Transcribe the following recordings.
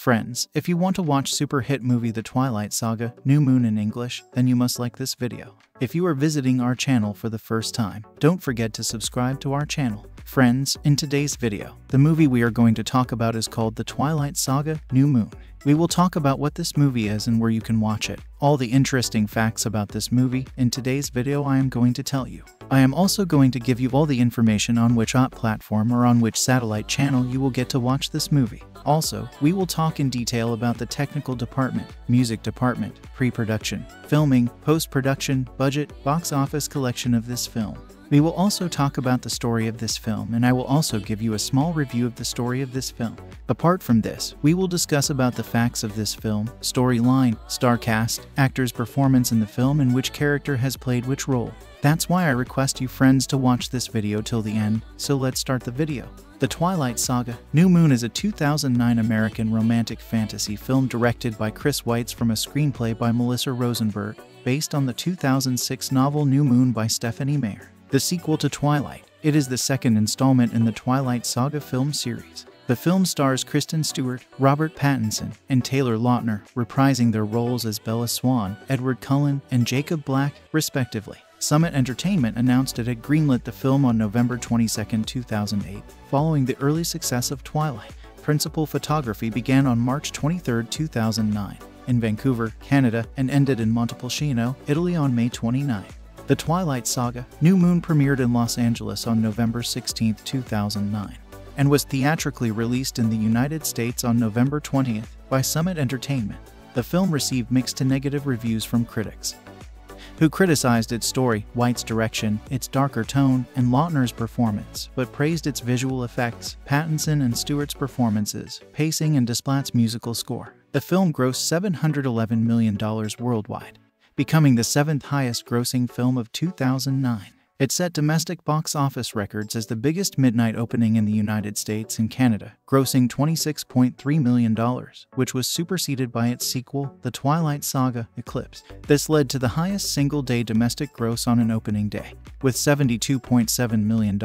Friends, if you want to watch super hit movie The Twilight Saga, New Moon in English, then you must like this video. If you are visiting our channel for the first time, don't forget to subscribe to our channel. Friends, in today's video, the movie we are going to talk about is called The Twilight Saga, New Moon. We will talk about what this movie is and where you can watch it. All the interesting facts about this movie in today's video I am going to tell you. I am also going to give you all the information on which OTT platform or on which satellite channel you will get to watch this movie. Also, we will talk in detail about the technical department, music department, pre-production, filming, post-production, budget, box office collection of this film. We will also talk about the story of this film, and I will also give you a small review of the story of this film. Apart from this, we will discuss about the facts of this film, storyline, star cast, actors' performance in the film, and which character has played which role. That's why I request you friends to watch this video till the end, so let's start the video. The Twilight Saga New Moon is a 2009 American romantic fantasy film directed by Chris Weitz from a screenplay by Melissa Rosenberg, based on the 2006 novel New Moon by Stephenie Meyer the sequel to Twilight. It is the second installment in the Twilight Saga film series. The film stars Kristen Stewart, Robert Pattinson, and Taylor Lautner, reprising their roles as Bella Swan, Edward Cullen, and Jacob Black, respectively. Summit Entertainment announced it had greenlit the film on November 22, 2008, following the early success of Twilight. Principal photography began on March 23, 2009, in Vancouver, Canada, and ended in Montepulciano, Italy on May 29. The Twilight Saga New Moon premiered in Los Angeles on November 16, 2009, and was theatrically released in the United States on November 20th by Summit Entertainment. The film received mixed to negative reviews from critics, who criticized its story, Weitz's direction, its darker tone, and Lautner's performance, but praised its visual effects, Pattinson and Stewart's performances, pacing, and Desplat's musical score. The film grossed $711 million worldwide, becoming the seventh highest grossing film of 2009. It set domestic box office records as the biggest midnight opening in the United States and Canada, grossing $26.3 million, which was superseded by its sequel, The Twilight Saga Eclipse. This led to the highest single day domestic gross on an opening day, with $72.7 million,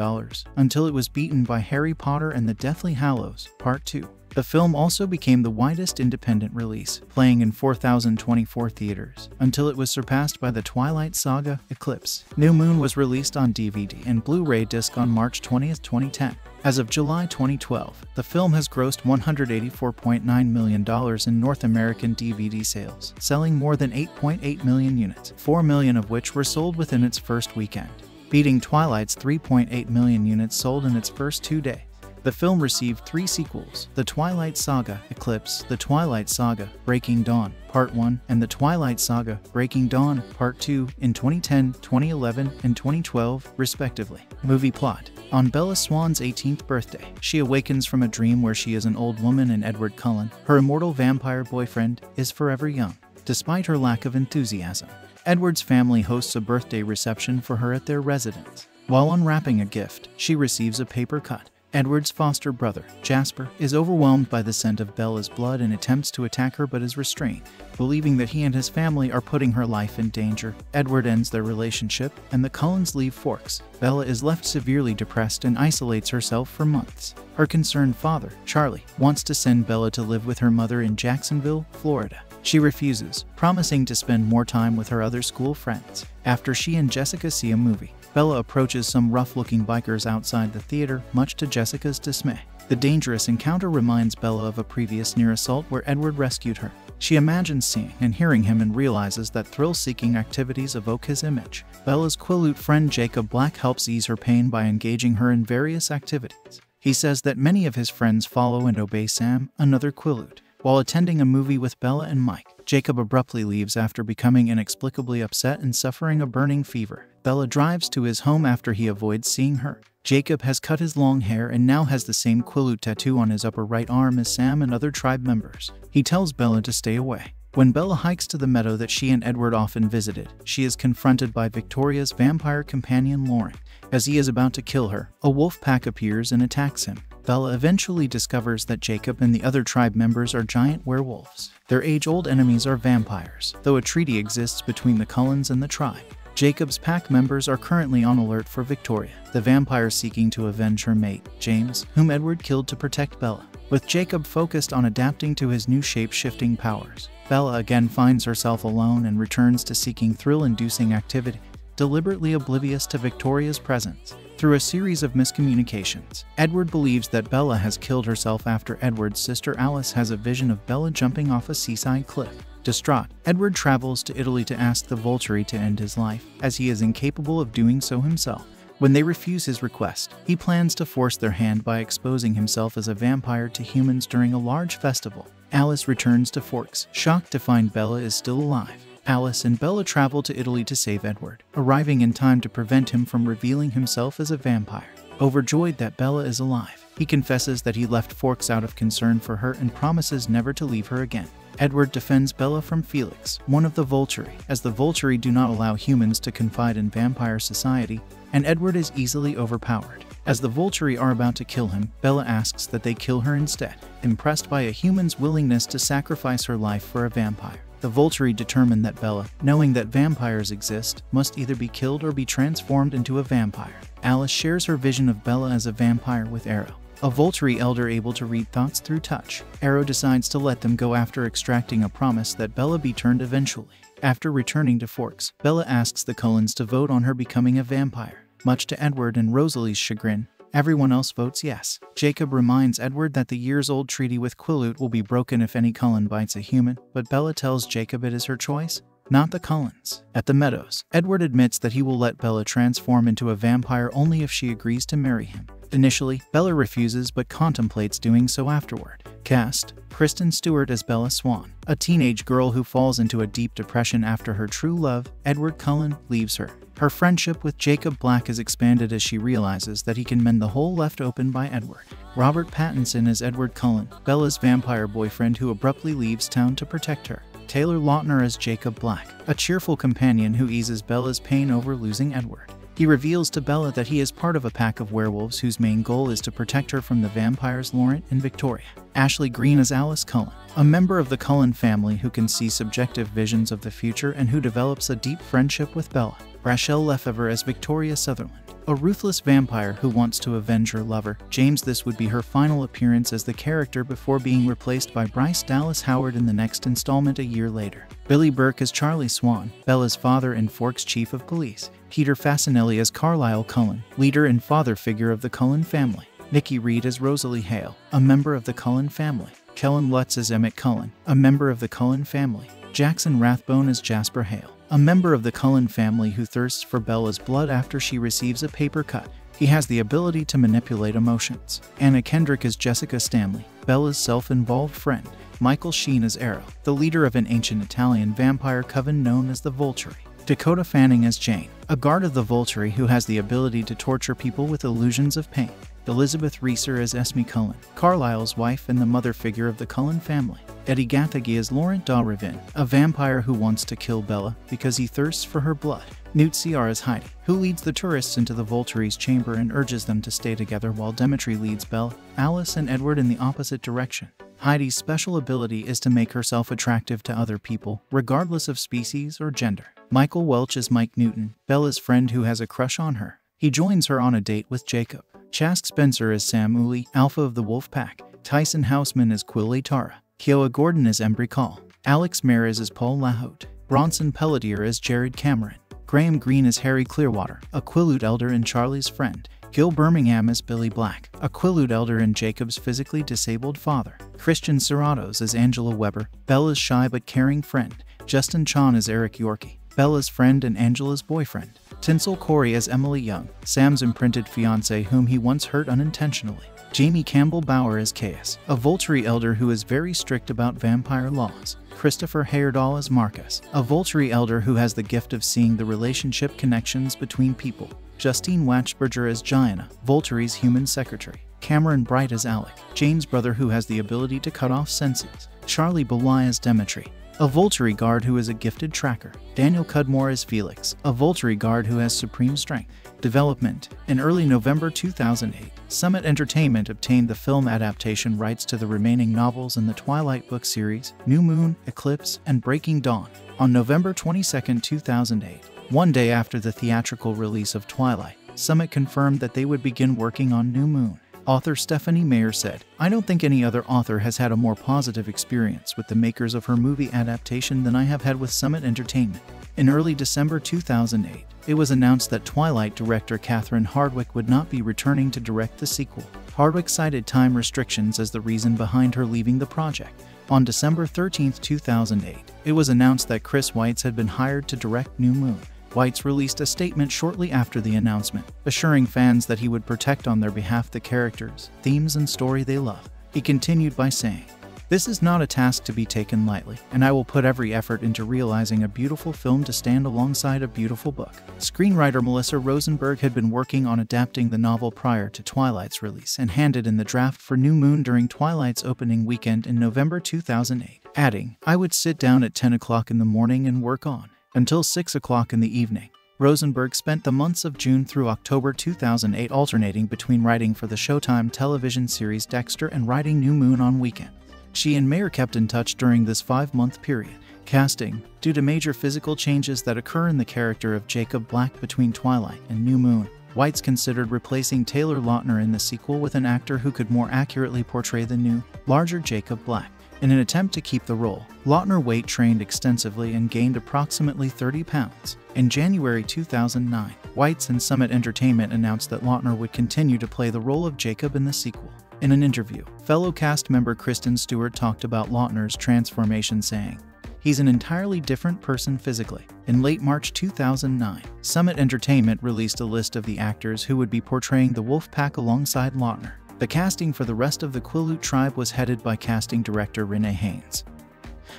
until it was beaten by Harry Potter and the Deathly Hallows, Part 2. The film also became the widest independent release, playing in 4,024 theaters, until it was surpassed by the Twilight Saga Eclipse. New Moon was released on DVD and Blu-ray disc on March 20, 2010. As of July 2012, the film has grossed $184.9 million in North American DVD sales, selling more than 8.8 million units, 4 million of which were sold within its first weekend, beating Twilight's 3.8 million units sold in its first two days. The film received three sequels The Twilight Saga Eclipse, The Twilight Saga Breaking Dawn Part 1, and The Twilight Saga Breaking Dawn Part 2 in 2010, 2011, and 2012, respectively. Movie plot on Bella Swan's 18th birthday, she awakens from a dream where she is an old woman and Edward Cullen, her immortal vampire boyfriend, is forever young, despite her lack of enthusiasm. Edward's family hosts a birthday reception for her at their residence. While unwrapping a gift, she receives a paper cut. Edward's foster brother, Jasper, is overwhelmed by the scent of Bella's blood and attempts to attack her but is restrained. Believing that he and his family are putting her life in danger, Edward ends their relationship and the Cullens leave Forks. Bella is left severely depressed and isolates herself for months. Her concerned father, Charlie, wants to send Bella to live with her mother in Jacksonville, Florida. She refuses, promising to spend more time with her other school friends. After she and Jessica see a movie, Bella approaches some rough looking bikers outside the theater, much to Jessica's dismay. The dangerous encounter reminds Bella of a previous near assault where Edward rescued her. She imagines seeing and hearing him and realizes that thrill seeking activities evoke his image. Bella's Quileute friend Jacob Black helps ease her pain by engaging her in various activities. He says that many of his friends follow and obey Sam, another Quileute. While attending a movie with Bella and Mike, Jacob abruptly leaves after becoming inexplicably upset and suffering a burning fever. Bella drives to his home after he avoids seeing her. Jacob has cut his long hair and now has the same Quileute tattoo on his upper right arm as Sam and other tribe members. He tells Bella to stay away. When Bella hikes to the meadow that she and Edward often visited, she is confronted by Victoria's vampire companion Laurent. As he is about to kill her, a wolf pack appears and attacks him. Bella eventually discovers that Jacob and the other tribe members are giant werewolves. Their age-old enemies are vampires, though a treaty exists between the Cullens and the tribe. Jacob's pack members are currently on alert for Victoria, the vampire seeking to avenge her mate, James, whom Edward killed to protect Bella. with Jacob focused on adapting to his new shape shifting powers. Bella again finds herself alone and returns to seeking thrill inducing activity, deliberately oblivious to Victoria's presence. Through a series of miscommunications, Edward believes that Bella has killed herself after Edward's sister Alice has a vision of Bella jumping off a seaside cliff. Distraught, Edward travels to Italy to ask the Volturi to end his life, as he is incapable of doing so himself. When they refuse his request, he plans to force their hand by exposing himself as a vampire to humans during a large festival. Alice returns to Forks, shocked to find Bella is still alive. Alice and Bella travel to Italy to save Edward, arriving in time to prevent him from revealing himself as a vampire. Overjoyed that Bella is alive, he confesses that he left Forks out of concern for her and promises never to leave her again. Edward defends Bella from Felix, one of the Volturi, as the Volturi do not allow humans to confide in vampire society, and Edward is easily overpowered. As the Volturi are about to kill him, Bella asks that they kill her instead, impressed by a human's willingness to sacrifice her life for a vampire. The Volturi determine that Bella, knowing that vampires exist, must either be killed or be transformed into a vampire. Alice shares her vision of Bella as a vampire with Aro, a Volturi elder able to read thoughts through touch. Aro decides to let them go after extracting a promise that Bella be turned eventually. After returning to Forks, Bella asks the Cullens to vote on her becoming a vampire. Much to Edward and Rosalie's chagrin, Everyone else votes yes. Jacob reminds Edward that the years old treaty with Quileute will be broken if any Cullen bites a human, but Bella tells Jacob it is her choice, not the Cullens. At the Meadows, Edward admits that he will let Bella transform into a vampire only if she agrees to marry him. Initially, Bella refuses but contemplates doing so afterward. Cast Kristen Stewart as Bella Swan, a teenage girl who falls into a deep depression after her true love, Edward Cullen, leaves her. Her friendship with Jacob Black is expanded as she realizes that he can mend the hole left open by Edward. Robert Pattinson as Edward Cullen, Bella's vampire boyfriend who abruptly leaves town to protect her. Taylor Lautner as Jacob Black, a cheerful companion who eases Bella's pain over losing Edward. He reveals to Bella that he is part of a pack of werewolves whose main goal is to protect her from the vampires Laurent and Victoria. Ashley Greene as Alice Cullen, a member of the Cullen family who can see subjective visions of the future and who develops a deep friendship with Bella. Rachelle Lefevre as Victoria Sutherland, a ruthless vampire who wants to avenge her lover, James. This would be her final appearance as the character before being replaced by Bryce Dallas Howard in the next installment a year later. Billy Burke as Charlie Swan, Bella's father and Forks chief of police. Peter Facinelli as Carlisle Cullen, leader and father figure of the Cullen family. Nikki Reed as Rosalie Hale, a member of the Cullen family. Kellen Lutz as Emmett Cullen, a member of the Cullen family. Jackson Rathbone as Jasper Hale, a member of the Cullen family who thirsts for Bella's blood after she receives a paper cut. He has the ability to manipulate emotions. Anna Kendrick is Jessica Stanley, Bella's self involved friend. Michael Sheen is Aro, the leader of an ancient Italian vampire coven known as the Volturi. Dakota Fanning as Jane, a guard of the Volturi who has the ability to torture people with illusions of pain. Elizabeth Reaser as Esme Cullen, Carlisle's wife and the mother figure of the Cullen family. Edi Gathegi as Laurent Darrivin, a vampire who wants to kill Bella because he thirsts for her blood. Noot Seear as Heidi, who leads the tourists into the Volturi's chamber and urges them to stay together while Demetri leads Bella, Alice, and Edward in the opposite direction. Heidi's special ability is to make herself attractive to other people, regardless of species or gender. Michael Welch is Mike Newton, Bella's friend who has a crush on her. He joins her on a date with Jacob. Chaske Spencer is Sam Uley, Alpha of the Wolf Pack. Tyson Houseman is Quil Ateara. Kiowa Gordon is Embry Call. Alex Meraz is Paul Lahote. Bronson Pelletier as Jared Cameron. Graham Greene as Harry Clearwater, a Quileute elder and Charlie's friend. Gil Birmingham as Billy Black, a Quileute elder and Jacob's physically disabled father. Christian Serratos as Angela Weber, Bella's shy but caring friend. Justin Chon is Eric Yorkie, Bella's friend and Angela's boyfriend. Tinsel Korey as Emily Young, Sam's imprinted fiance whom he once hurt unintentionally. Jamie Campbell Bower as Caius, a Volturi elder who is very strict about vampire laws. Christopher Heyerdahl as Marcus, a Volturi elder who has the gift of seeing the relationship connections between people. Justine Wachsberger as Gianna, Volturi's human secretary. Cameron Bright as Alec, Jane's brother who has the ability to cut off senses. Charlie Bewley as Demetri, a Volturi guard who is a gifted tracker. Daniel Cudmore as Felix, a Volturi guard who has supreme strength. Development In early November 2008, Summit Entertainment obtained the film adaptation rights to the remaining novels in the Twilight book series New Moon, Eclipse, and Breaking Dawn. On November 22, 2008, one day after the theatrical release of Twilight, Summit confirmed that they would begin working on New Moon. Author Stephenie Meyer said, I don't think any other author has had a more positive experience with the makers of her movie adaptation than I have had with Summit Entertainment. In early December 2008, it was announced that Twilight director Catherine Hardwicke would not be returning to direct the sequel. Hardwicke cited time restrictions as the reason behind her leaving the project. On December 13, 2008, it was announced that Chris Weitz had been hired to direct New Moon. Weitz released a statement shortly after the announcement, assuring fans that he would protect on their behalf the characters, themes, and story they love. He continued by saying, this is not a task to be taken lightly, and I will put every effort into realizing a beautiful film to stand alongside a beautiful book. Screenwriter Melissa Rosenberg had been working on adapting the novel prior to Twilight's release and handed in the draft for New Moon during Twilight's opening weekend in November 2008, adding, I would sit down at 10 o'clock in the morning and work on until 6 o'clock in the evening. Rosenberg spent the months of June through October 2008 alternating between writing for the Showtime television series Dexter and writing New Moon on weekends. She and Meyer kept in touch during this five month period. Casting Due to major physical changes that occur in the character of Jacob Black between Twilight and New Moon, Weitz considered replacing Taylor Lautner in the sequel with an actor who could more accurately portray the new, larger Jacob Black. In an attempt to keep the role, Lautner weight trained extensively and gained approximately 30 pounds. In January 2009, Weitz and Summit Entertainment announced that Lautner would continue to play the role of Jacob in the sequel. In an interview, fellow cast member Kristen Stewart talked about Lautner's transformation, saying, He's an entirely different person physically. In late March 2009, Summit Entertainment released a list of the actors who would be portraying the Wolf Pack alongside Lautner. The casting for the rest of the Quileute tribe was headed by casting director Renee Haynes,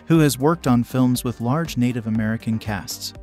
who has worked on films with large Native American casts,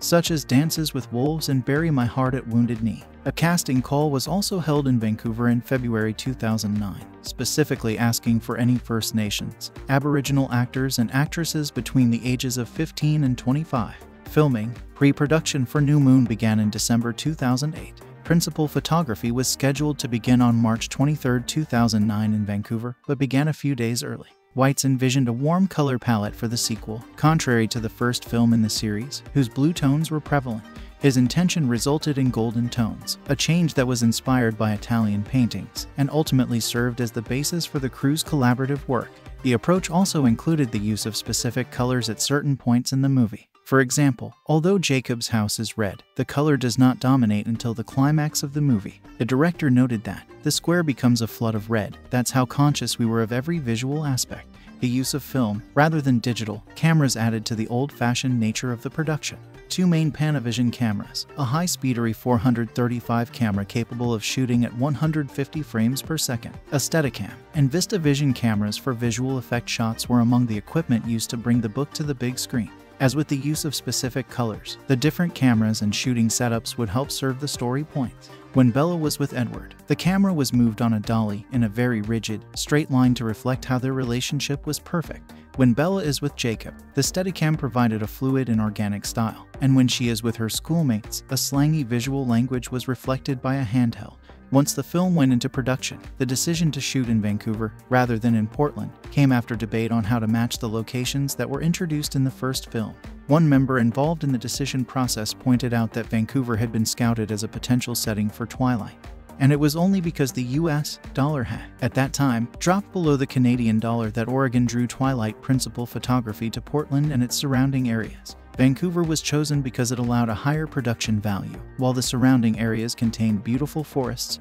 such as Dances with Wolves and Bury My Heart at Wounded Knee. A casting call was also held in Vancouver in February 2009, specifically asking for any First Nations, Aboriginal actors and actresses between the ages of 15 and 25. Filming, pre-production for New Moon began in December 2008. Principal photography was scheduled to begin on March 23, 2009 in Vancouver, but began a few days early. Weitz envisioned a warm color palette for the sequel, contrary to the first film in the series, whose blue tones were prevalent. His intention resulted in golden tones, a change that was inspired by Italian paintings and ultimately served as the basis for the crew's collaborative work. The approach also included the use of specific colors at certain points in the movie. For example, although Jacob's house is red, the color does not dominate until the climax of the movie. The director noted that the square becomes a flood of red. That's how conscious we were of every visual aspect. The use of film, rather than digital, cameras added to the old-fashioned nature of the production two main Panavision cameras, a high speed Arri 435 camera capable of shooting at 150 frames per second, a Steadicam, and VistaVision cameras for visual effect shots were among the equipment used to bring the book to the big screen. As with the use of specific colors, the different cameras and shooting setups would help serve the story points. When Bella was with Edward, the camera was moved on a dolly in a very rigid, straight line to reflect how their relationship was perfect. When Bella is with Jacob, the Steadicam provided a fluid and organic style, and when she is with her schoolmates, a slangy visual language was reflected by a handheld. Once the film went into production, the decision to shoot in Vancouver, rather than in Portland, came after debate on how to match the locations that were introduced in the first film. One member involved in the decision process pointed out that Vancouver had been scouted as a potential setting for Twilight and it was only because the US dollar had, at that time, dropped below the Canadian dollar that Oregon drew Twilight principal photography to Portland and its surrounding areas. Vancouver was chosen because it allowed a higher production value, while the surrounding areas contained beautiful forests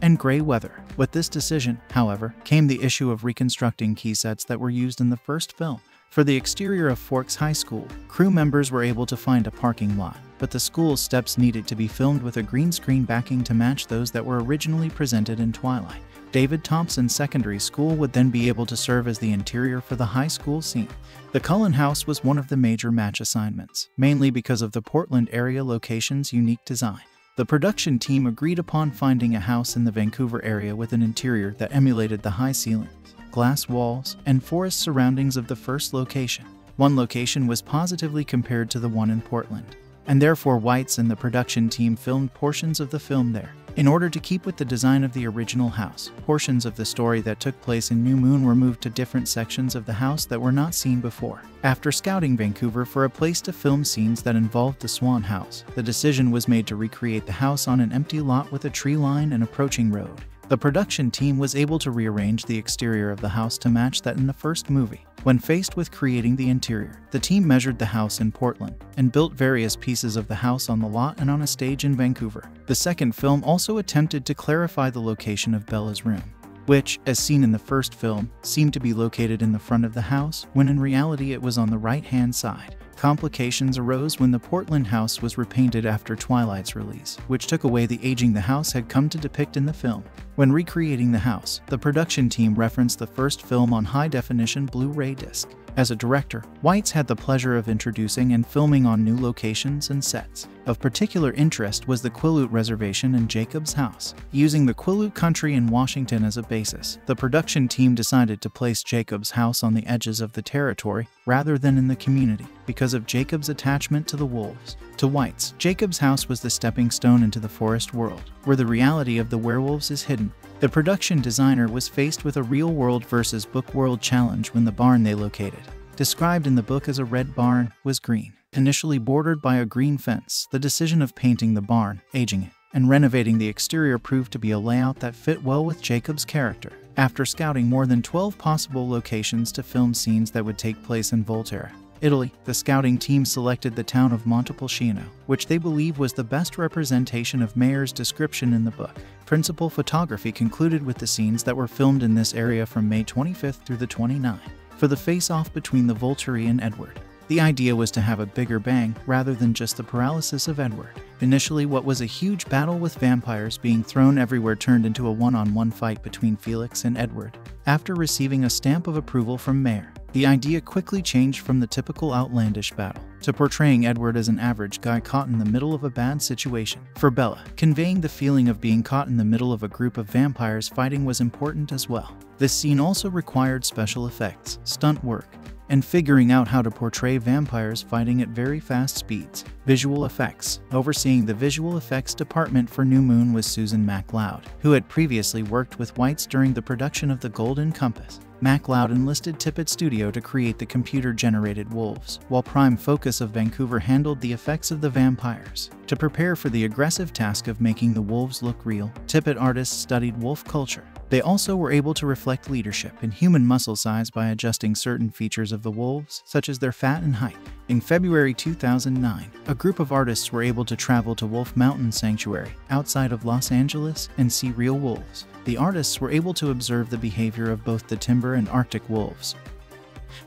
and gray weather. With this decision, however, came the issue of reconstructing key sets that were used in the first film. For the exterior of Forks High School, crew members were able to find a parking lot, but the school's steps needed to be filmed with a green screen backing to match those that were originally presented in Twilight. David Thompson Secondary School would then be able to serve as the interior for the high school scene. The Cullen House was one of the major match assignments, mainly because of the Portland area location's unique design. The production team agreed upon finding a house in the Vancouver area with an interior that emulated the high ceilings glass walls, and forest surroundings of the first location. One location was positively compared to the one in Portland, and therefore Weitz and the production team filmed portions of the film there. In order to keep with the design of the original house, portions of the story that took place in New Moon were moved to different sections of the house that were not seen before. After scouting Vancouver for a place to film scenes that involved the Swan House, the decision was made to recreate the house on an empty lot with a tree line and approaching road. The production team was able to rearrange the exterior of the house to match that in the first movie. When faced with creating the interior, the team measured the house in Portland and built various pieces of the house on the lot and on a stage in Vancouver. The second film also attempted to clarify the location of Bella's room, which, as seen in the first film, seemed to be located in the front of the house when in reality it was on the right hand side. Complications arose when the Portland house was repainted after Twilight's release, which took away the aging the house had come to depict in the film. When recreating the house, the production team referenced the first film on high definition Blu ray disc. As a director, Weitz had the pleasure of introducing and filming on new locations and sets. Of particular interest was the Quileute Reservation and Jacob's House. Using the Quileute country in Washington as a basis, the production team decided to place Jacob's house on the edges of the territory rather than in the community because of Jacob's attachment to the wolves. To Weitz, Jacob's house was the stepping stone into the forest world, where the reality of the werewolves is hidden. The production designer was faced with a real world versus book world challenge when the barn they located, described in the book as a red barn, was green. Initially bordered by a green fence, the decision of painting the barn, aging it, and renovating the exterior proved to be a layout that fit well with Jacob's character. After scouting more than 12 possible locations to film scenes that would take place in Volterra, Italy, the scouting team selected the town of Montepulciano, which they believe was the best representation of Meyer's description in the book. Principal photography concluded with the scenes that were filmed in this area from May 25th through the 29th. For the face-off between the Volturi and Edward, the idea was to have a bigger bang rather than just the paralysis of Edward. Initially, what was a huge battle with vampires being thrown everywhere turned into a one on one fight between Felix and Edward. After receiving a stamp of approval from Meyer, the idea quickly changed from the typical outlandish battle to portraying Edward as an average guy caught in the middle of a bad situation. For Bella, conveying the feeling of being caught in the middle of a group of vampires fighting was important as well. This scene also required special effects, stunt work, and figuring out how to portray vampires fighting at very fast speeds. Visual effects. Overseeing the visual effects department for New Moon was Susan MacLeod, who had previously worked with Weitz during the production of The Golden Compass. MacLeod enlisted Tippett Studio to create the computer-generated wolves, while Prime Focus of Vancouver handled the effects of the vampires. To prepare for the aggressive task of making the wolves look real, Tippett artists studied wolf culture. They also were able to reflect leadership and human muscle size by adjusting certain features of the wolves, such as their fat and height. In February 2009, a group of artists were able to travel to Wolf Mountain Sanctuary outside of Los Angeles and see real wolves. The artists were able to observe the behavior of both the timber and Arctic wolves,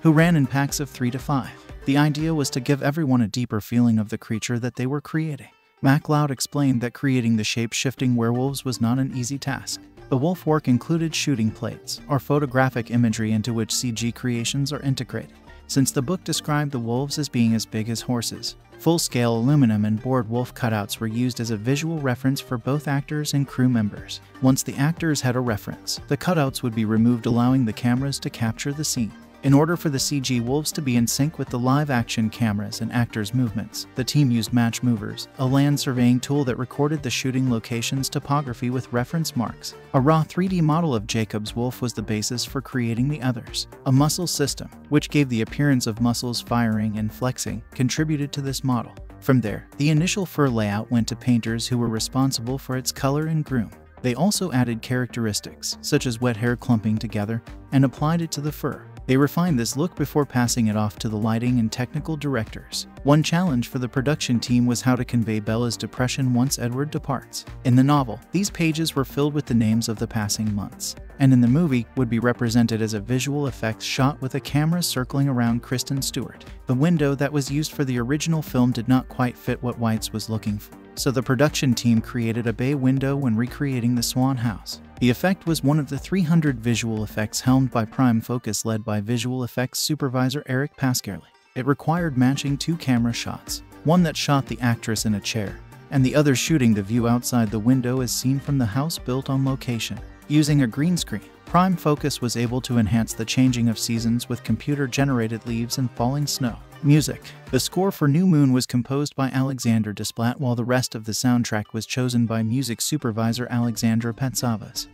who ran in packs of three to five. The idea was to give everyone a deeper feeling of the creature that they were creating. MacLeod explained that creating the shape-shifting werewolves was not an easy task. The wolf work included shooting plates, or photographic imagery into which CG creations are integrated. Since the book described the wolves as being as big as horses, full-scale aluminum and board wolf cutouts were used as a visual reference for both actors and crew members. Once the actors had a reference, the cutouts would be removed allowing the cameras to capture the scene. In order for the CG wolves to be in sync with the live action cameras and actors' movements, the team used Match Movers, a land surveying tool that recorded the shooting location's topography with reference marks. A raw 3D model of Jacob's wolf was the basis for creating the others. A muscle system, which gave the appearance of muscles firing and flexing, contributed to this model. From there, the initial fur layout went to painters who were responsible for its color and groom. They also added characteristics, such as wet hair clumping together, and applied it to the fur. They refined this look before passing it off to the lighting and technical directors. One challenge for the production team was how to convey Bella's depression once Edward departs. In the novel, these pages were filled with the names of the passing months, and in the movie would be represented as a visual effects shot with a camera circling around Kristen Stewart. The window that was used for the original film did not quite fit what Weitz was looking for so the production team created a bay window when recreating the Swan House. The effect was one of the 300 visual effects helmed by Prime Focus led by visual effects supervisor Eric Pascarelli. It required matching two camera shots, one that shot the actress in a chair, and the other shooting the view outside the window as seen from the house built on location. Using a green screen, Prime Focus was able to enhance the changing of seasons with computer-generated leaves and falling snow. Music. The score for New Moon was composed by Alexander Desplat while the rest of the soundtrack was chosen by music supervisor Alexandra Patsavas,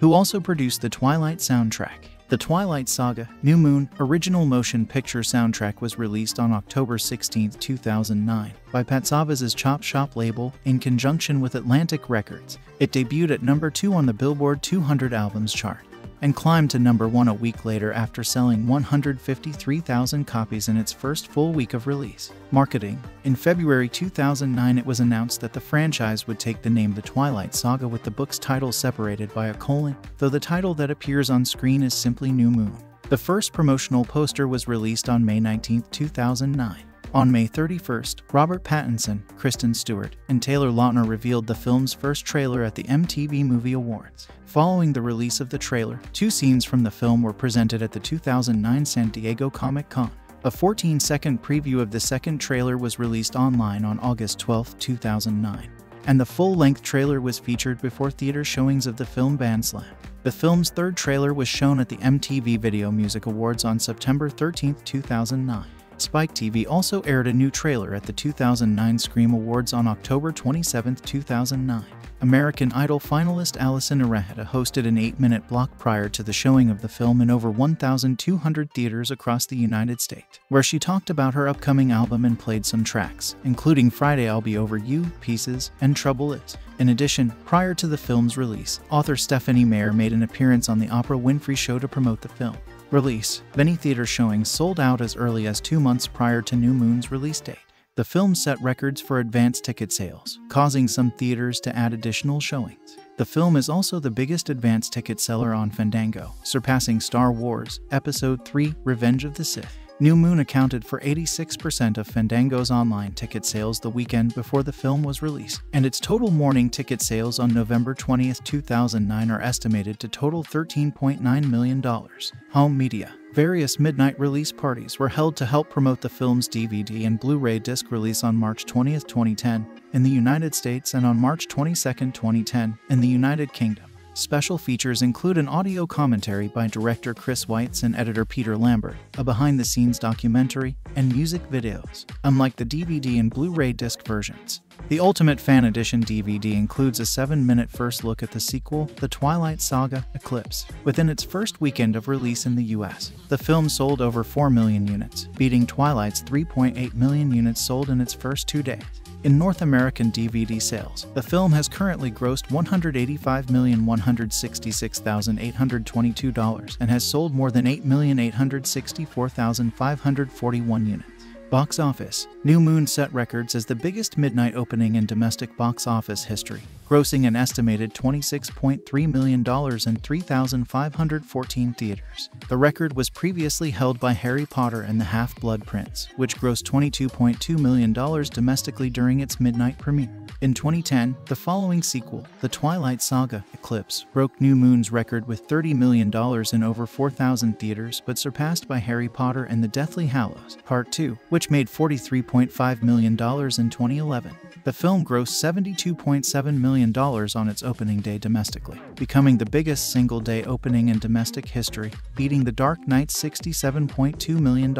who also produced the Twilight soundtrack. The Twilight Saga New Moon original motion picture soundtrack was released on October 16, 2009, by Patsavas's Chop Shop label in conjunction with Atlantic Records. It debuted at number 2 on the Billboard 200 Albums chart and climbed to number 1 a week later after selling 153,000 copies in its first full week of release. Marketing In February 2009, it was announced that the franchise would take the name The Twilight Saga with the book's title separated by a colon, though the title that appears on screen is simply New Moon. The first promotional poster was released on May 19, 2009. On May 31st, Robert Pattinson, Kristen Stewart, and Taylor Lautner revealed the film's first trailer at the MTV Movie Awards. Following the release of the trailer, two scenes from the film were presented at the 2009 San Diego Comic Con. A 14 second preview of the second trailer was released online on August 12, 2009, and the full length trailer was featured before theater showings of the film Bandslam. The film's third trailer was shown at the MTV Video Music Awards on September 13, 2009. Spike TV also aired a new trailer at the 2009 Scream Awards on October 27, 2009. American Idol finalist Allison Iraheta hosted an 8-minute block prior to the showing of the film in over 1,200 theaters across the United States, where she talked about her upcoming album and played some tracks, including Friday I'll Be Over You, Pieces, and Trouble Is. In addition, prior to the film's release, author Stephenie Meyer made an appearance on the Oprah Winfrey Show to promote the film. Release Many theater showings sold out as early as two months prior to New Moon's release date. The film set records for advance ticket sales, causing some theaters to add additional showings. The film is also the biggest advance ticket seller on Fandango, surpassing Star Wars Episode 3 Revenge of the Sith. New Moon accounted for 86% of Fandango's online ticket sales the weekend before the film was released, and its total morning ticket sales on November 20, 2009 are estimated to total $13.9 million. Home Media Various midnight release parties were held to help promote the film's DVD and Blu ray disc release on March 20, 2010, in the United States and on March 22, 2010, in the United Kingdom. Special features include an audio commentary by director Chris Weitz and editor Peter Lambert, a behind the scenes documentary, and music videos, unlike the DVD and Blu ray disc versions. The Ultimate Fan Edition DVD includes a 7 minute first look at the sequel, The Twilight Saga Eclipse, within its first weekend of release in the US. The film sold over 4 million units, beating Twilight's 3.8 million units sold in its first two days. In North American DVD sales, the film has currently grossed $185,166,822 and has sold more than 8,864,541 units. Box office New Moon set records as the biggest midnight opening in domestic box office history, grossing an estimated $26.3 million in 3,514 theaters. The record was previously held by Harry Potter and the Half Blood Prince, which grossed $22.2 million domestically during its midnight premiere. In 2010, the following sequel, The Twilight Saga Eclipse, broke New Moon's record with $30 million in over 4,000 theaters but surpassed by Harry Potter and the Deathly Hallows Part 2, which made $43.5 million in 2011. The film grossed $72.7 million on its opening day domestically, becoming the biggest single day opening in domestic history, beating The Dark Knight's $67.2 million.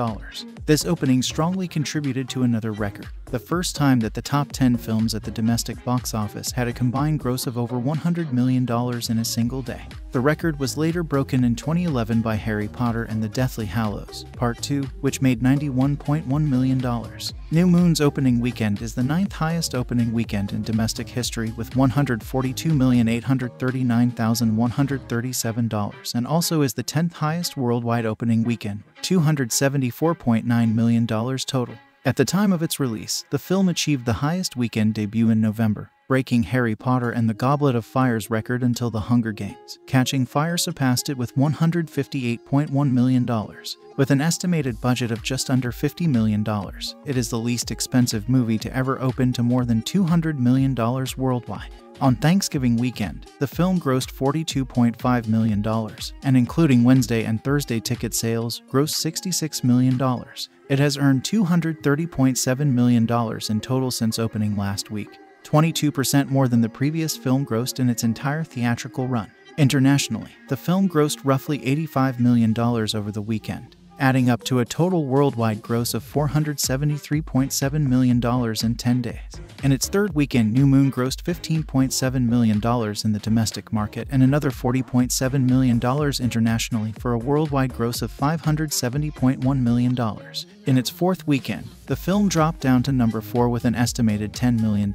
This opening strongly contributed to another record, the first time that the top 10 films at the domestic box office had a combined gross of over $100 million in a single day. The record was later broken in 2011 by Harry Potter and the Deathly Hallows, Part 2, which made $91.1 million. New Moon's opening weekend is the ninth highest opening weekend in domestic history with $142,839,137 and also is the 10th highest worldwide opening weekend, $274.9 million total. At the time of its release, the film achieved the highest weekend debut in November, breaking Harry Potter and the Goblet of Fire's record until The Hunger Games. Catching Fire surpassed it with $158.1 million. With an estimated budget of just under $50 million, it is the least expensive movie to ever open to more than $200 million worldwide. On Thanksgiving weekend, the film grossed $42.5 million, and including Wednesday and Thursday ticket sales, grossed $66 million. It has earned $230.7 million in total since opening last week, 22% more than the previous film grossed in its entire theatrical run. Internationally, the film grossed roughly $85 million over the weekend, adding up to a total worldwide gross of $473.7 million in 10 days. In its third weekend, New Moon grossed $15.7 million in the domestic market and another $40.7 million internationally for a worldwide gross of $570.1 million. In its fourth weekend, the film dropped down to number 4 with an estimated $10 million,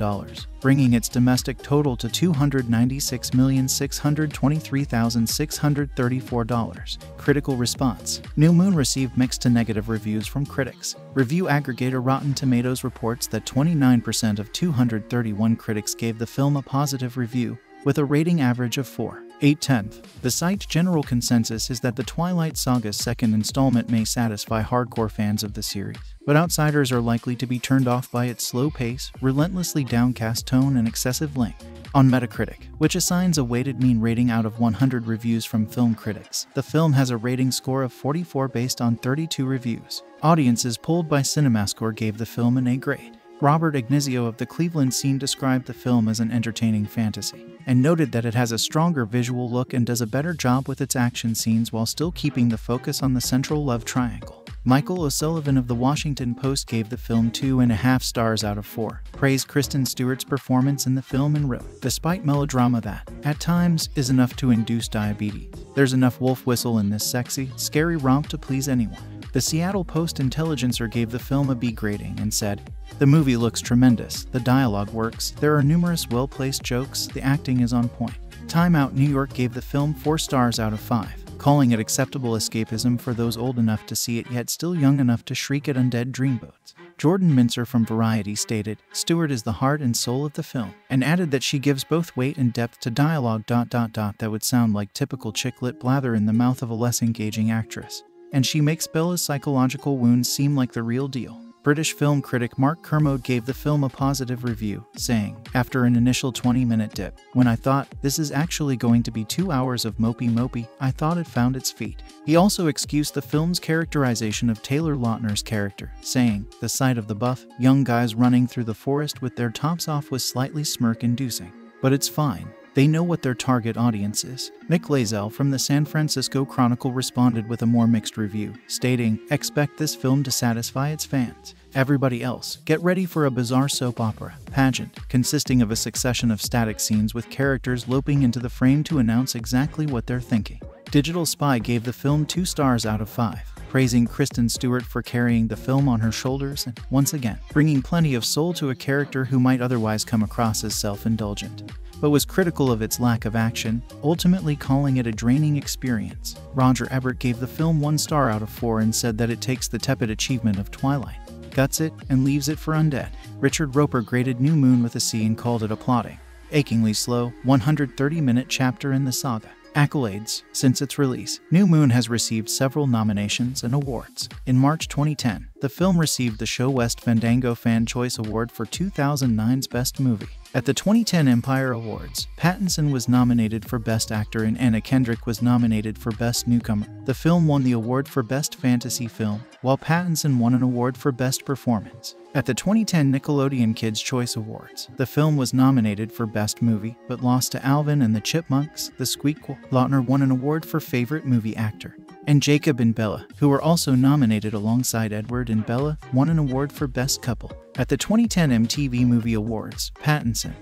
bringing its domestic total to $296,623,634. Critical response New Moon received mixed to negative reviews from critics. Review aggregator Rotten Tomatoes reports that 29% of 231 critics gave the film a positive review, with a rating average of 4. 8 tenth. The site's general consensus is that the Twilight Saga's second installment may satisfy hardcore fans of the series, but outsiders are likely to be turned off by its slow pace, relentlessly downcast tone, and excessive length. On Metacritic, which assigns a weighted mean rating out of 100 reviews from film critics, the film has a rating score of 44 based on 32 reviews. Audiences polled by CinemaScore gave the film an A grade. Robert Agnizio of the Cleveland Scene described the film as an entertaining fantasy, and noted that it has a stronger visual look and does a better job with its action scenes while still keeping the focus on the central love triangle. Michael O'Sullivan of the Washington Post gave the film two and a half stars out of four, praised Kristen Stewart's performance in the film and wrote, Despite melodrama that, at times, is enough to induce diabetes, there's enough wolf whistle in this sexy, scary romp to please anyone. The Seattle Post Intelligencer gave the film a B grading and said, The movie looks tremendous, the dialogue works, there are numerous well placed jokes, the acting is on point. Time Out New York gave the film 4 stars out of 5, calling it acceptable escapism for those old enough to see it yet still young enough to shriek at undead dreamboats. Jordan Mintzer from Variety stated, Stewart is the heart and soul of the film, and added that she gives both weight and depth to dialogue dot dot dot that would sound like typical chick-lit blather in the mouth of a less engaging actress and she makes Bella's psychological wounds seem like the real deal. British film critic Mark Kermode gave the film a positive review, saying, After an initial 20 minute dip, when I thought this is actually going to be two hours of mopey mopey, I thought it found its feet. He also excused the film's characterization of Taylor Lautner's character, saying, The sight of the buff, young guys running through the forest with their tops off was slightly smirk inducing. But it's fine. They know what their target audience is. Mick LaSalle from the San Francisco Chronicle responded with a more mixed review, stating, Expect this film to satisfy its fans. Everybody else, get ready for a bizarre soap opera pageant consisting of a succession of static scenes with characters loping into the frame to announce exactly what they're thinking. Digital Spy gave the film 2 stars out of 5 praising Kristen Stewart for carrying the film on her shoulders and, once again, bringing plenty of soul to a character who might otherwise come across as self indulgent but was critical of its lack of action, ultimately calling it a draining experience. Roger Ebert gave the film one star out of four and said that it takes the tepid achievement of Twilight, guts it, and leaves it for undead. Richard Roeper graded New Moon with a C and called it a plotting, achingly slow, 130 minute chapter in the saga. Accolades Since its release, New Moon has received several nominations and awards. In March 2010, the film received the Show West Fandango Fan Choice Award for 2009's Best Movie. At the 2010 Empire Awards, Pattinson was nominated for Best Actor and Anna Kendrick was nominated for Best Newcomer. The film won the award for Best Fantasy Film, while Pattinson won an award for Best Performance. At the 2010 Nickelodeon Kids' Choice Awards, the film was nominated for Best Movie, but lost to Alvin and the Chipmunks, The Squeakquel. Lautner won an award for Favorite Movie Actor. And Jacob and Bella, who were also nominated alongside Edward and Bella, won an award for Best Couple. At the 2010 MTV Movie Awards, Pattinson,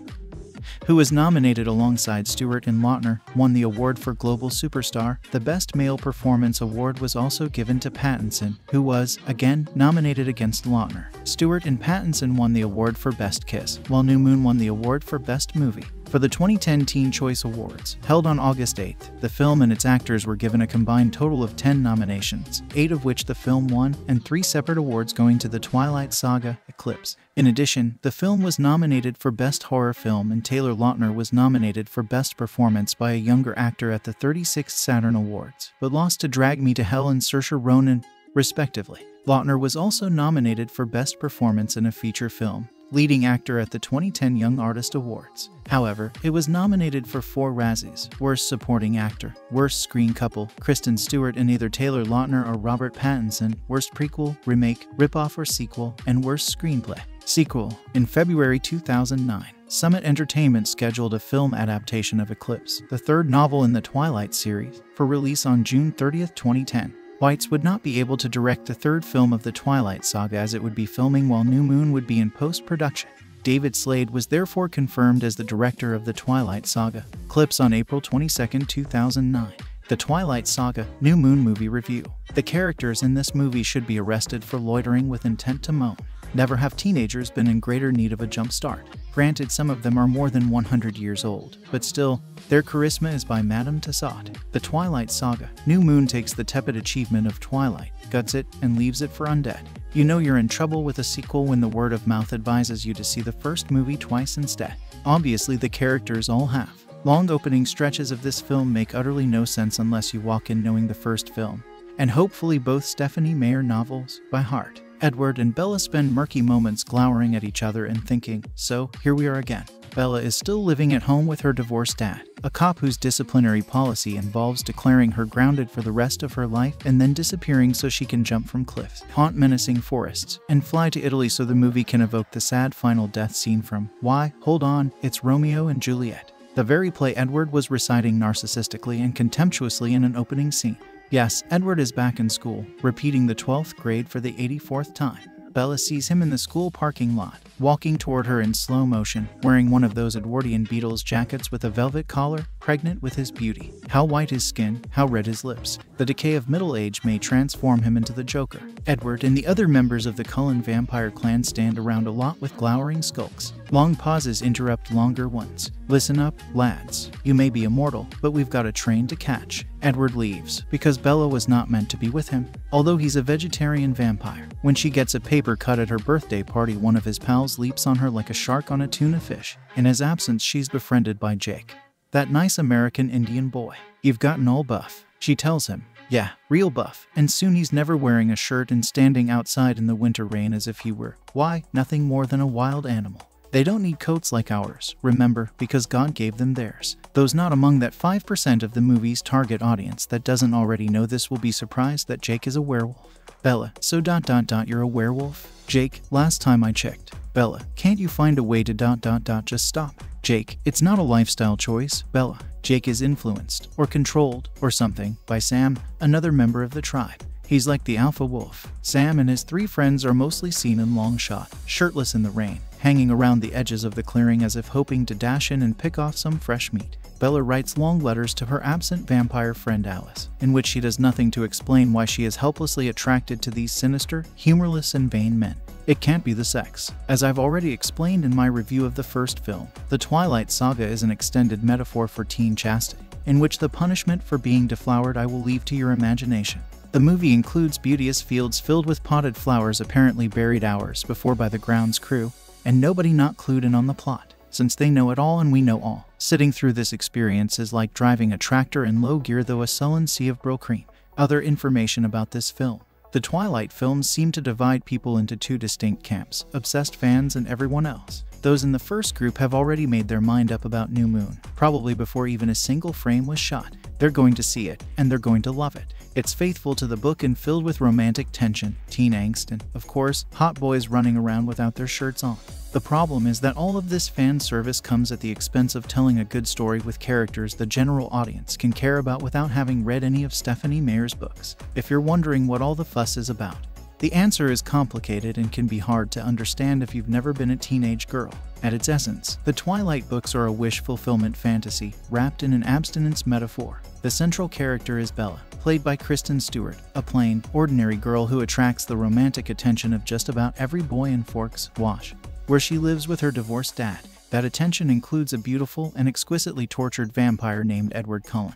who was nominated alongside Stewart and Lautner, won the award for Global Superstar. The Best Male Performance Award was also given to Pattinson, who was, again, nominated against Lautner. Stewart and Pattinson won the award for Best Kiss, while New Moon won the award for Best Movie. For the 2010 Teen Choice Awards, held on August 8th, the film and its actors were given a combined total of 10 nominations, 8 of which the film won, and 3 separate awards going to the Twilight Saga Eclipse. In addition, the film was nominated for Best Horror Film and Taylor Lautner was nominated for Best Performance by a Younger Actor at the 36th Saturn Awards, but lost to Drag Me to Hell and Saoirse Ronan, respectively. Lautner was also nominated for Best Performance in a Feature Film, leading actor at the 2010 Young Artist Awards. However, it was nominated for four Razzies Worst Supporting Actor, Worst Screen Couple, Kristen Stewart and either Taylor Lautner or Robert Pattinson, Worst Prequel, Remake, Ripoff or Sequel, and Worst Screenplay. Sequel In February 2009, Summit Entertainment scheduled a film adaptation of Eclipse, the third novel in the Twilight series, for release on June 30, 2010. Weitz would not be able to direct the third film of the Twilight Saga as it would be filming while New Moon would be in post production. David Slade was therefore confirmed as the director of the Twilight Saga. Eclipse on April 22, 2009. The Twilight Saga New Moon Movie Review. The characters in this movie should be arrested for loitering with intent to moan. Never have teenagers been in greater need of a jump start. Granted, some of them are more than 100 years old, but still, their charisma is by Madame Tussauds. The Twilight Saga. New Moon takes the tepid achievement of Twilight, guts it, and leaves it for undead. You know you're in trouble with a sequel when the word of mouth advises you to see the first movie twice instead. Obviously, the characters all have. Long opening stretches of this film make utterly no sense unless you walk in knowing the first film, and hopefully both Stephenie Meyer novels by heart. Edward and Bella spend murky moments glowering at each other and thinking, so here we are again. Bella is still living at home with her divorced dad, a cop whose disciplinary policy involves declaring her grounded for the rest of her life and then disappearing so she can jump from cliffs, haunt menacing forests, and fly to Italy so the movie can evoke the sad final death scene from Why, Hold On, It's Romeo and Juliet. The very play Edward was reciting narcissistically and contemptuously in an opening scene. Yes, Edward is back in school, repeating the 12th grade for the 84th time. Bella sees him in the school parking lot, walking toward her in slow motion, wearing one of those Edwardian Beatles jackets with a velvet collar, pregnant with his beauty. How white his skin, how red his lips. The decay of middle age may transform him into the Joker. Edward and the other members of the Cullen vampire clan stand around a lot with glowering skulks. Long pauses interrupt longer ones. Listen up, lads. You may be immortal, but we've got a train to catch. Edward leaves, because Bella was not meant to be with him. Although he's a vegetarian vampire, when she gets a paper cut at her birthday party, one of his pals leaps on her like a shark on a tuna fish. In his absence, she's befriended by Jake. That nice American Indian boy. You've gotten all buff. She tells him, yeah, real buff. And soon he's never wearing a shirt and standing outside in the winter rain as if he were, why, nothing more than a wild animal. They don't need coats like ours, remember, because God gave them theirs. Those not among that 5% of the movie's target audience that doesn't already know this will be surprised that Jake is a werewolf. Bella, so dot dot dot you're a werewolf? Jake, last time I checked. Bella, can't you find a way to dot dot dot just stop? Jake, it's not a lifestyle choice. Bella, Jake is influenced, or controlled, or something, by Sam, another member of the tribe. He's like the alpha wolf. Sam and his three friends are mostly seen in long shot, shirtless in the rain, hanging around the edges of the clearing as if hoping to dash in and pick off some fresh meat. Bella writes long letters to her absent vampire friend Alice, in which she does nothing to explain why she is helplessly attracted to these sinister, humorless, and vain men. It can't be the sex. As I've already explained in my review of the first film, the Twilight Saga is an extended metaphor for teen chastity, in which the punishment for being deflowered I will leave to your imagination. The movie includes beauteous fields filled with potted flowers apparently buried hours before by the grounds crew, and nobody not clued in on the plot, since they know it all and we know all. Sitting through this experience is like driving a tractor in low gear though a sullen sea of Brylcreem. Other information about this film. The Twilight films seem to divide people into two distinct camps, obsessed fans and everyone else. Those in the first group have already made their mind up about New Moon, probably before even a single frame was shot. They're going to see it, and they're going to love it. It's faithful to the book and filled with romantic tension, teen angst, and, of course, hot boys running around without their shirts on. The problem is that all of this fan service comes at the expense of telling a good story with characters the general audience can care about without having read any of Stephenie Meyer's books. If you're wondering what all the fuss is about, the answer is complicated and can be hard to understand if you've never been a teenage girl. At its essence, the Twilight books are a wish fulfillment fantasy wrapped in an abstinence metaphor. The central character is Bella, played by Kristen Stewart, a plain, ordinary girl who attracts the romantic attention of just about every boy in Forks, Wash, where she lives with her divorced dad. That attention includes a beautiful and exquisitely tortured vampire named Edward Cullen,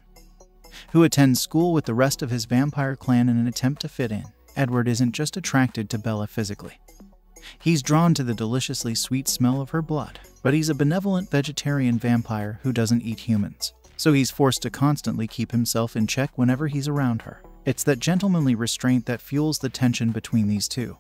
who attends school with the rest of his vampire clan in an attempt to fit in. Edward isn't just attracted to Bella physically. He's drawn to the deliciously sweet smell of her blood, but he's a benevolent vegetarian vampire who doesn't eat humans so he's forced to constantly keep himself in check whenever he's around her. It's that gentlemanly restraint that fuels the tension between these two,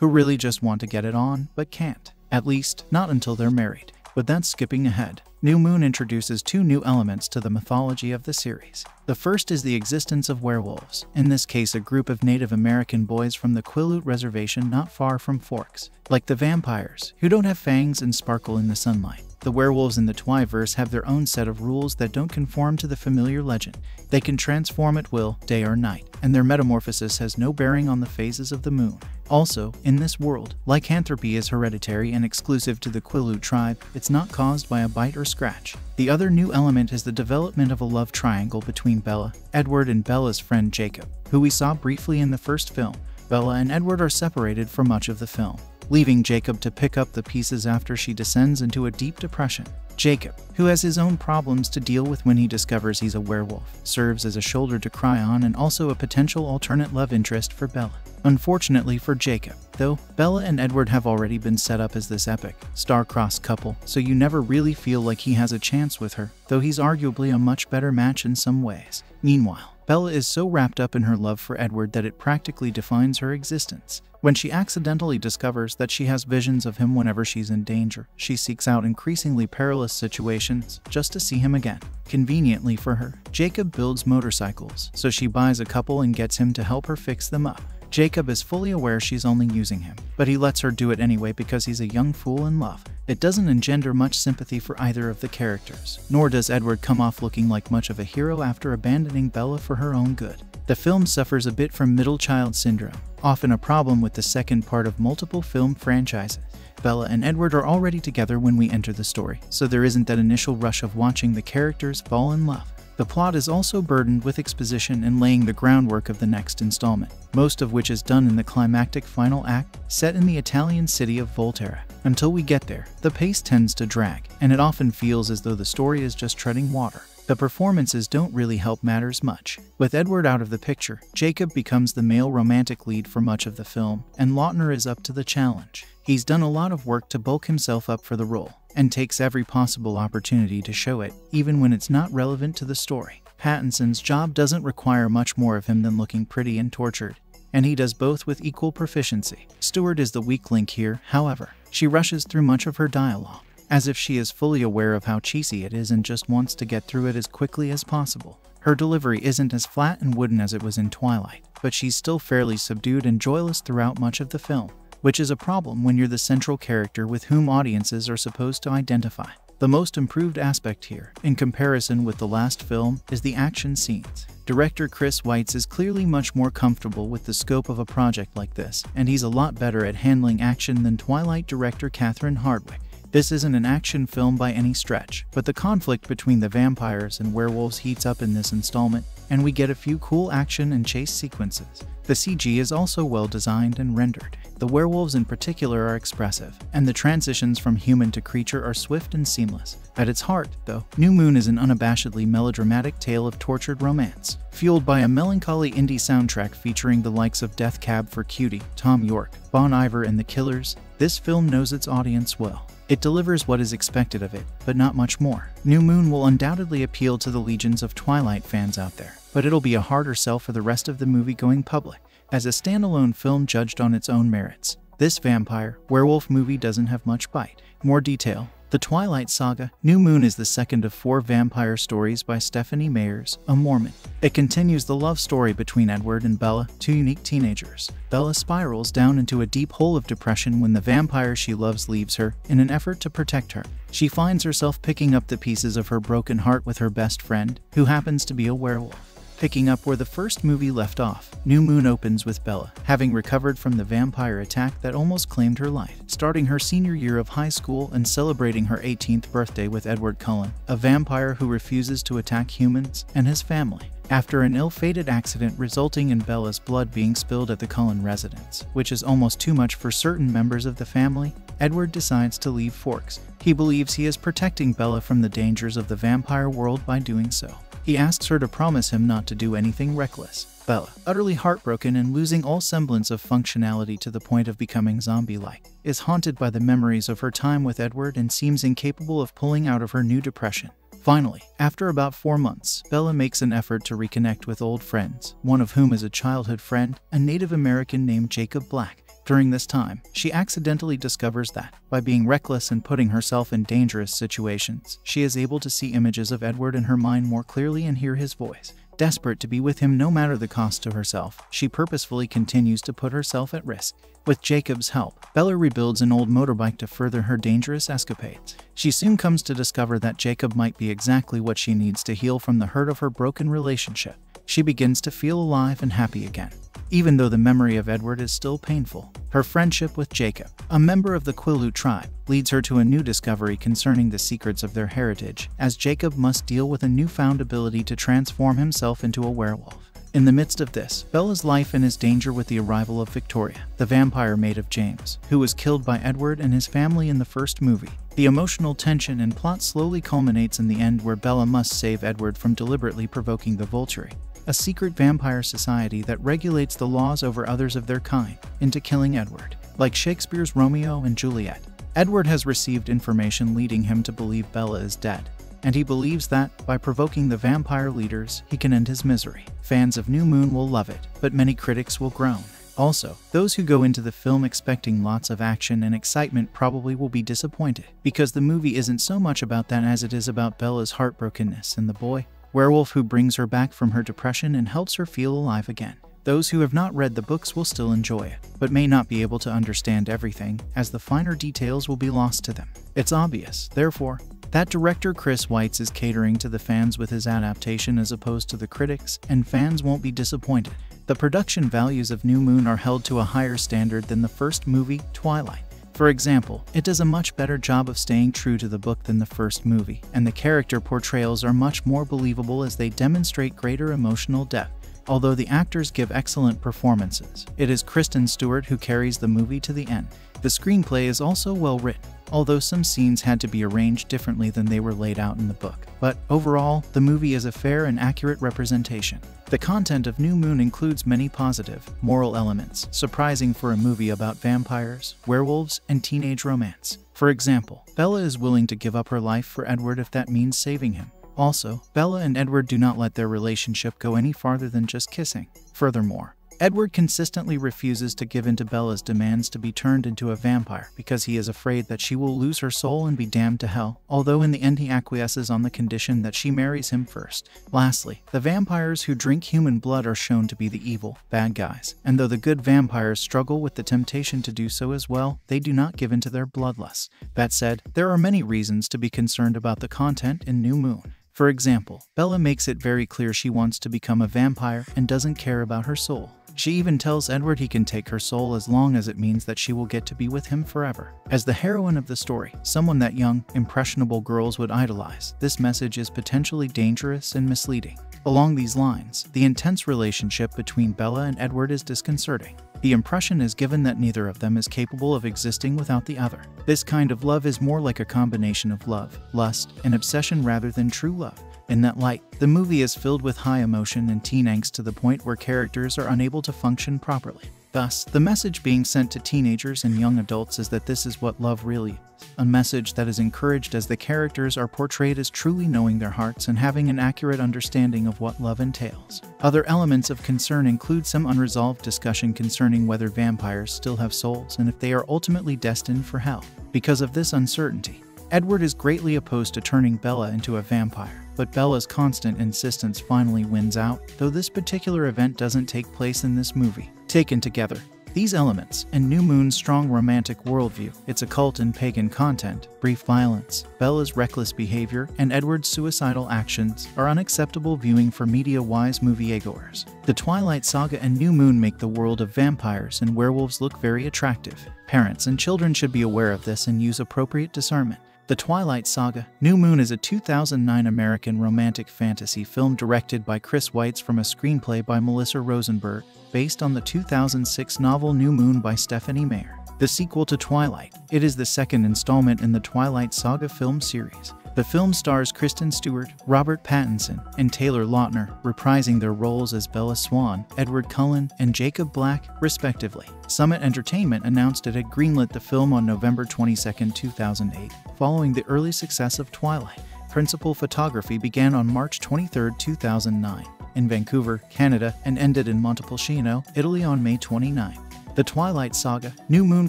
who really just want to get it on, but can't. At least, not until they're married. But that's skipping ahead. New Moon introduces two new elements to the mythology of the series. The first is the existence of werewolves, in this case a group of Native American boys from the Quileute Reservation not far from Forks. Like the vampires, who don't have fangs and sparkle in the sunlight, The werewolves in the Twyverse have their own set of rules that don't conform to the familiar legend. They can transform at will, day or night, and their metamorphosis has no bearing on the phases of the moon. Also, in this world, lycanthropy is hereditary and exclusive to the Quileute tribe, it's not caused by a bite or scratch. The other new element is the development of a love triangle between Bella, Edward, and Bella's friend Jacob, who we saw briefly in the first film. Bella and Edward are separated for much of the film leaving Jacob to pick up the pieces after she descends into a deep depression. Jacob, who has his own problems to deal with when he discovers he's a werewolf, serves as a shoulder to cry on and also a potential alternate love interest for Bella. Unfortunately for Jacob, though, Bella and Edward have already been set up as this epic, star-crossed couple, so you never really feel like he has a chance with her, though he's arguably a much better match in some ways. Meanwhile, Bella is so wrapped up in her love for Edward that it practically defines her existence. When she accidentally discovers that she has visions of him whenever she's in danger, she seeks out increasingly perilous situations just to see him again. Conveniently for her, Jacob builds motorcycles, so she buys a couple and gets him to help her fix them up. Jacob is fully aware she's only using him, but he lets her do it anyway because he's a young fool in love. It doesn't engender much sympathy for either of the characters, nor does Edward come off looking like much of a hero after abandoning Bella for her own good. The film suffers a bit from middle child syndrome, often a problem with the second part of multiple film franchises. Bella and Edward are already together when we enter the story, so there isn't that initial rush of watching the characters fall in love. The plot is also burdened with exposition and laying the groundwork of the next installment, most of which is done in the climactic final act set in the Italian city of Volterra. Until we get there, the pace tends to drag, and it often feels as though the story is just treading water. The performances don't really help matters much. With Edward out of the picture, Jacob becomes the male romantic lead for much of the film, and Lautner is up to the challenge. He's done a lot of work to bulk himself up for the role, and takes every possible opportunity to show it, even when it's not relevant to the story. Pattinson's job doesn't require much more of him than looking pretty and tortured, and he does both with equal proficiency. Stewart is the weak link here, however. She rushes through much of her dialogue, as if she is fully aware of how cheesy it is and just wants to get through it as quickly as possible. Her delivery isn't as flat and wooden as it was in Twilight, but she's still fairly subdued and joyless throughout much of the film which is a problem when you're the central character with whom audiences are supposed to identify. The most improved aspect here, in comparison with the last film, is the action scenes. Director Chris Weitz is clearly much more comfortable with the scope of a project like this, and he's a lot better at handling action than Twilight director Catherine Hardwicke. This isn't an action film by any stretch, but the conflict between the vampires and werewolves heats up in this installment, and we get a few cool action and chase sequences. The CG is also well designed and rendered. The werewolves in particular are expressive, and the transitions from human to creature are swift and seamless. At its heart, though, New Moon is an unabashedly melodramatic tale of tortured romance, fueled by a melancholy indie soundtrack featuring the likes of Death Cab for Cutie, Thom Yorke, Bon Iver, and The Killers. This film knows its audience well. It delivers what is expected of it, but not much more. New Moon will undoubtedly appeal to the legions of Twilight fans out there, but it'll be a harder sell for the rest of the movie going public. As a standalone film judged on its own merits, this vampire, werewolf movie doesn't have much bite. More detail, the Twilight Saga, New Moon is the second of four vampire stories by Stephenie Meyers, a Mormon. It continues the love story between Edward and Bella, two unique teenagers. Bella spirals down into a deep hole of depression when the vampire she loves leaves her in an effort to protect her. She finds herself picking up the pieces of her broken heart with her best friend, who happens to be a werewolf. Picking up where the first movie left off, New Moon opens with Bella, having recovered from the vampire attack that almost claimed her life, starting her senior year of high school and celebrating her 18th birthday with Edward Cullen, a vampire who refuses to attack humans and his family. After an ill-fated accident resulting in Bella's blood being spilled at the Cullen residence, which is almost too much for certain members of the family, Edward decides to leave Forks. He believes he is protecting Bella from the dangers of the vampire world by doing so. He asks her to promise him not to do anything reckless. Bella, utterly heartbroken and losing all semblance of functionality to the point of becoming zombie-like, is haunted by the memories of her time with Edward and seems incapable of pulling out of her new depression. Finally, after about four months, Bella makes an effort to reconnect with old friends, one of whom is a childhood friend, a Native American named Jacob Black. During this time, she accidentally discovers that, by being reckless and putting herself in dangerous situations, she is able to see images of Edward in her mind more clearly and hear his voice. Desperate to be with him no matter the cost to herself, she purposefully continues to put herself at risk. With Jacob's help, Bella rebuilds an old motorbike to further her dangerous escapades. She soon comes to discover that Jacob might be exactly what she needs to heal from the hurt of her broken relationship. She begins to feel alive and happy again even though the memory of Edward is still painful. Her friendship with Jacob, a member of the Quileute tribe, leads her to a new discovery concerning the secrets of their heritage, as Jacob must deal with a newfound ability to transform himself into a werewolf. In the midst of this, Bella's life is in danger with the arrival of Victoria, the vampire maid of James, who was killed by Edward and his family in the first movie. The emotional tension and plot slowly culminates in the end where Bella must save Edward from deliberately provoking the Volturi, a secret vampire society that regulates the laws over others of their kind, into killing Edward. Like Shakespeare's Romeo and Juliet, Edward has received information leading him to believe Bella is dead, and he believes that, by provoking the vampire leaders, he can end his misery. Fans of New Moon will love it, but many critics will groan. Also, those who go into the film expecting lots of action and excitement probably will be disappointed, because the movie isn't so much about that as it is about Bella's heartbrokenness and the boy, werewolf who brings her back from her depression and helps her feel alive again. Those who have not read the books will still enjoy it, but may not be able to understand everything, as the finer details will be lost to them. It's obvious, therefore, that director Chris Weitz is catering to the fans with his adaptation as opposed to the critics, and fans won't be disappointed. The production values of New Moon are held to a higher standard than the first movie, Twilight. For example, it does a much better job of staying true to the book than the first movie, and the character portrayals are much more believable as they demonstrate greater emotional depth. Although the actors give excellent performances, it is Kristen Stewart who carries the movie to the end. The screenplay is also well written, although some scenes had to be arranged differently than they were laid out in the book. But overall, the movie is a fair and accurate representation. The content of New Moon includes many positive, moral elements, surprising for a movie about vampires, werewolves, and teenage romance. For example, Bella is willing to give up her life for Edward if that means saving him. Also, Bella and Edward do not let their relationship go any farther than just kissing. Furthermore, Edward consistently refuses to give in to Bella's demands to be turned into a vampire because he is afraid that she will lose her soul and be damned to hell, although in the end he acquiesces on the condition that she marries him first. Lastly, the vampires who drink human blood are shown to be the evil, bad guys, and though the good vampires struggle with the temptation to do so as well, they do not give in to their bloodlust. That said, there are many reasons to be concerned about the content in New Moon. For example, Bella makes it very clear she wants to become a vampire and doesn't care about her soul. She even tells Edward he can take her soul as long as it means that she will get to be with him forever. As the heroine of the story, someone that young, impressionable girls would idolize, this message is potentially dangerous and misleading. Along these lines, the intense relationship between Bella and Edward is disconcerting. The impression is given that neither of them is capable of existing without the other. This kind of love is more like a combination of love, lust, and obsession rather than true love. In that light, the movie is filled with high emotion and teen angst to the point where characters are unable to function properly. Thus, the message being sent to teenagers and young adults is that this is what love really is. A message that is encouraged as the characters are portrayed as truly knowing their hearts and having an accurate understanding of what love entails. Other elements of concern include some unresolved discussion concerning whether vampires still have souls and if they are ultimately destined for hell. Because of this uncertainty, Edward is greatly opposed to turning Bella into a vampire but Bella's constant insistence finally wins out, though this particular event doesn't take place in this movie. Taken together, these elements, and New Moon's strong romantic worldview, its occult and pagan content, brief violence, Bella's reckless behavior, and Edward's suicidal actions are unacceptable viewing for media-wise moviegoers. The Twilight Saga and New Moon make the world of vampires and werewolves look very attractive. Parents and children should be aware of this and use appropriate discernment. The Twilight Saga New Moon is a 2009 American romantic fantasy film directed by Chris Weitz from a screenplay by Melissa Rosenberg, based on the 2006 novel New Moon by Stephenie Meyer. The sequel to Twilight, it is the second installment in the Twilight Saga film series. The film stars Kristen Stewart, Robert Pattinson, and Taylor Lautner, reprising their roles as Bella Swan, Edward Cullen, and Jacob Black, respectively. Summit Entertainment announced it had greenlit the film on November 22, 2008, following the early success of Twilight. Principal photography began on March 23, 2009, in Vancouver, Canada, and ended in Montepulciano, Italy on May 29. The Twilight Saga New Moon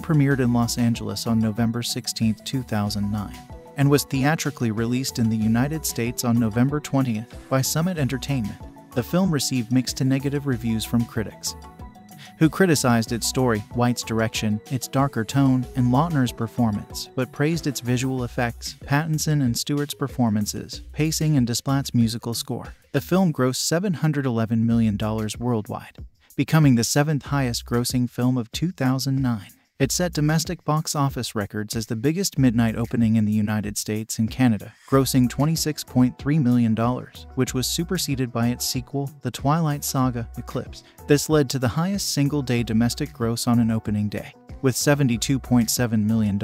premiered in Los Angeles on November 16, 2009 and was theatrically released in the United States on November 20th by Summit Entertainment. The film received mixed to negative reviews from critics, who criticized its story, Weitz's direction, its darker tone, and Lautner's performance, but praised its visual effects, Pattinson and Stewart's performances, pacing, and Desplat's musical score. The film grossed $711 million worldwide, becoming the seventh highest grossing film of 2009. It set domestic box office records as the biggest midnight opening in the United States and Canada, grossing $26.3 million, which was superseded by its sequel, The Twilight Saga Eclipse. This led to the highest single day domestic gross on an opening day with $72.7 million,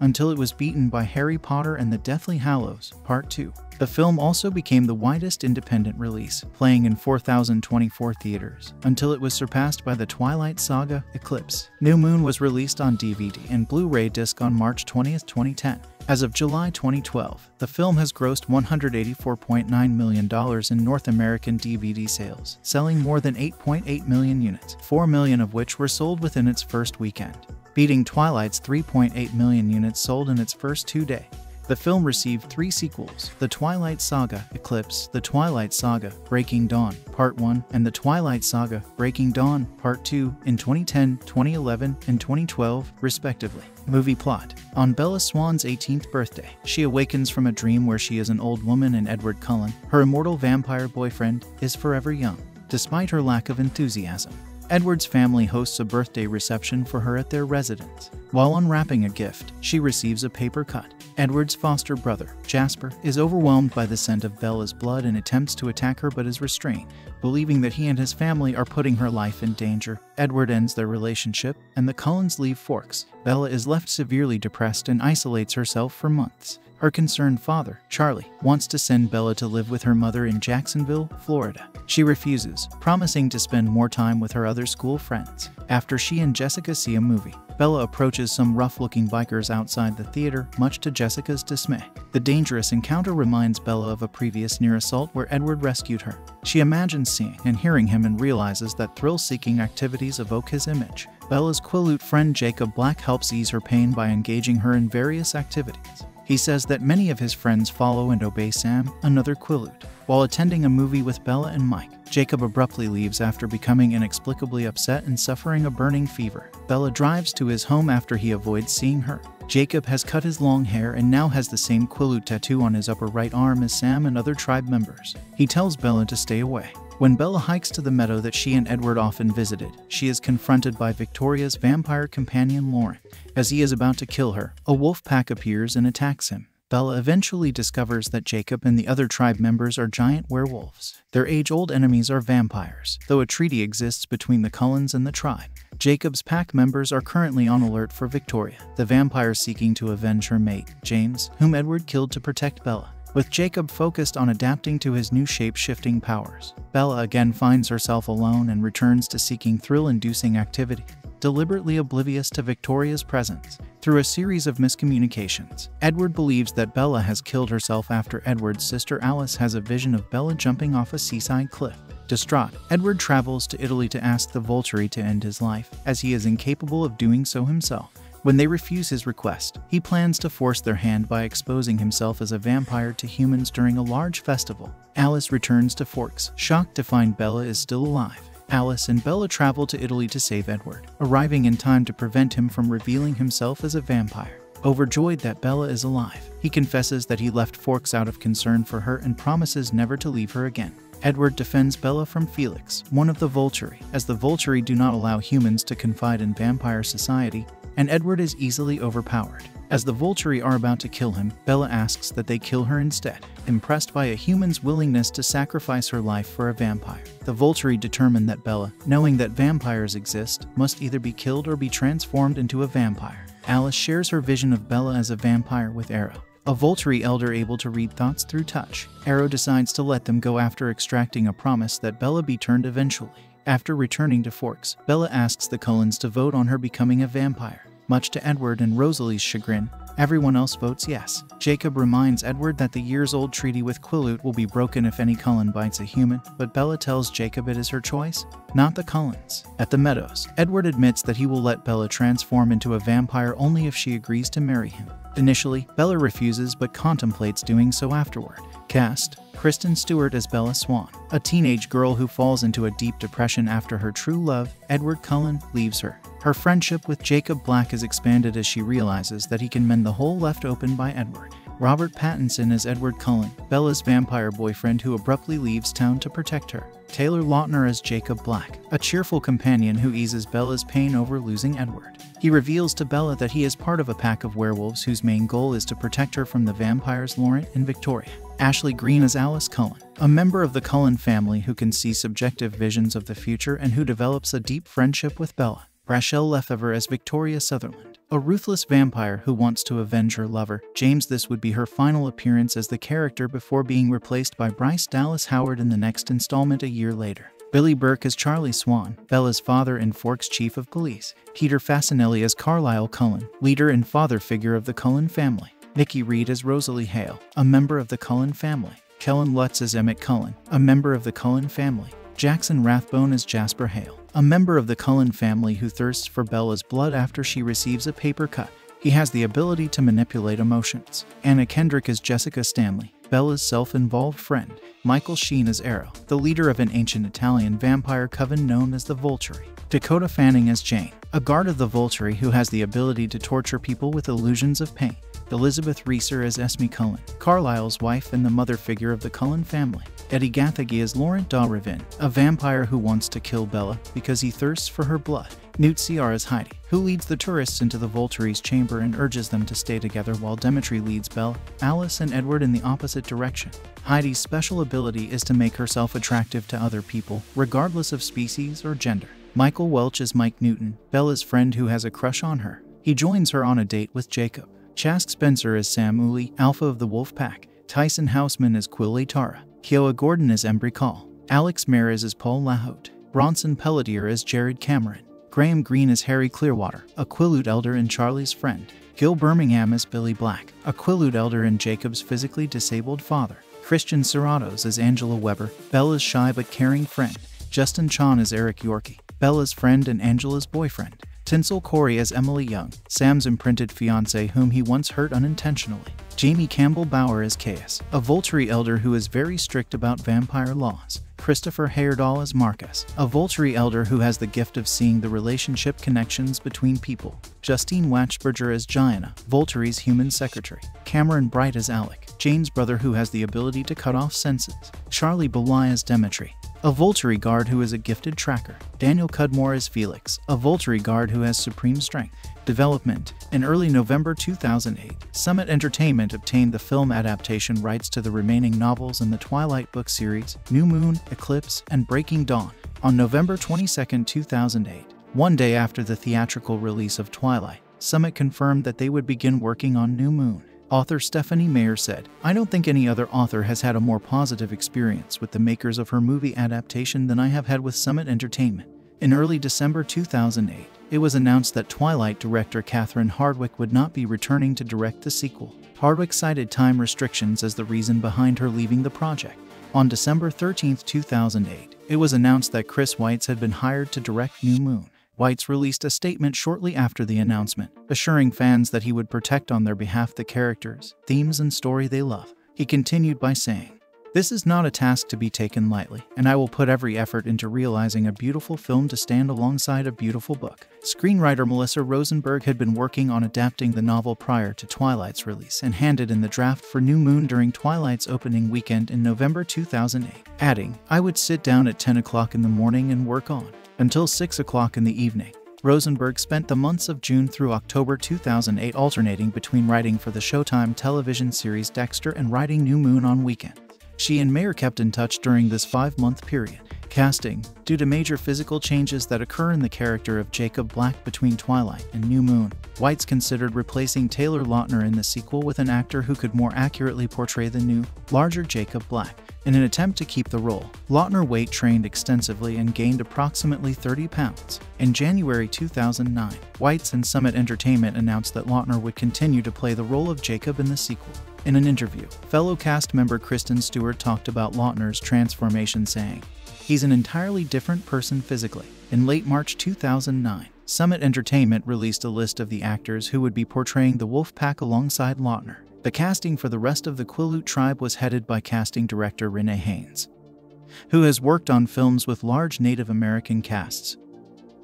until it was beaten by Harry Potter and the Deathly Hallows, Part 2. The film also became the widest independent release, playing in 4,024 theaters, until it was surpassed by the Twilight Saga Eclipse. New Moon was released on DVD and Blu-ray disc on March 20, 2010. As of July 2012, the film has grossed $184.9 million in North American DVD sales, selling more than 8.8 million units, 4 million of which were sold within its first weekend, beating Twilight's 3.8 million units sold in its first two days. The film received three sequels The Twilight Saga Eclipse, The Twilight Saga Breaking Dawn Part 1, and The Twilight Saga Breaking Dawn Part 2 in 2010, 2011, and 2012, respectively. Movie plot On Bella Swan's 18th birthday, she awakens from a dream where she is an old woman and Edward Cullen, her immortal vampire boyfriend, is forever young, despite her lack of enthusiasm. Edward's family hosts a birthday reception for her at their residence. While unwrapping a gift, she receives a paper cut. Edward's foster brother, Jasper, is overwhelmed by the scent of Bella's blood and attempts to attack her but is restrained. Believing that he and his family are putting her life in danger, Edward ends their relationship and the Cullens leave Forks. Bella is left severely depressed and isolates herself for months. Her concerned father, Charlie, wants to send Bella to live with her mother in Jacksonville, Florida. She refuses, promising to spend more time with her other school friends. After she and Jessica see a movie, Bella approaches some rough looking bikers outside the theater, much to Jessica's dismay. The dangerous encounter reminds Bella of a previous near assault where Edward rescued her. She imagines seeing and hearing him and realizes that thrill seeking activities evoke his image. Bella's Quileute friend Jacob Black helps ease her pain by engaging her in various activities. He says that many of his friends follow and obey Sam, another Quileute. While attending a movie with Bella and Mike, Jacob abruptly leaves after becoming inexplicably upset and suffering a burning fever. Bella drives to his home after he avoids seeing her. Jacob has cut his long hair and now has the same Quileute tattoo on his upper right arm as Sam and other tribe members. He tells Bella to stay away. When Bella hikes to the meadow that she and Edward often visited, she is confronted by Victoria's vampire companion Laurent. As he is about to kill her, a wolf pack appears and attacks him. Bella eventually discovers that Jacob and the other tribe members are giant werewolves. Their age old enemies are vampires, though a treaty exists between the Cullens and the tribe. Jacob's pack members are currently on alert for Victoria, the vampire seeking to avenge her mate, James, whom Edward killed to protect Bella with Jacob focused on adapting to his new shape shifting powers. Bella again finds herself alone and returns to seeking thrill inducing activity, deliberately oblivious to Victoria's presence. Through a series of miscommunications, Edward believes that Bella has killed herself after Edward's sister Alice has a vision of Bella jumping off a seaside cliff. Distraught, Edward travels to Italy to ask the Volturi to end his life, as he is incapable of doing so himself. When they refuse his request, he plans to force their hand by exposing himself as a vampire to humans during a large festival. Alice returns to Forks, shocked to find Bella is still alive. Alice and Bella travel to Italy to save Edward, arriving in time to prevent him from revealing himself as a vampire. Overjoyed that Bella is alive, he confesses that he left Forks out of concern for her and promises never to leave her again. Edward defends Bella from Felix, one of the Volturi, as the Volturi do not allow humans to confide in vampire society and Edward is easily overpowered. As the Volturi are about to kill him, Bella asks that they kill her instead, impressed by a human's willingness to sacrifice her life for a vampire. The Volturi determine that Bella, knowing that vampires exist, must either be killed or be transformed into a vampire. Alice shares her vision of Bella as a vampire with Aro, a Volturi elder able to read thoughts through touch. Aro decides to let them go after extracting a promise that Bella be turned eventually. After returning to Forks, Bella asks the Cullens to vote on her becoming a vampire. Much to Edward and Rosalie's chagrin, everyone else votes yes. Jacob reminds Edward that the years old treaty with Quileute will be broken if any Cullen bites a human, but Bella tells Jacob it is her choice, not the Cullens. At the Meadows, Edward admits that he will let Bella transform into a vampire only if she agrees to marry him. Initially, Bella refuses but contemplates doing so afterward. Cast Kristen Stewart as Bella Swan, a teenage girl who falls into a deep depression after her true love, Edward Cullen, leaves her. Her friendship with Jacob Black is expanded as she realizes that he can mend the hole left open by Edward. Robert Pattinson as Edward Cullen, Bella's vampire boyfriend who abruptly leaves town to protect her. Taylor Lautner as Jacob Black, a cheerful companion who eases Bella's pain over losing Edward. He reveals to Bella that he is part of a pack of werewolves whose main goal is to protect her from the vampires Laurent and Victoria. Ashley Greene as Alice Cullen, a member of the Cullen family who can see subjective visions of the future and who develops a deep friendship with Bella. Rachelle Lefevre as Victoria Sutherland, a ruthless vampire who wants to avenge her lover, James. This would be her final appearance as the character before being replaced by Bryce Dallas Howard in the next installment a year later. Billy Burke as Charlie Swan, Bella's father and Forks chief of police. Peter Facinelli as Carlisle Cullen, leader and father figure of the Cullen family. Nikki Reed as Rosalie Hale, a member of the Cullen family. Kellen Lutz as Emmett Cullen, a member of the Cullen family. Jackson Rathbone as Jasper Hale, a member of the Cullen family who thirsts for Bella's blood after she receives a paper cut. He has the ability to manipulate emotions. Anna Kendrick as Jessica Stanley, Bella's self involved friend. Michael Sheen as Aro, the leader of an ancient Italian vampire coven known as the Volturi. Dakota Fanning as Jane, a guard of the Volturi who has the ability to torture people with illusions of pain. Elizabeth Reaser as Esme Cullen, Carlisle's wife and the mother figure of the Cullen family. Edi Gathegi as Laurent Darrivin, a vampire who wants to kill Bella because he thirsts for her blood. Noot Seear as Heidi, who leads the tourists into the Volturi's chamber and urges them to stay together while Demetri leads Bella, Alice, and Edward in the opposite direction. Heidi's special ability is to make herself attractive to other people, regardless of species or gender. Michael Welch is Mike Newton, Bella's friend who has a crush on her. He joins her on a date with Jacob. Chaske Spencer as Sam Uley, Alpha of the Wolf Pack. Tyson Houseman as Quil Ateara. Kiowa Gordon as Embry Call. Alex Meraz as Paul Lahote. Bronson Pelletier as Jared Cameron. Graham Greene as Harry Clearwater, a Quileute elder and Charlie's friend. Gil Birmingham as Billy Black, a Quileute elder and Jacob's physically disabled father. Christian Serratos as Angela Weber, Bella's shy but caring friend. Justin Chon as Eric Yorkie, Bella's friend and Angela's boyfriend. Tinsel Korey as Emily Young, Sam's imprinted fiance whom he once hurt unintentionally. Jamie Campbell Bower as Caius, a Volturi elder who is very strict about vampire laws. Christopher Heyerdahl as Marcus, a Volturi elder who has the gift of seeing the relationship connections between people. Justine Wachsberger as Gianna, Volturi's human secretary. Cameron Bright as Alec, Jane's brother who has the ability to cut off senses. Charlie Bewley as Demetri, a Volturi guard who is a gifted tracker. Daniel Cudmore as Felix, a Volturi guard who has supreme strength. Development In early November 2008, Summit Entertainment obtained the film adaptation rights to the remaining novels in the Twilight book series New Moon, Eclipse, and Breaking Dawn. On November 22, 2008, one day after the theatrical release of Twilight, Summit confirmed that they would begin working on New Moon. Author Stephenie Meyer said, I don't think any other author has had a more positive experience with the makers of her movie adaptation than I have had with Summit Entertainment. In early December 2008, it was announced that Twilight director Catherine Hardwicke would not be returning to direct the sequel. Hardwicke cited time restrictions as the reason behind her leaving the project. On December 13, 2008, it was announced that Chris Weitz had been hired to direct New Moon. Weitz released a statement shortly after the announcement, assuring fans that he would protect on their behalf the characters, themes, and story they love. He continued by saying, this is not a task to be taken lightly, and I will put every effort into realizing a beautiful film to stand alongside a beautiful book. Screenwriter Melissa Rosenberg had been working on adapting the novel prior to Twilight's release and handed in the draft for New Moon during Twilight's opening weekend in November 2008, adding, I would sit down at 10 o'clock in the morning and work on until 6 o'clock in the evening. Rosenberg spent the months of June through October 2008 alternating between writing for the Showtime television series Dexter and writing New Moon on weekends. She and Meyer kept in touch during this five month period. Casting Due to major physical changes that occur in the character of Jacob Black between Twilight and New Moon, Weitz considered replacing Taylor Lautner in the sequel with an actor who could more accurately portray the new, larger Jacob Black. In an attempt to keep the role, Lautner weight trained extensively and gained approximately 30 pounds. In January 2009, Weitz and Summit Entertainment announced that Lautner would continue to play the role of Jacob in the sequel. In an interview, fellow cast member Kristen Stewart talked about Lautner's transformation, saying, He's an entirely different person physically. In late March 2009, Summit Entertainment released a list of the actors who would be portraying the Wolf Pack alongside Lautner. The casting for the rest of the Quileute tribe was headed by casting director Renee Haynes, who has worked on films with large Native American casts,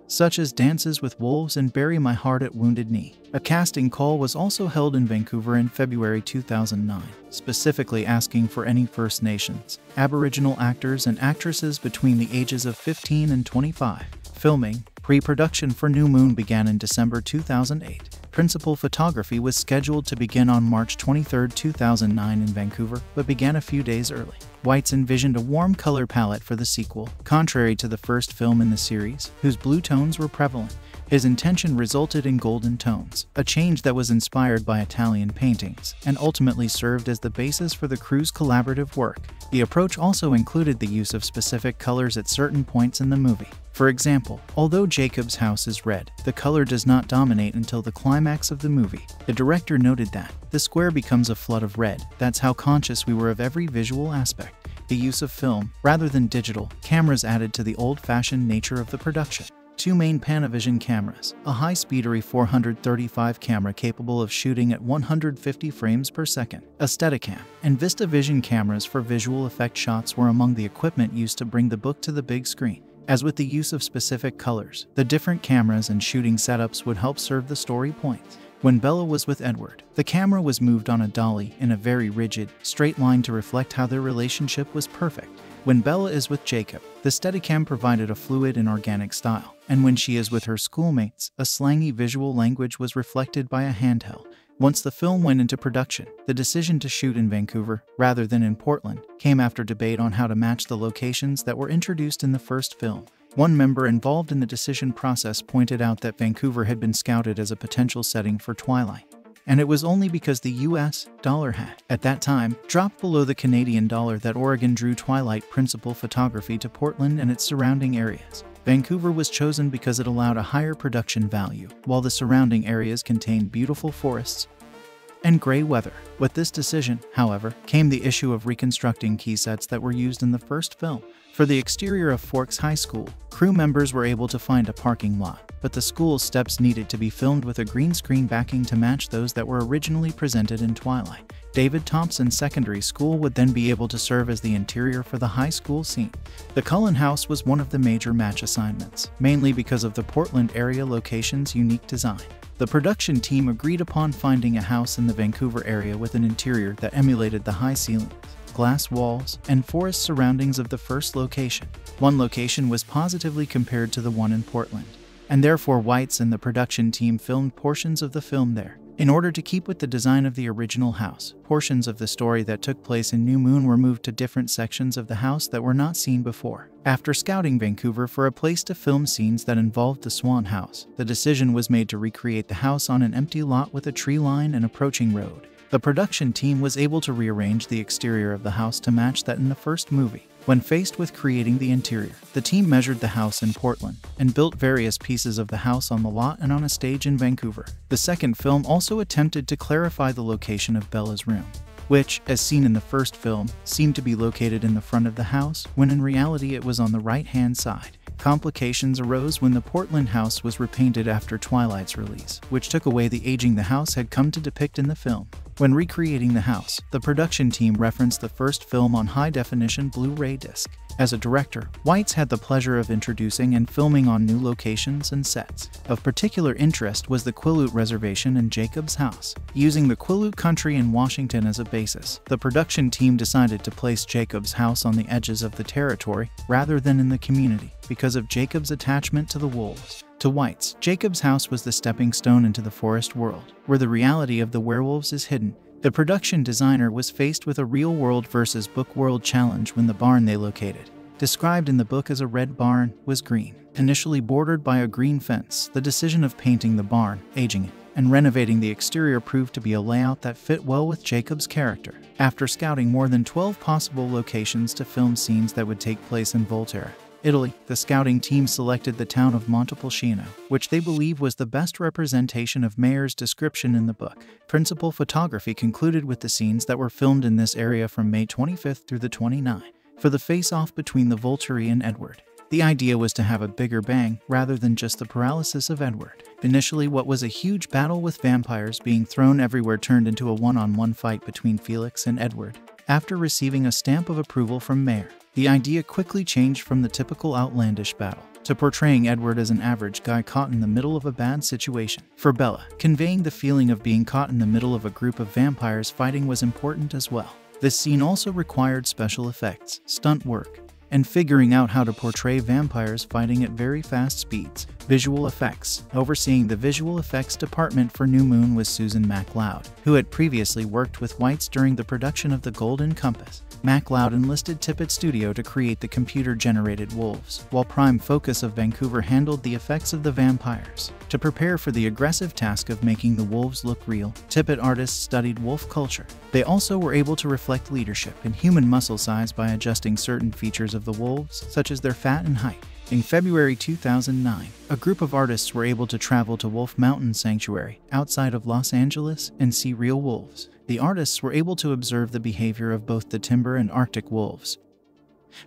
such as Dances with Wolves and Bury My Heart at Wounded Knee. A casting call was also held in Vancouver in February 2009, specifically asking for any First Nations, Aboriginal actors and actresses between the ages of 15 and 25. Filming, pre-production for New Moon began in December 2008. Principal photography was scheduled to begin on March 23, 2009 in Vancouver, but began a few days early. Weitz envisioned a warm color palette for the sequel, contrary to the first film in the series, whose blue tones were prevalent. His intention resulted in golden tones, a change that was inspired by Italian paintings, and ultimately served as the basis for the crew's collaborative work. The approach also included the use of specific colors at certain points in the movie. For example, although Jacob's house is red, the color does not dominate until the climax of the movie. The director noted that, the square becomes a flood of red, that's how conscious we were of every visual aspect. The use of film, rather than digital, cameras added to the old-fashioned nature of the production two main Panavision cameras, a high-speed Arri 435 camera capable of shooting at 150 frames per second, a Steadicam, and VistaVision cameras for visual effect shots were among the equipment used to bring the book to the big screen. As with the use of specific colors, the different cameras and shooting setups would help serve the story points. When Bella was with Edward, the camera was moved on a dolly in a very rigid, straight line to reflect how their relationship was perfect. When Bella is with Jacob, the Steadicam provided a fluid and organic style, and when she is with her schoolmates, a slangy visual language was reflected by a handheld. Once the film went into production, the decision to shoot in Vancouver, rather than in Portland, came after debate on how to match the locations that were introduced in the first film. One member involved in the decision process pointed out that Vancouver had been scouted as a potential setting for Twilight and it was only because the US dollar had, at that time, dropped below the Canadian dollar that Oregon drew Twilight principal photography to Portland and its surrounding areas. Vancouver was chosen because it allowed a higher production value, while the surrounding areas contained beautiful forests and gray weather. With this decision, however, came the issue of reconstructing key sets that were used in the first film. For the exterior of Forks High School, crew members were able to find a parking lot, but the school's steps needed to be filmed with a green screen backing to match those that were originally presented in Twilight. David Thompson Secondary School would then be able to serve as the interior for the high school scene. The Cullen House was one of the major match assignments, mainly because of the Portland area location's unique design. The production team agreed upon finding a house in the Vancouver area with an interior that emulated the high ceilings, glass walls, and forest surroundings of the first location. One location was positively compared to the one in Portland and therefore Weitz and the production team filmed portions of the film there. In order to keep with the design of the original house, portions of the story that took place in New Moon were moved to different sections of the house that were not seen before. After scouting Vancouver for a place to film scenes that involved the Swan House, the decision was made to recreate the house on an empty lot with a tree line and approaching road. The production team was able to rearrange the exterior of the house to match that in the first movie. When faced with creating the interior, the team measured the house in Portland and built various pieces of the house on the lot and on a stage in Vancouver. The second film also attempted to clarify the location of Bella's room, which, as seen in the first film, seemed to be located in the front of the house when in reality it was on the right hand side. Complications arose when the Portland house was repainted after Twilight's release, which took away the aging the house had come to depict in the film. When recreating the house, the production team referenced the first film on high-definition Blu-ray disc. As a director, Weitz had the pleasure of introducing and filming on new locations and sets. Of particular interest was the Quileute Reservation and Jacob's House. Using the Quileute country in Washington as a basis, the production team decided to place Jacob's house on the edges of the territory rather than in the community because of Jacob's attachment to the wolves. To Weitz, Jacob's house was the stepping stone into the forest world, where the reality of the werewolves is hidden. The production designer was faced with a real world versus book world challenge when the barn they located, described in the book as a red barn, was green. Initially bordered by a green fence, the decision of painting the barn, aging it, and renovating the exterior proved to be a layout that fit well with Jacob's character. After scouting more than 12 possible locations to film scenes that would take place in Volterra, Italy, the scouting team selected the town of Montepulciano, which they believe was the best representation of Meyer's description in the book. Principal photography concluded with the scenes that were filmed in this area from May 25th through the 29th for the face-off between the Volturi and Edward. The idea was to have a bigger bang rather than just the paralysis of Edward. Initially, what was a huge battle with vampires being thrown everywhere turned into a one on one fight between Felix and Edward. After receiving a stamp of approval from Meyer, the idea quickly changed from the typical outlandish battle to portraying Edward as an average guy caught in the middle of a bad situation. For Bella, conveying the feeling of being caught in the middle of a group of vampires fighting was important as well. This scene also required special effects, stunt work, and figuring out how to portray vampires fighting at very fast speeds. Visual effects. Overseeing the visual effects department for New Moon was Susan MacLeod, who had previously worked with Weitz during the production of The Golden Compass. MacLeod enlisted Tippett Studio to create the computer-generated wolves, while Prime Focus of Vancouver handled the effects of the vampires. To prepare for the aggressive task of making the wolves look real, Tippett artists studied wolf culture. They also were able to reflect leadership and human muscle size by adjusting certain features of the wolves, such as their fat and height. In February 2009, a group of artists were able to travel to Wolf Mountain Sanctuary outside of Los Angeles and see real wolves. The artists were able to observe the behavior of both the timber and Arctic wolves,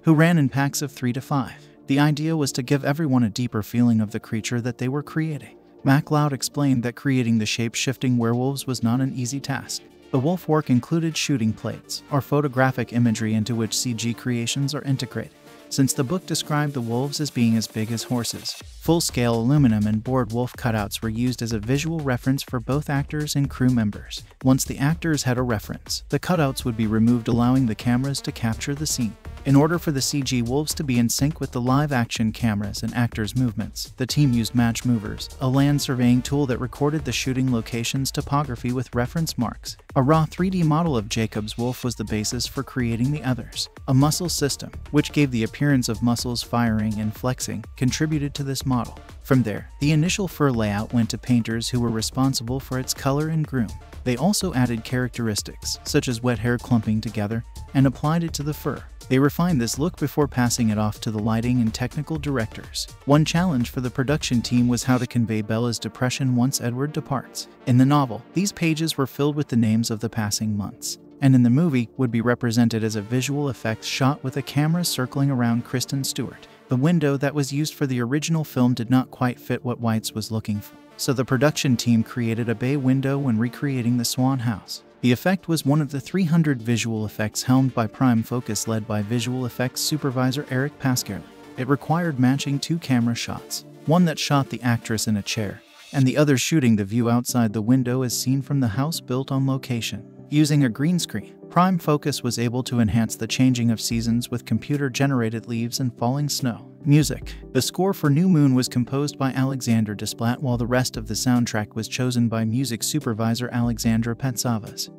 who ran in packs of three to five. The idea was to give everyone a deeper feeling of the creature that they were creating. MacLeod explained that creating the shape-shifting werewolves was not an easy task. The wolf work included shooting plates, or photographic imagery into which CG creations are integrated since the book described the wolves as being as big as horses. Full-scale aluminum and board wolf cutouts were used as a visual reference for both actors and crew members. Once the actors had a reference, the cutouts would be removed allowing the cameras to capture the scene. In order for the CG wolves to be in sync with the live-action cameras and actors' movements, the team used Match Movers, a land surveying tool that recorded the shooting location's topography with reference marks. A raw 3D model of Jacob's wolf was the basis for creating the others. A muscle system, which gave the appearance of muscles firing and flexing, contributed to this model. From there, the initial fur layout went to painters who were responsible for its color and groom. They also added characteristics, such as wet hair clumping together, and applied it to the fur. They refined this look before passing it off to the lighting and technical directors. One challenge for the production team was how to convey Bella's depression once Edward departs. In the novel, these pages were filled with the names of the passing months and in the movie would be represented as a visual effects shot with a camera circling around Kristen Stewart. The window that was used for the original film did not quite fit what Weitz was looking for, so the production team created a bay window when recreating the Swan House. The effect was one of the 300 visual effects helmed by Prime Focus led by visual effects supervisor Eric Pascarelli. It required matching two camera shots, one that shot the actress in a chair, and the other shooting the view outside the window as seen from the house built on location. Using a green screen, Prime Focus was able to enhance the changing of seasons with computer-generated leaves and falling snow. Music. The score for New Moon was composed by Alexander Desplat while the rest of the soundtrack was chosen by music supervisor Alexandra Patsavas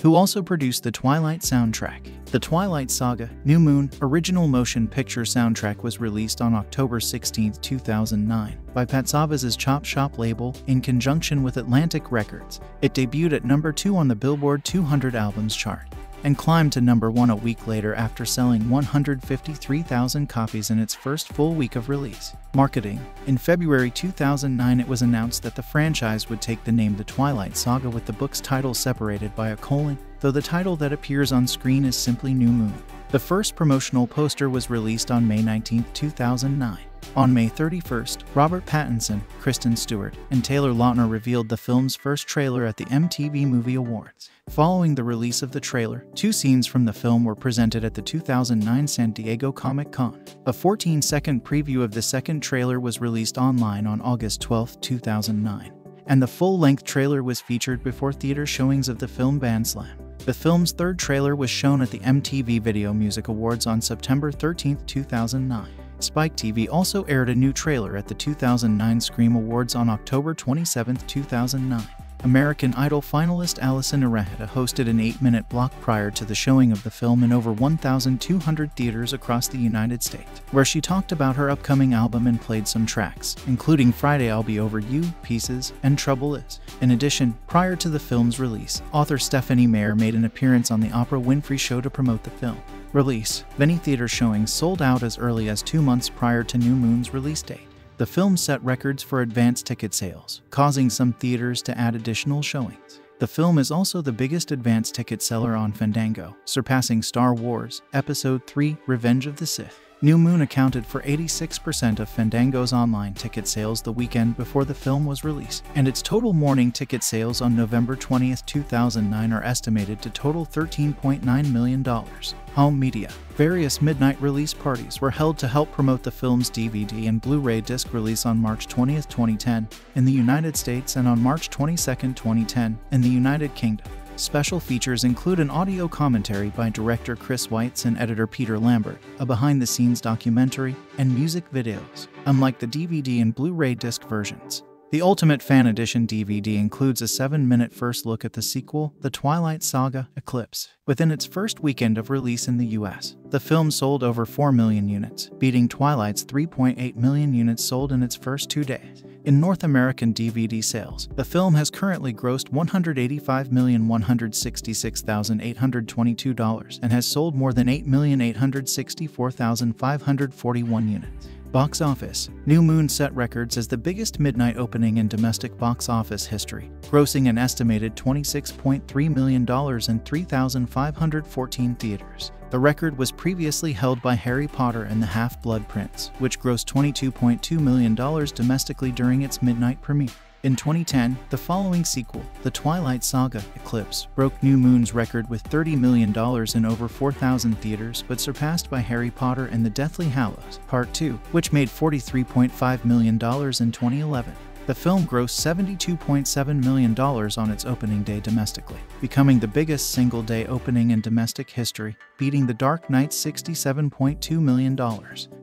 who also produced the Twilight soundtrack. The Twilight Saga New Moon original motion picture soundtrack was released on October 16, 2009 by Patsavas' Chop Shop label in conjunction with Atlantic Records. It debuted at number 2 on the Billboard 200 albums chart and climbed to number one a week later after selling 153,000 copies in its first full week of release. Marketing In February 2009, it was announced that the franchise would take the name The Twilight Saga with the book's title separated by a colon, though the title that appears on screen is simply New Moon. The first promotional poster was released on May 19, 2009. On May 31st, Robert Pattinson, Kristen Stewart, and Taylor Lautner revealed the film's first trailer at the MTV Movie Awards. Following the release of the trailer, two scenes from the film were presented at the 2009 San Diego Comic Con. A 14 second preview of the second trailer was released online on August 12, 2009, and the full length trailer was featured before theater showings of the film Bandslam. The film's third trailer was shown at the MTV Video Music Awards on September 13, 2009. Spike TV also aired a new trailer at the 2009 Scream Awards on October 27, 2009. American Idol finalist Allison Iraheta hosted an 8-minute block prior to the showing of the film in over 1,200 theaters across the United States, where she talked about her upcoming album and played some tracks, including Friday I'll Be Over You, Pieces, and Trouble Is. In addition, prior to the film's release, author Stephenie Meyer made an appearance on the Oprah Winfrey Show to promote the film. Release Many theater showings sold out as early as two months prior to New Moon's release date. The film set records for advance ticket sales, causing some theaters to add additional showings. The film is also the biggest advance ticket seller on Fandango, surpassing Star Wars Episode 3 Revenge of the Sith. New Moon accounted for 86% of Fandango's online ticket sales the weekend before the film was released, and its total morning ticket sales on November 20, 2009 are estimated to total $13.9 million. Home media. Various midnight release parties were held to help promote the film's DVD and Blu ray disc release on March 20, 2010, in the United States and on March 22, 2010, in the United Kingdom. Special features include an audio commentary by director Chris Weitz and editor Peter Lambert, a behind the scenes documentary, and music videos, unlike the DVD and Blu ray disc versions. The Ultimate Fan Edition DVD includes a 7 minute first look at the sequel, The Twilight Saga Eclipse. Within its first weekend of release in the US, the film sold over 4 million units, beating Twilight's 3.8 million units sold in its first two days. In North American DVD sales, the film has currently grossed $185,166,822 and has sold more than 8,864,541 units. Box office New Moon set records as the biggest midnight opening in domestic box office history, grossing an estimated $26.3 million in 3,514 theaters. The record was previously held by Harry Potter and the Half-Blood Prince, which grossed $22.2 million domestically during its midnight premiere. In 2010, the following sequel, The Twilight Saga Eclipse, broke New Moon's record with $30 million in over 4,000 theaters but surpassed by Harry Potter and the Deathly Hallows Part 2, which made $43.5 million in 2011. The film grossed $72.7 million on its opening day domestically, becoming the biggest single day opening in domestic history, beating The Dark Knight's $67.2 million.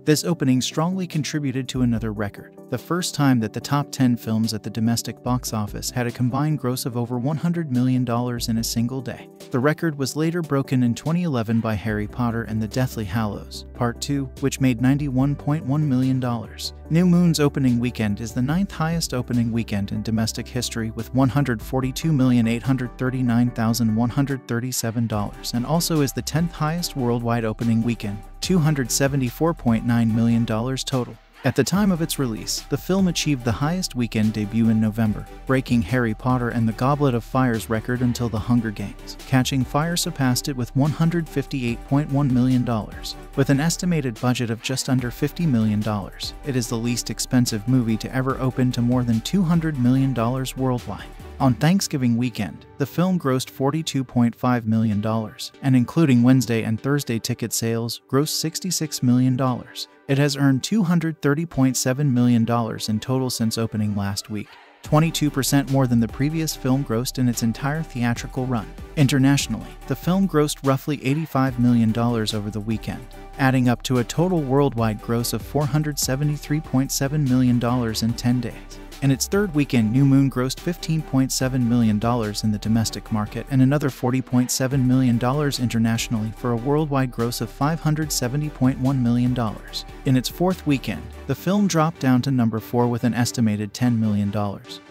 This opening strongly contributed to another record, the first time that the top 10 films at the domestic box office had a combined gross of over $100 million in a single day. The record was later broken in 2011 by Harry Potter and the Deathly Hallows, Part 2, which made $91.1 million. New Moon's opening weekend is the ninth highest opening weekend in domestic history with $142,839,137 and also is the 10th highest worldwide opening weekend, $274.9 million total. At the time of its release, the film achieved the highest weekend debut in November, breaking Harry Potter and the Goblet of Fire's record until The Hunger Games. Catching Fire surpassed it with $158.1 million. With an estimated budget of just under $50 million, it is the least expensive movie to ever open to more than $200 million worldwide. On Thanksgiving weekend, the film grossed $42.5 million, and including Wednesday and Thursday ticket sales, grossed $66 million. It has earned $230.7 million in total since opening last week, 22% more than the previous film grossed in its entire theatrical run. Internationally, the film grossed roughly $85 million over the weekend, adding up to a total worldwide gross of $473.7 million in 10 days. In its third weekend, New Moon grossed $15.7 million in the domestic market and another $40.7 million internationally for a worldwide gross of $570.1 million. In its fourth weekend, the film dropped down to number 4 with an estimated $10 million,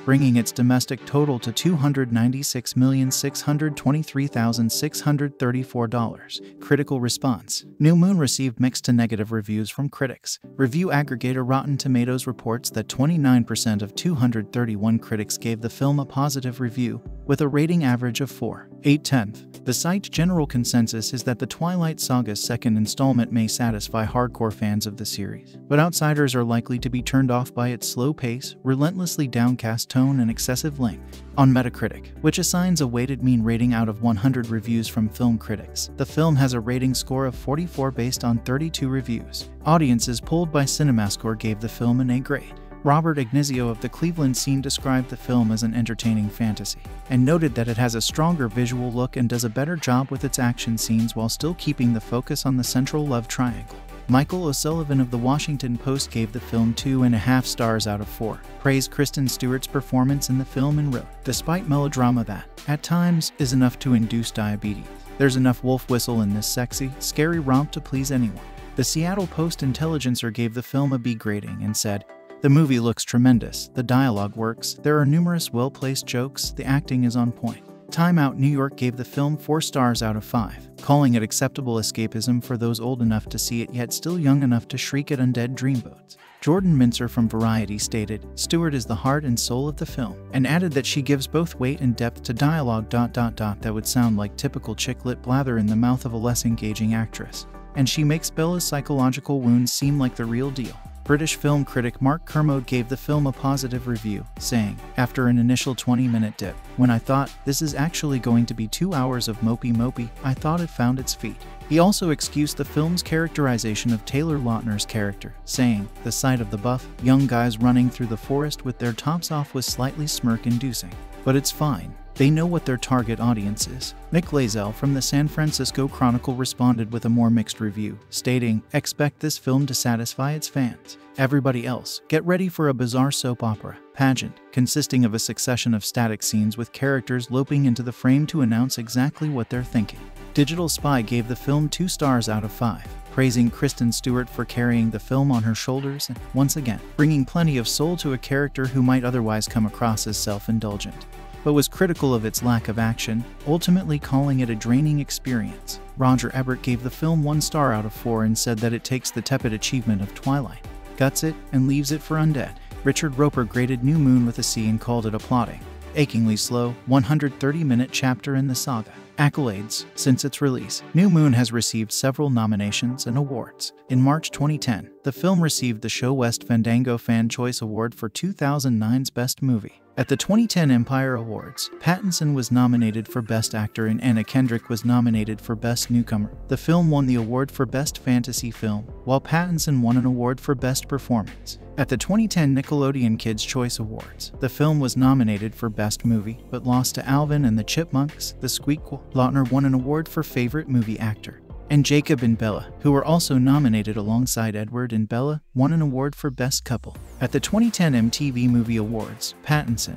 bringing its domestic total to $296,623,634. Critical response New Moon received mixed to negative reviews from critics. Review aggregator Rotten Tomatoes reports that 29% of 231 critics gave the film a positive review, with a rating average of 4. 8 tenth. The site's general consensus is that the Twilight Saga's second installment may satisfy hardcore fans of the series, but outsiders are likely to be turned off by its slow pace, relentlessly downcast tone, and excessive length. On Metacritic, which assigns a weighted mean rating out of 100 reviews from film critics, the film has a rating score of 44 based on 32 reviews. Audiences polled by CinemaScore gave the film an A grade. Robert Ignizio of the Cleveland Scene described the film as an entertaining fantasy, and noted that it has a stronger visual look and does a better job with its action scenes while still keeping the focus on the central love triangle. Michael O'Sullivan of the Washington Post gave the film two and a half stars out of four, praised Kristen Stewart's performance in the film and wrote, despite melodrama that, at times, is enough to induce diabetes. There's enough wolf whistle in this sexy, scary romp to please anyone. The Seattle Post Intelligencer gave the film a B grading and said, the movie looks tremendous, the dialogue works, there are numerous well placed jokes, the acting is on point. Time Out New York gave the film 4 stars out of 5, calling it acceptable escapism for those old enough to see it yet still young enough to shriek at undead dreamboats. Jordan Mintzer from Variety stated, Stewart is the heart and soul of the film, and added that she gives both weight and depth to dialogue dot dot dot that would sound like typical chick lit blather in the mouth of a less engaging actress. and she makes Bella's psychological wounds seem like the real deal. British film critic Mark Kermode gave the film a positive review, saying, After an initial 20 minute dip, when I thought this is actually going to be two hours of mopey mopey, I thought it found its feet. He also excused the film's characterization of Taylor Lautner's character, saying, The sight of the buff, young guys running through the forest with their tops off was slightly smirk inducing. But it's fine. They know what their target audience is. Mick LaSalle from the San Francisco Chronicle responded with a more mixed review, stating, Expect this film to satisfy its fans. Everybody else, get ready for a bizarre soap opera pageant consisting of a succession of static scenes with characters loping into the frame to announce exactly what they're thinking. Digital Spy gave the film two stars out of five, praising Kristen Stewart for carrying the film on her shoulders and, once again, bringing plenty of soul to a character who might otherwise come across as self indulgent but was critical of its lack of action, ultimately calling it a draining experience. Roger Ebert gave the film one star out of four and said that it takes the tepid achievement of Twilight, guts it, and leaves it for undead. Richard Roeper graded New Moon with a C and called it a plotting, achingly slow, 130 minute chapter in the saga. Accolades Since its release, New Moon has received several nominations and awards. In March 2010, the film received the ShoWest Fandango Fan Choice Award for 2009's Best Movie. At the 2010 Empire Awards, Pattinson was nominated for Best Actor and Anna Kendrick was nominated for Best Newcomer. The film won the award for Best Fantasy Film, while Pattinson won an award for Best Performance. At the 2010 Nickelodeon Kids' Choice Awards, the film was nominated for Best Movie, but lost to Alvin and the Chipmunks, The Squeakquel. Lautner won an award for Favorite Movie Actor and Jacob and Bella, who were also nominated alongside Edward and Bella, won an award for Best Couple. At the 2010 MTV Movie Awards, Pattinson,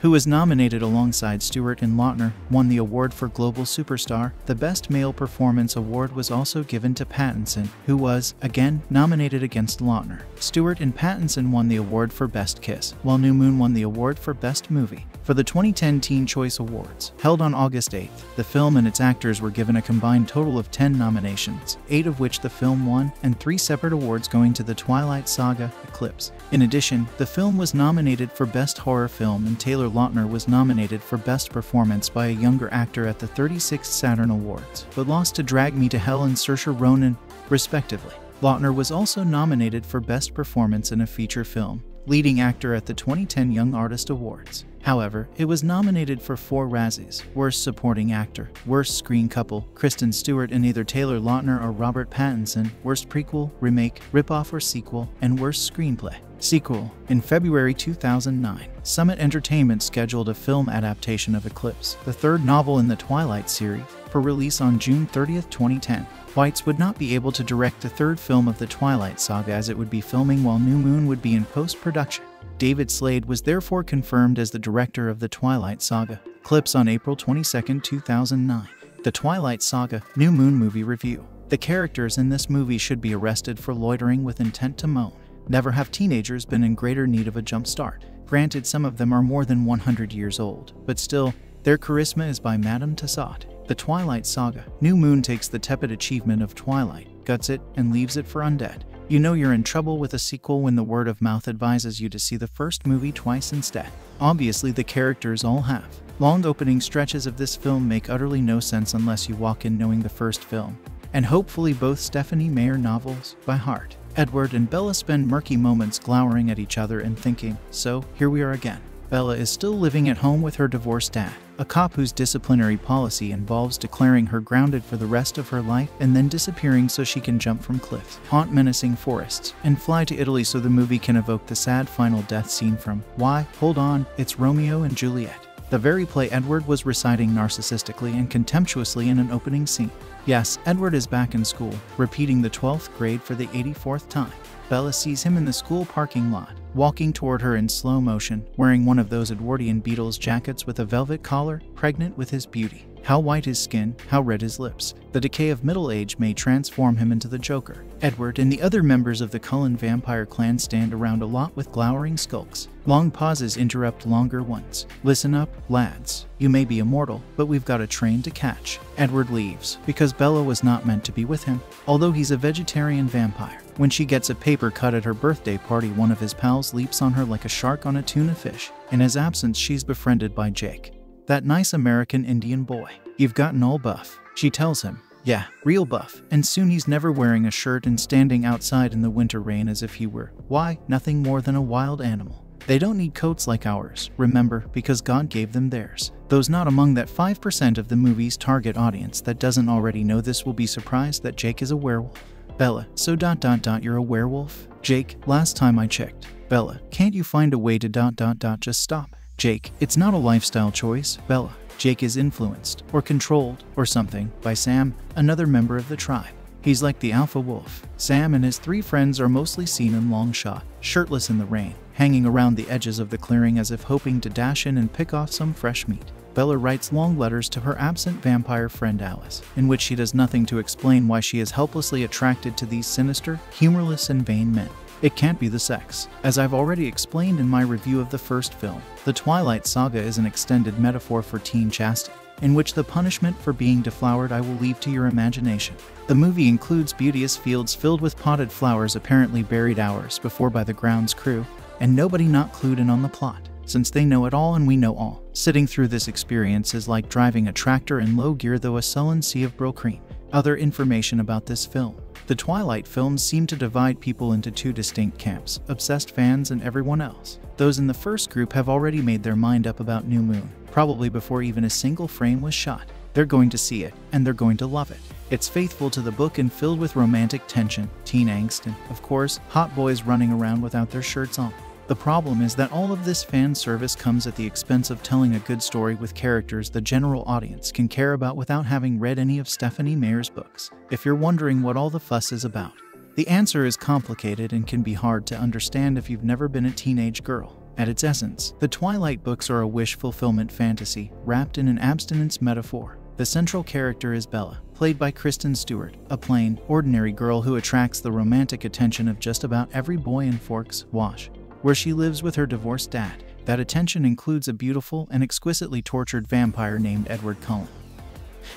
who was nominated alongside Stewart and Lautner, won the award for Global Superstar. The Best Male Performance Award was also given to Pattinson, who was, again, nominated against Lautner. Stewart and Pattinson won the award for Best Kiss, while New Moon won the award for Best Movie. For the 2010 Teen Choice Awards, held on August 8th, the film and its actors were given a combined total of 10 nominations, 8 of which the film won, and 3 separate awards going to the Twilight Saga Eclipse. In addition, the film was nominated for Best Horror Film and Lautner was nominated for Best Performance by a Younger Actor at the 36th Saturn Awards, but lost to Drag Me to Hell and Saoirse Ronan, respectively. Lautner was also nominated for Best Performance in a Feature Film, Leading Actor at the 2010 Young Artist Awards. However, it was nominated for four Razzies Worst Supporting Actor, Worst Screen Couple, Kristen Stewart and either Taylor Lautner or Robert Pattinson, Worst Prequel, Remake, Ripoff or Sequel, and Worst Screenplay. Sequel In February 2009, Summit Entertainment scheduled a film adaptation of Eclipse, the third novel in the Twilight series, for release on June 30, 2010. Weitz would not be able to direct the third film of the Twilight saga as it would be filming while New Moon would be in post production. David Slade was therefore confirmed as the director of the Twilight Saga. Eclipse on April 22, 2009. The Twilight Saga New Moon Movie Review. The characters in this movie should be arrested for loitering with intent to moan. Never have teenagers been in greater need of a jump start. Granted, some of them are more than 100 years old, but still, their charisma is by Madame Tussauds. The Twilight Saga. New Moon takes the tepid achievement of Twilight, guts it, and leaves it for undead. You know you're in trouble with a sequel when the word of mouth advises you to see the first movie twice instead. Obviously, the characters all have. Long opening stretches of this film make utterly no sense unless you walk in knowing the first film, and hopefully both Stephenie Meyer novels by heart. Edward and Bella spend murky moments glowering at each other and thinking, so here we are again. Bella is still living at home with her divorced dad, a cop whose disciplinary policy involves declaring her grounded for the rest of her life and then disappearing so she can jump from cliffs, haunt menacing forests, and fly to Italy so the movie can evoke the sad final death scene from Why, Hold On, It's Romeo and Juliet. The very play Edward was reciting narcissistically and contemptuously in an opening scene. Yes, Edward is back in school, repeating the 12th grade for the 84th time. Bella sees him in the school parking lot, walking toward her in slow motion, wearing one of those Edwardian Beatles jackets with a velvet collar, pregnant with his beauty. How white his skin, how red his lips. The decay of middle age may transform him into the Joker. Edward and the other members of the Cullen vampire clan stand around a lot with glowering skulks. Long pauses interrupt longer ones. Listen up, lads. You may be immortal, but we've got a train to catch. Edward leaves, because Bella was not meant to be with him, although he's a vegetarian vampire. When she gets a paper cut at her birthday party, one of his pals leaps on her like a shark on a tuna fish. In his absence, she's befriended by Jake. That nice American Indian boy. You've gotten all buff. She tells him, Yeah, real buff, and soon he's never wearing a shirt and standing outside in the winter rain as if he were, why, nothing more than a wild animal. They don't need coats like ours, remember, because God gave them theirs. Those not among that 5% of the movie's target audience that doesn't already know this will be surprised that Jake is a werewolf. Bella, so dot dot dot you're a werewolf? Jake, last time I checked. Bella, can't you find a way to dot dot dot just stop? Jake, it's not a lifestyle choice. Bella, Jake is influenced, or controlled, or something, by Sam, another member of the tribe. He's like the alpha wolf. Sam and his three friends are mostly seen in long shot, shirtless in the rain, hanging around the edges of the clearing as if hoping to dash in and pick off some fresh meat. Bella writes long letters to her absent vampire friend Alice, in which she does nothing to explain why she is helplessly attracted to these sinister, humorless, and vain men. It can't be the sex. As I've already explained in my review of the first film, the Twilight Saga is an extended metaphor for teen chastity, in which the punishment for being deflowered I will leave to your imagination. The movie includes beauteous fields filled with potted flowers apparently buried hours before by the grounds crew, and nobody not clued in on the plot, since they know it all and we know all. Sitting through this experience is like driving a tractor in low gear though a sullen sea of Brylcreem. Other information about this film. The Twilight films seem to divide people into two distinct camps obsessed fans and everyone else. Those in the first group have already made their mind up about New Moon, probably before even a single frame was shot. They're going to see it, and they're going to love it. It's faithful to the book and filled with romantic tension, teen angst, and, of course, hot boys running around without their shirts on. The problem is that all of this fan service comes at the expense of telling a good story with characters the general audience can care about without having read any of Stephenie Meyer's books. If you're wondering what all the fuss is about, the answer is complicated and can be hard to understand if you've never been a teenage girl. At its essence, the Twilight books are a wish fulfillment fantasy wrapped in an abstinence metaphor. The central character is Bella, played by Kristen Stewart, a plain, ordinary girl who attracts the romantic attention of just about every boy in Forks, Wash where she lives with her divorced dad. That attention includes a beautiful and exquisitely tortured vampire named Edward Cullen,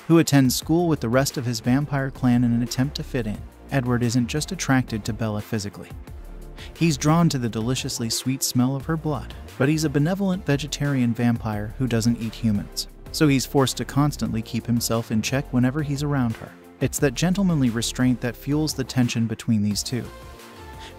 who attends school with the rest of his vampire clan in an attempt to fit in. Edward isn't just attracted to Bella physically. He's drawn to the deliciously sweet smell of her blood, but he's a benevolent vegetarian vampire who doesn't eat humans, so he's forced to constantly keep himself in check whenever he's around her. It's that gentlemanly restraint that fuels the tension between these two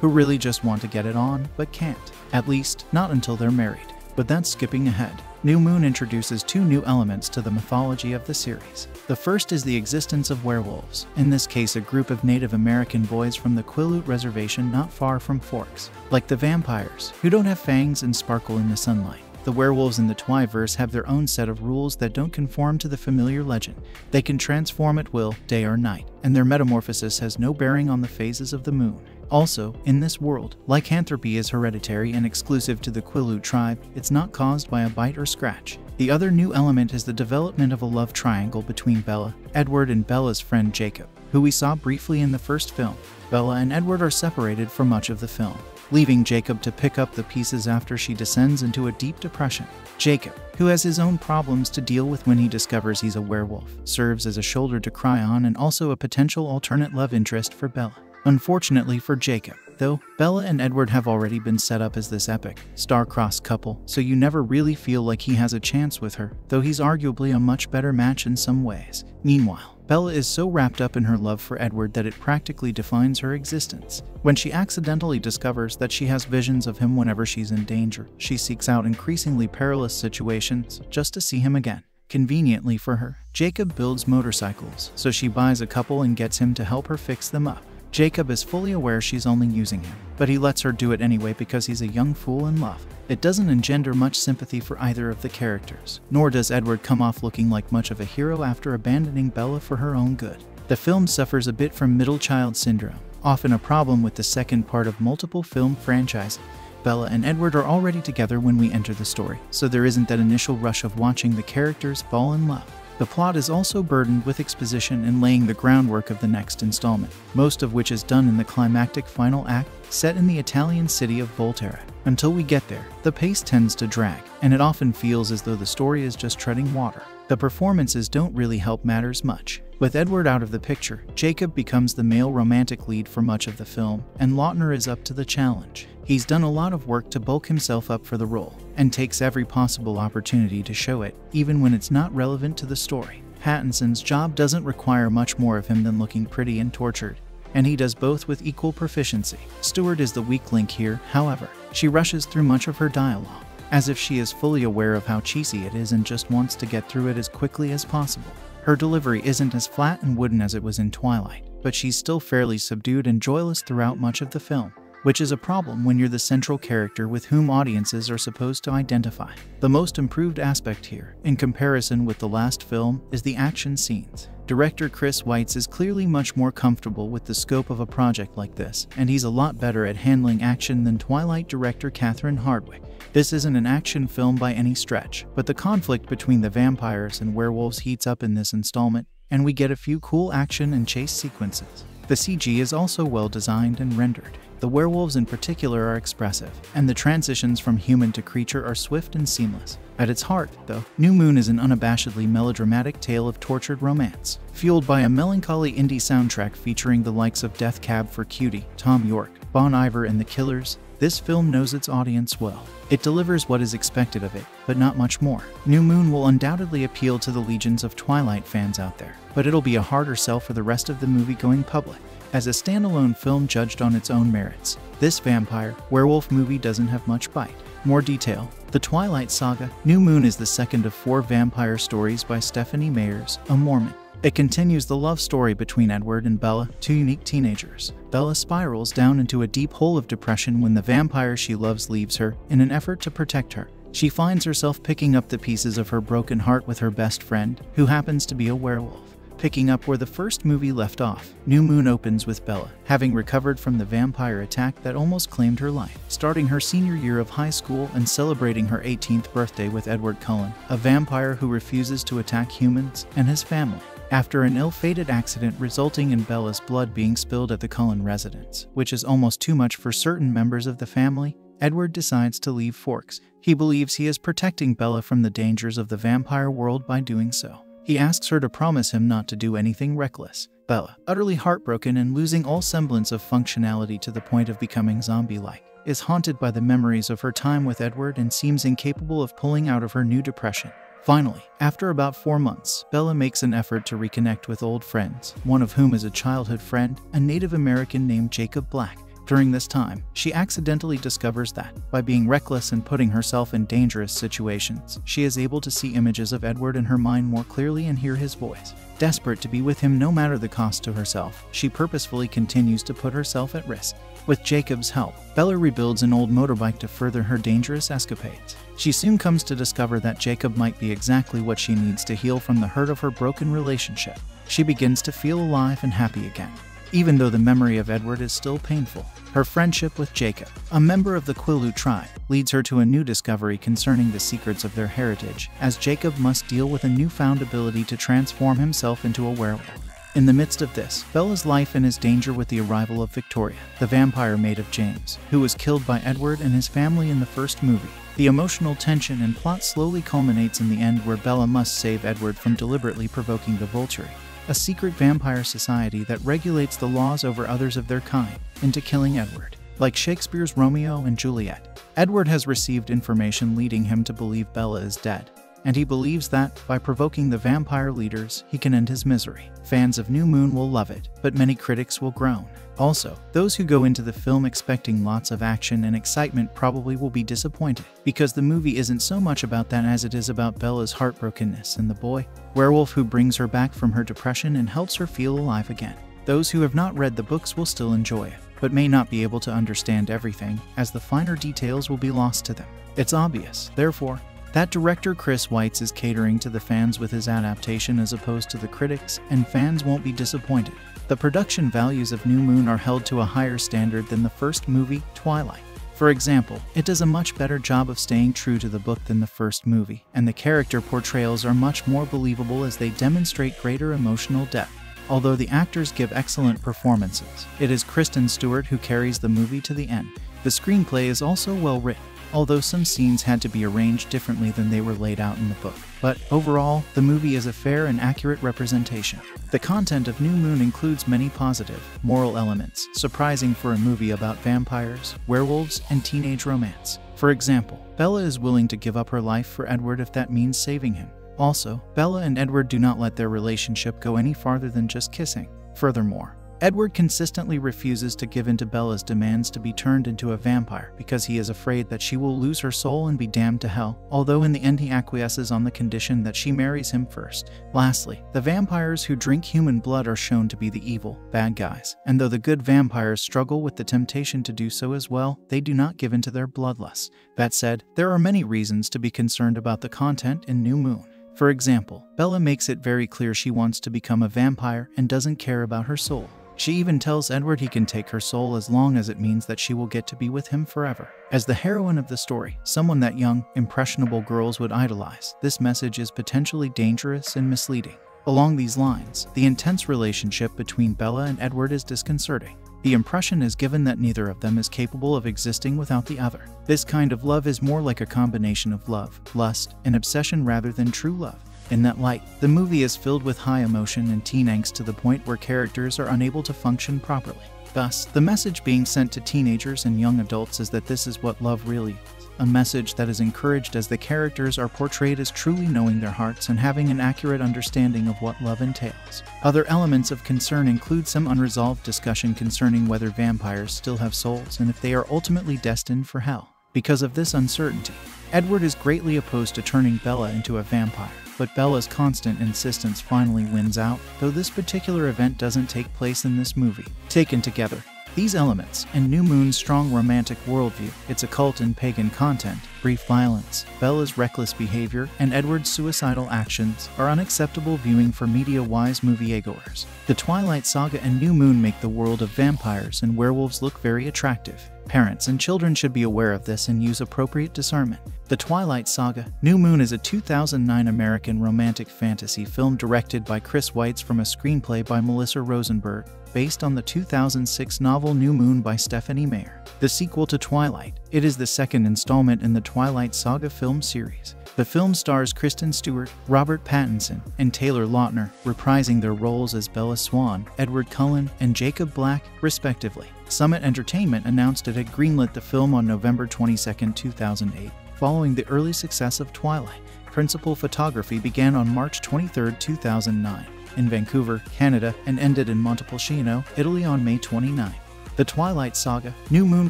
who really just want to get it on but can't, at least not until they're married. But that's skipping ahead. New Moon introduces two new elements to the mythology of the series. The first is the existence of werewolves, in this case, a group of Native American boys from the Quileute Reservation not far from Forks. Like the vampires, who don't have fangs and sparkle in the sunlight. The werewolves in the Twiverse have their own set of rules that don't conform to the familiar legend. They can transform at will, day or night, and their metamorphosis has no bearing on the phases of the moon. Also, in this world, lycanthropy is hereditary and exclusive to the Quileute tribe, it's not caused by a bite or scratch. The other new element is the development of a love triangle between Bella, Edward, and Bella's friend Jacob, who we saw briefly in the first film. Bella and Edward are separated for much of the film, leaving Jacob to pick up the pieces after she descends into a deep depression. Jacob, who has his own problems to deal with when he discovers he's a werewolf, serves as a shoulder to cry on and also a potential alternate love interest for Bella. Unfortunately for Jacob, though, Bella and Edward have already been set up as this epic, star-crossed couple, so you never really feel like he has a chance with her, though he's arguably a much better match in some ways. Meanwhile, Bella is so wrapped up in her love for Edward that it practically defines her existence. When she accidentally discovers that she has visions of him whenever she's in danger, she seeks out increasingly perilous situations just to see him again. Conveniently for her, Jacob builds motorcycles, so she buys a couple and gets him to help her fix them up. Jacob is fully aware she's only using him, but he lets her do it anyway because he's a young fool in love. It doesn't engender much sympathy for either of the characters, nor does Edward come off looking like much of a hero after abandoning Bella for her own good. The film suffers a bit from middle child syndrome, often a problem with the second part of multiple film franchises. Bella and Edward are already together when we enter the story, so there isn't that initial rush of watching the characters fall in love. The plot is also burdened with exposition and laying the groundwork of the next installment, most of which is done in the climactic final act set in the Italian city of Volterra. Until we get there, the pace tends to drag, and it often feels as though the story is just treading water. The performances don't really help matters much. With Edward out of the picture, Jacob becomes the male romantic lead for much of the film, and Lautner is up to the challenge. He's done a lot of work to bulk himself up for the role, and takes every possible opportunity to show it, even when it's not relevant to the story. Pattinson's job doesn't require much more of him than looking pretty and tortured, and he does both with equal proficiency. Stewart is the weak link here, however. She rushes through much of her dialogue, as if she is fully aware of how cheesy it is and just wants to get through it as quickly as possible. Her delivery isn't as flat and wooden as it was in Twilight, but she's still fairly subdued and joyless throughout much of the film which is a problem when you're the central character with whom audiences are supposed to identify. The most improved aspect here, in comparison with the last film, is the action scenes. Director Chris Weitz is clearly much more comfortable with the scope of a project like this, and he's a lot better at handling action than Twilight director Catherine Hardwicke. This isn't an action film by any stretch, but the conflict between the vampires and werewolves heats up in this installment, and we get a few cool action and chase sequences. The CG is also well designed and rendered. The werewolves in particular are expressive, and the transitions from human to creature are swift and seamless. At its heart, though, New Moon is an unabashedly melodramatic tale of tortured romance, fueled by a melancholy indie soundtrack featuring the likes of Death Cab for Cutie, Thom Yorke, Bon Iver and The Killers. This film knows its audience well. It delivers what is expected of it, but not much more. New Moon will undoubtedly appeal to the legions of Twilight fans out there, but it'll be a harder sell for the rest of the movie going public. As a standalone film judged on its own merits, this vampire werewolf movie doesn't have much bite. More detail The Twilight Saga New Moon is the second of four vampire stories by Stephenie Meyers, a Mormon. It continues the love story between Edward and Bella, two unique teenagers. Bella spirals down into a deep hole of depression when the vampire she loves leaves her in an effort to protect her. She finds herself picking up the pieces of her broken heart with her best friend, who happens to be a werewolf. Picking up where the first movie left off, New Moon opens with Bella, having recovered from the vampire attack that almost claimed her life, starting her senior year of high school and celebrating her 18th birthday with Edward Cullen, a vampire who refuses to attack humans and his family after an ill-fated accident resulting in Bella's blood being spilled at the Cullen residence, which is almost too much for certain members of the family, Edward decides to leave Forks. He believes he is protecting Bella from the dangers of the vampire world by doing so. He asks her to promise him not to do anything reckless. Bella, utterly heartbroken and losing all semblance of functionality to the point of becoming zombie-like, is haunted by the memories of her time with Edward and seems incapable of pulling out of her new depression. Finally, after about four months, Bella makes an effort to reconnect with old friends, one of whom is a childhood friend, a Native American named Jacob Black. During this time, she accidentally discovers that, by being reckless and putting herself in dangerous situations, she is able to see images of Edward in her mind more clearly and hear his voice. Desperate to be with him no matter the cost to herself, she purposefully continues to put herself at risk. With Jacob's help, Bella rebuilds an old motorbike to further her dangerous escapades. She soon comes to discover that Jacob might be exactly what she needs to heal from the hurt of her broken relationship. She begins to feel alive and happy again even though the memory of Edward is still painful. Her friendship with Jacob, a member of the Quileute tribe, leads her to a new discovery concerning the secrets of their heritage, as Jacob must deal with a newfound ability to transform himself into a werewolf. In the midst of this, Bella's life is in danger with the arrival of Victoria, the vampire maid of James, who was killed by Edward and his family in the first movie. The emotional tension and plot slowly culminates in the end where Bella must save Edward from deliberately provoking the Volturi, a secret vampire society that regulates the laws over others of their kind, into killing Edward. Like Shakespeare's Romeo and Juliet, Edward has received information leading him to believe Bella is dead, and he believes that, by provoking the vampire leaders, he can end his misery. Fans of New Moon will love it, but many critics will groan. Also, those who go into the film expecting lots of action and excitement probably will be disappointed, because the movie isn't so much about that as it is about Bella's heartbrokenness and the boy, werewolf who brings her back from her depression and helps her feel alive again. Those who have not read the books will still enjoy it, but may not be able to understand everything, as the finer details will be lost to them. It's obvious, therefore, that director Chris Weitz is catering to the fans with his adaptation as opposed to the critics, and fans won't be disappointed. The production values of New Moon are held to a higher standard than the first movie, Twilight. For example, it does a much better job of staying true to the book than the first movie, and the character portrayals are much more believable as they demonstrate greater emotional depth. Although the actors give excellent performances, it is Kristen Stewart who carries the movie to the end. The screenplay is also well written, although some scenes had to be arranged differently than they were laid out in the book. But overall, the movie is a fair and accurate representation. The content of New Moon includes many positive, moral elements, surprising for a movie about vampires, werewolves, and teenage romance. For example, Bella is willing to give up her life for Edward if that means saving him. Also, Bella and Edward do not let their relationship go any farther than just kissing. Furthermore, Edward consistently refuses to give in to Bella's demands to be turned into a vampire because he is afraid that she will lose her soul and be damned to hell, although in the end he acquiesces on the condition that she marries him first. Lastly, the vampires who drink human blood are shown to be the evil, bad guys, and though the good vampires struggle with the temptation to do so as well, they do not give in to their bloodlust. That said, there are many reasons to be concerned about the content in New Moon. For example, Bella makes it very clear she wants to become a vampire and doesn't care about her soul. She even tells Edward he can take her soul as long as it means that she will get to be with him forever. As the heroine of the story, someone that young, impressionable girls would idolize, this message is potentially dangerous and misleading. Along these lines, the intense relationship between Bella and Edward is disconcerting. The impression is given that neither of them is capable of existing without the other. This kind of love is more like a combination of love, lust, and obsession rather than true love. In that light, the movie is filled with high emotion and teen angst to the point where characters are unable to function properly. Thus, the message being sent to teenagers and young adults is that this is what love really is. A message that is encouraged as the characters are portrayed as truly knowing their hearts and having an accurate understanding of what love entails. Other elements of concern include some unresolved discussion concerning whether vampires still have souls and if they are ultimately destined for hell. Because of this uncertainty, Edward is greatly opposed to turning Bella into a vampire but Bella's constant insistence finally wins out, though this particular event doesn't take place in this movie. Taken together, these elements, and New Moon's strong romantic worldview, its occult and pagan content, brief violence, Bella's reckless behavior, and Edward's suicidal actions are unacceptable viewing for media-wise moviegoers. The Twilight Saga and New Moon make the world of vampires and werewolves look very attractive. Parents and children should be aware of this and use appropriate discernment. The Twilight Saga New Moon is a 2009 American romantic fantasy film directed by Chris Weitz from a screenplay by Melissa Rosenberg, based on the 2006 novel New Moon by Stephenie Meyer. The sequel to Twilight, it is the second installment in the Twilight Saga film series. The film stars Kristen Stewart, Robert Pattinson, and Taylor Lautner, reprising their roles as Bella Swan, Edward Cullen, and Jacob Black, respectively. Summit Entertainment announced it had greenlit the film on November 22, 2008. Following the early success of Twilight, principal photography began on March 23, 2009, in Vancouver, Canada, and ended in Montepulciano, Italy on May 29. The Twilight Saga New Moon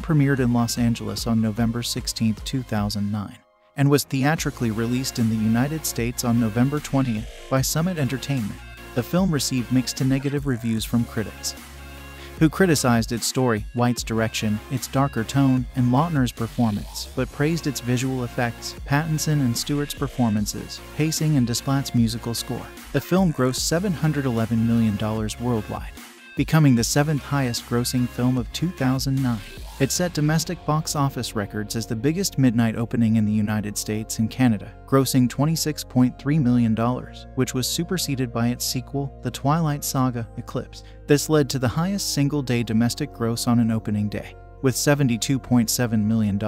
premiered in Los Angeles on November 16, 2009, and was theatrically released in the United States on November 20 by Summit Entertainment. The film received mixed to negative reviews from critics who criticized its story, Weitz's direction, its darker tone, and Lautner's performance, but praised its visual effects, Pattinson and Stewart's performances, pacing, and Desplat's musical score. The film grossed $711 million worldwide, becoming the seventh highest grossing film of 2009. It set domestic box office records as the biggest midnight opening in the United States and Canada, grossing $26.3 million, which was superseded by its sequel, The Twilight Saga Eclipse. This led to the highest single day domestic gross on an opening day, with $72.7 million,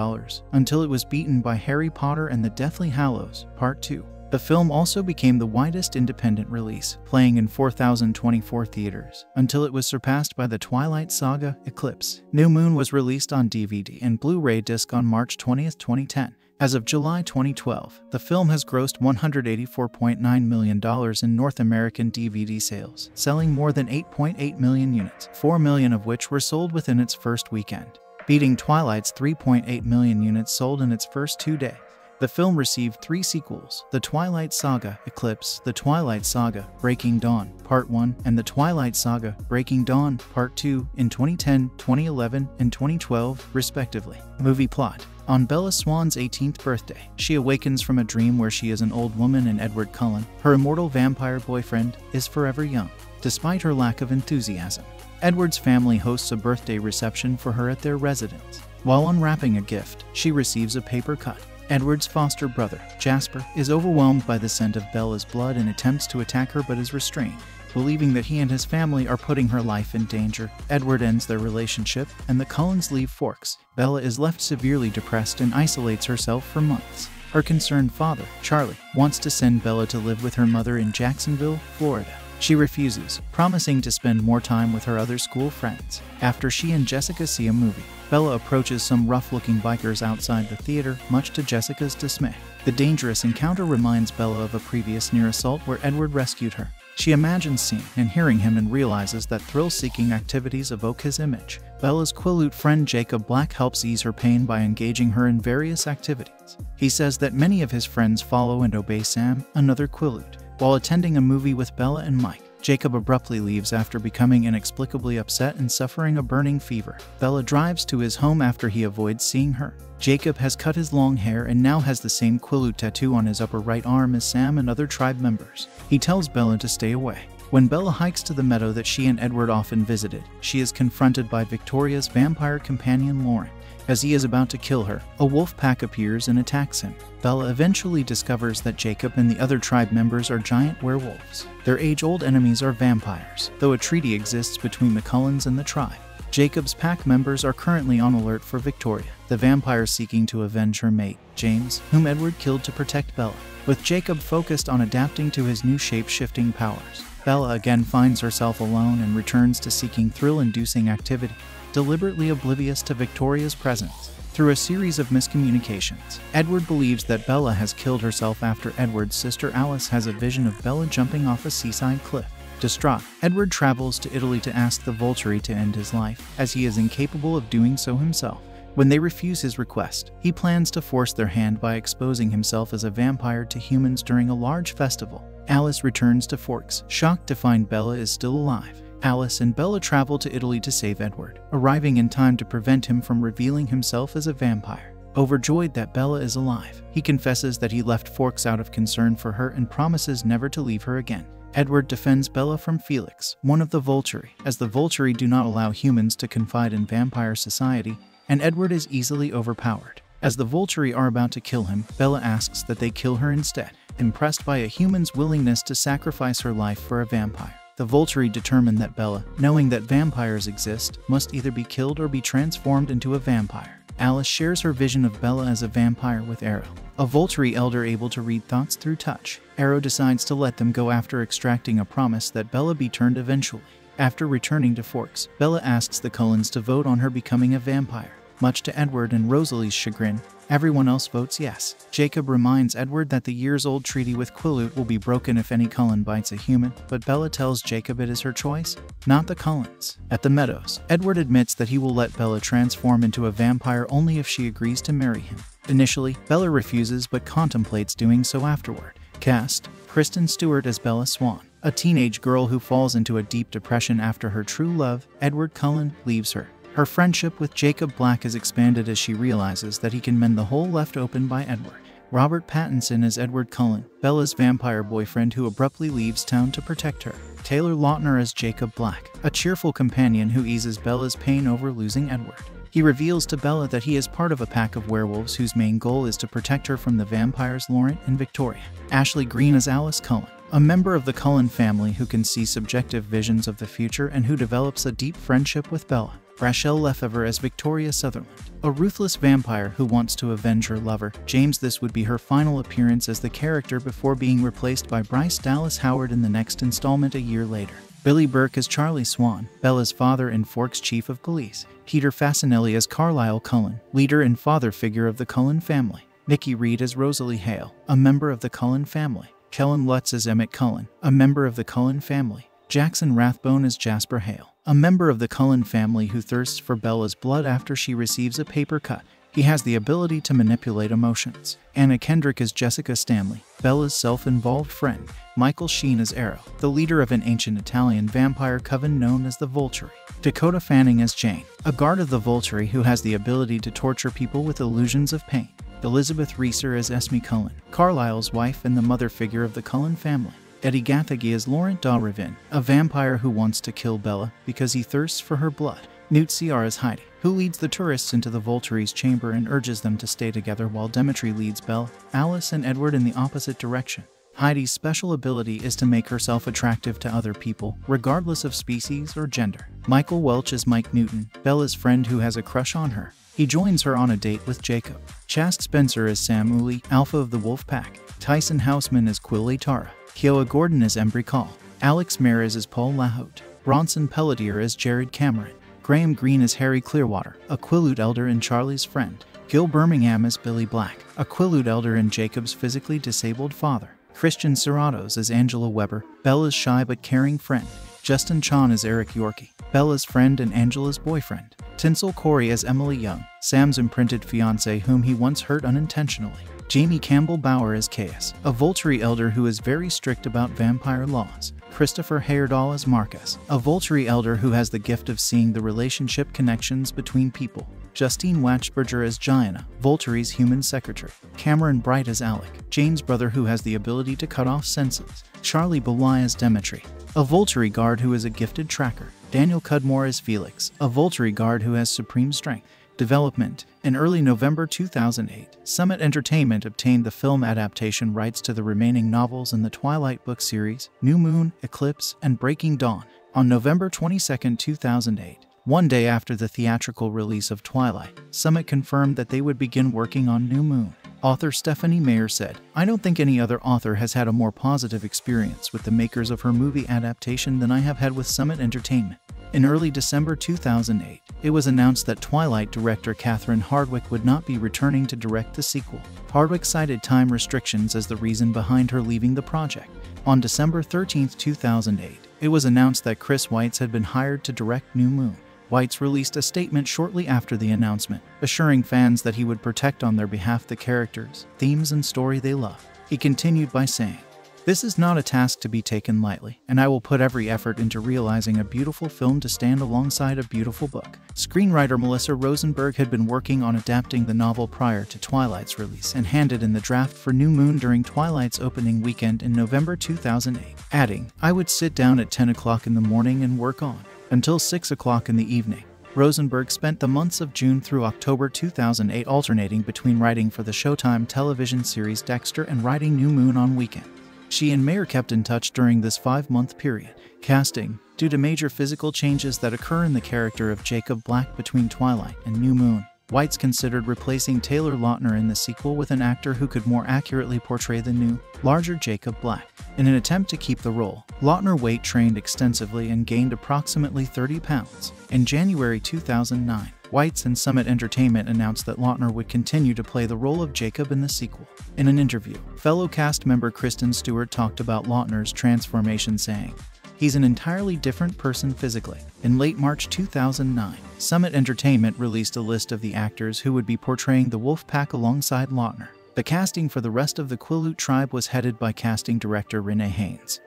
until it was beaten by Harry Potter and the Deathly Hallows, Part 2. The film also became the widest independent release, playing in 4,024 theaters, until it was surpassed by the Twilight Saga Eclipse. New Moon was released on DVD and Blu-ray disc on March 20, 2010. As of July 2012, the film has grossed $184.9 million in North American DVD sales, selling more than 8.8 million units, 4 million of which were sold within its first weekend, beating Twilight's 3.8 million units sold in its first two days. The film received three sequels The Twilight Saga Eclipse, The Twilight Saga Breaking Dawn Part 1, and The Twilight Saga Breaking Dawn Part 2 in 2010, 2011, and 2012, respectively. Movie plot on Bella Swan's 18th birthday, she awakens from a dream where she is an old woman and Edward Cullen, her immortal vampire boyfriend, is forever young, despite her lack of enthusiasm. Edward's family hosts a birthday reception for her at their residence. While unwrapping a gift, she receives a paper cut. Edward's foster brother, Jasper, is overwhelmed by the scent of Bella's blood and attempts to attack her but is restrained. Believing that he and his family are putting her life in danger, Edward ends their relationship and the Cullens leave Forks. Bella is left severely depressed and isolates herself for months. Her concerned father, Charlie, wants to send Bella to live with her mother in Jacksonville, Florida. She refuses, promising to spend more time with her other school friends. After she and Jessica see a movie, Bella approaches some rough-looking bikers outside the theater, much to Jessica's dismay. The dangerous encounter reminds Bella of a previous near assault where Edward rescued her. She imagines seeing and hearing him and realizes that thrill-seeking activities evoke his image. Bella's Quileute friend Jacob Black helps ease her pain by engaging her in various activities. He says that many of his friends follow and obey Sam, another Quileute. While attending a movie with Bella and Mike, Jacob abruptly leaves after becoming inexplicably upset and suffering a burning fever. Bella drives to his home after he avoids seeing her. Jacob has cut his long hair and now has the same Quileute tattoo on his upper right arm as Sam and other tribe members. He tells Bella to stay away. When Bella hikes to the meadow that she and Edward often visited, she is confronted by Victoria's vampire companion Laurent. As he is about to kill her, a wolf pack appears and attacks him. Bella eventually discovers that Jacob and the other tribe members are giant werewolves. Their age-old enemies are vampires, though a treaty exists between the Cullens and the tribe. Jacob's pack members are currently on alert for Victoria, the vampire seeking to avenge her mate, James, whom Edward killed to protect Bella. With Jacob focused on adapting to his new shape-shifting powers, Bella again finds herself alone and returns to seeking thrill-inducing activity deliberately oblivious to Victoria's presence. Through a series of miscommunications, Edward believes that Bella has killed herself after Edward's sister Alice has a vision of Bella jumping off a seaside cliff. Distraught, Edward travels to Italy to ask the Volturi to end his life, as he is incapable of doing so himself. When they refuse his request, he plans to force their hand by exposing himself as a vampire to humans during a large festival. Alice returns to Forks, shocked to find Bella is still alive. Alice and Bella travel to Italy to save Edward, arriving in time to prevent him from revealing himself as a vampire. Overjoyed that Bella is alive, he confesses that he left Forks out of concern for her and promises never to leave her again. Edward defends Bella from Felix, one of the Volturi, as the Volturi do not allow humans to confide in vampire society, and Edward is easily overpowered. As the Volturi are about to kill him, Bella asks that they kill her instead, impressed by a human's willingness to sacrifice her life for a vampire. The Volturi determine that Bella, knowing that vampires exist, must either be killed or be transformed into a vampire. Alice shares her vision of Bella as a vampire with Aro, a Volturi elder able to read thoughts through touch. Aro decides to let them go after extracting a promise that Bella be turned eventually. After returning to Forks, Bella asks the Cullens to vote on her becoming a vampire. Much to Edward and Rosalie's chagrin, everyone else votes yes. Jacob reminds Edward that the years-old treaty with Quileute will be broken if any Cullen bites a human, but Bella tells Jacob it is her choice, not the Cullens. At the Meadows, Edward admits that he will let Bella transform into a vampire only if she agrees to marry him. Initially, Bella refuses but contemplates doing so afterward. Cast Kristen Stewart as Bella Swan, a teenage girl who falls into a deep depression after her true love, Edward Cullen, leaves her. Her friendship with Jacob Black is expanded as she realizes that he can mend the hole left open by Edward. Robert Pattinson as Edward Cullen, Bella's vampire boyfriend who abruptly leaves town to protect her. Taylor Lautner as Jacob Black, a cheerful companion who eases Bella's pain over losing Edward. He reveals to Bella that he is part of a pack of werewolves whose main goal is to protect her from the vampires Laurent and Victoria. Ashley Greene as Alice Cullen, a member of the Cullen family who can see subjective visions of the future and who develops a deep friendship with Bella. Rachelle Lefevre as Victoria Sutherland, a ruthless vampire who wants to avenge her lover, James. This would be her final appearance as the character before being replaced by Bryce Dallas Howard in the next installment a year later. Billy Burke as Charlie Swan, Bella's father and Forks chief of police. Peter Facinelli as Carlisle Cullen, leader and father figure of the Cullen family. Nikki Reed as Rosalie Hale, a member of the Cullen family. Kellen Lutz as Emmett Cullen, a member of the Cullen family. Jackson Rathbone as Jasper Hale, a member of the Cullen family who thirsts for Bella's blood after she receives a paper cut. He has the ability to manipulate emotions. Anna Kendrick is Jessica Stanley, Bella's self-involved friend. Michael Sheen is Aro, the leader of an ancient Italian vampire coven known as the Volturi. Dakota Fanning is Jane, a guard of the Volturi who has the ability to torture people with illusions of pain. Elizabeth Reaser is Esme Cullen, Carlisle's wife and the mother figure of the Cullen family. Edi Gathegi is Laurent Darrivin, a vampire who wants to kill Bella because he thirsts for her blood. Noot Seear is Heidi, who leads the tourists into the Volturi's chamber and urges them to stay together while Demetri leads Bella, Alice, and Edward in the opposite direction. Heidi's special ability is to make herself attractive to other people, regardless of species or gender. Michael Welch is Mike Newton, Bella's friend who has a crush on her. He joins her on a date with Jacob. Chaske Spencer is Sam Uley, alpha of the Wolf Pack. Tyson Houseman is Quil Ateara. Kiowa Gordon as Embry Call, Alex Meraz as Paul Lahote, Bronson Pelletier as Jared Cameron, Graham Greene as Harry Clearwater, a Quileute elder and Charlie's friend. Gil Birmingham as Billy Black, a Quileute elder and Jacob's physically disabled father. Christian Serratos as Angela Weber, Bella's shy but caring friend. Justin Chon as Eric Yorkie, Bella's friend and Angela's boyfriend. Tinsel Korey as Emily Young, Sam's imprinted fiance whom he once hurt unintentionally. Jamie Campbell Bower as Caius, a Volturi elder who is very strict about vampire laws. Christopher Heyerdahl as Marcus, a Volturi elder who has the gift of seeing the relationship connections between people. Justine Wachsberger as Gianna, Volturi's human secretary. Cameron Bright as Alec, Jane's brother who has the ability to cut off senses. Charlie Bewley as Demetri, a Volturi guard who is a gifted tracker. Daniel Cudmore as Felix, a Volturi guard who has supreme strength. Development In early November 2008, Summit Entertainment obtained the film adaptation rights to the remaining novels in the Twilight book series New Moon, Eclipse, and Breaking Dawn. On November 22, 2008, one day after the theatrical release of Twilight, Summit confirmed that they would begin working on New Moon. Author Stephenie Meyer said, I don't think any other author has had a more positive experience with the makers of her movie adaptation than I have had with Summit Entertainment. In early December 2008, it was announced that Twilight director Catherine Hardwicke would not be returning to direct the sequel. Hardwicke cited time restrictions as the reason behind her leaving the project. On December 13, 2008, it was announced that Chris Weitz had been hired to direct New Moon. Weitz released a statement shortly after the announcement, assuring fans that he would protect on their behalf the characters, themes, and story they love. He continued by saying, this is not a task to be taken lightly, and I will put every effort into realizing a beautiful film to stand alongside a beautiful book. Screenwriter Melissa Rosenberg had been working on adapting the novel prior to Twilight's release and handed in the draft for New Moon during Twilight's opening weekend in November 2008, adding, I would sit down at 10 o'clock in the morning and work on until 6 o'clock in the evening. Rosenberg spent the months of June through October 2008 alternating between writing for the Showtime television series Dexter and writing New Moon on weekends. She and Meyer kept in touch during this five month period. Casting Due to major physical changes that occur in the character of Jacob Black between Twilight and New Moon, Weitz considered replacing Taylor Lautner in the sequel with an actor who could more accurately portray the new, larger Jacob Black. In an attempt to keep the role, Lautner weight trained extensively and gained approximately 30 pounds. In January 2009, Weitz and Summit Entertainment announced that Lautner would continue to play the role of Jacob in the sequel. In an interview, fellow cast member Kristen Stewart talked about Lautner's transformation, saying, He's an entirely different person physically. In late March 2009, Summit Entertainment released a list of the actors who would be portraying the Wolf Pack alongside Lautner. The casting for the rest of the Quileute tribe was headed by casting director Renee Haynes,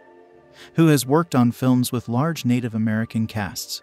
who has worked on films with large Native American casts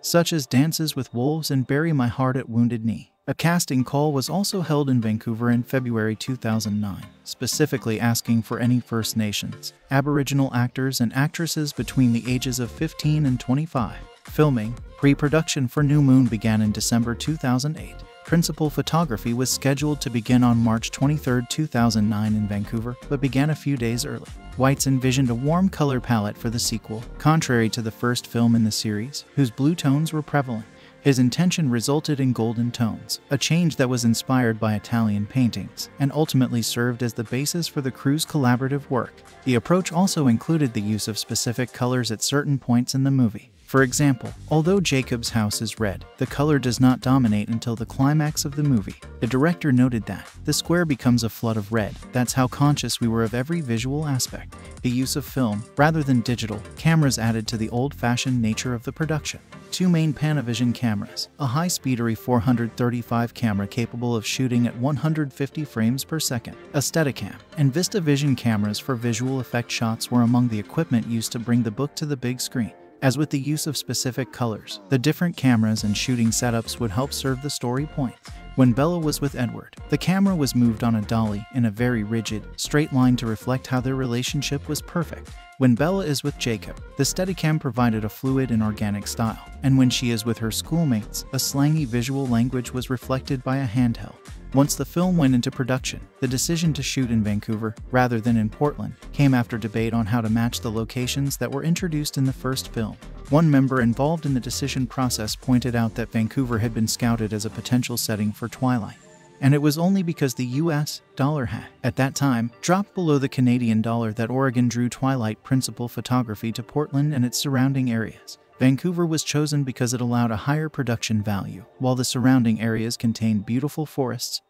such as Dances with Wolves and Bury My Heart at Wounded Knee. A casting call was also held in Vancouver in February 2009, specifically asking for any First Nations, Aboriginal actors and actresses between the ages of 15 and 25. Filming, pre production for New Moon began in December 2008. Principal photography was scheduled to begin on March 23, 2009 in Vancouver, but began a few days early. Weitz envisioned a warm color palette for the sequel, contrary to the first film in the series, whose blue tones were prevalent. His intention resulted in golden tones, a change that was inspired by Italian paintings, and ultimately served as the basis for the crew's collaborative work. The approach also included the use of specific colors at certain points in the movie. For example, although Jacob's house is red, the color does not dominate until the climax of the movie. The director noted that the square becomes a flood of red. That's how conscious we were of every visual aspect. The use of film, rather than digital, cameras added to the old fashioned nature of the production. Two main Panavision cameras, a high speed Arri 435 camera capable of shooting at 150 frames per second, a Steadicam, and VistaVision cameras for visual effect shots were among the equipment used to bring the book to the big screen. As with the use of specific colors, the different cameras and shooting setups would help serve the story point. When Bella was with Edward, the camera was moved on a dolly in a very rigid, straight line to reflect how their relationship was perfect. When Bella is with Jacob, the Steadicam provided a fluid and organic style, and when she is with her schoolmates, a slangy visual language was reflected by a handheld. Once the film went into production, the decision to shoot in Vancouver, rather than in Portland, came after debate on how to match the locations that were introduced in the first film. One member involved in the decision process pointed out that Vancouver had been scouted as a potential setting for Twilight. And it was only because the US dollar had, at that time, dropped below the Canadian dollar that Oregon drew Twilight principal photography to Portland and its surrounding areas. Vancouver was chosen because it allowed a higher production value, while the surrounding areas contained beautiful forests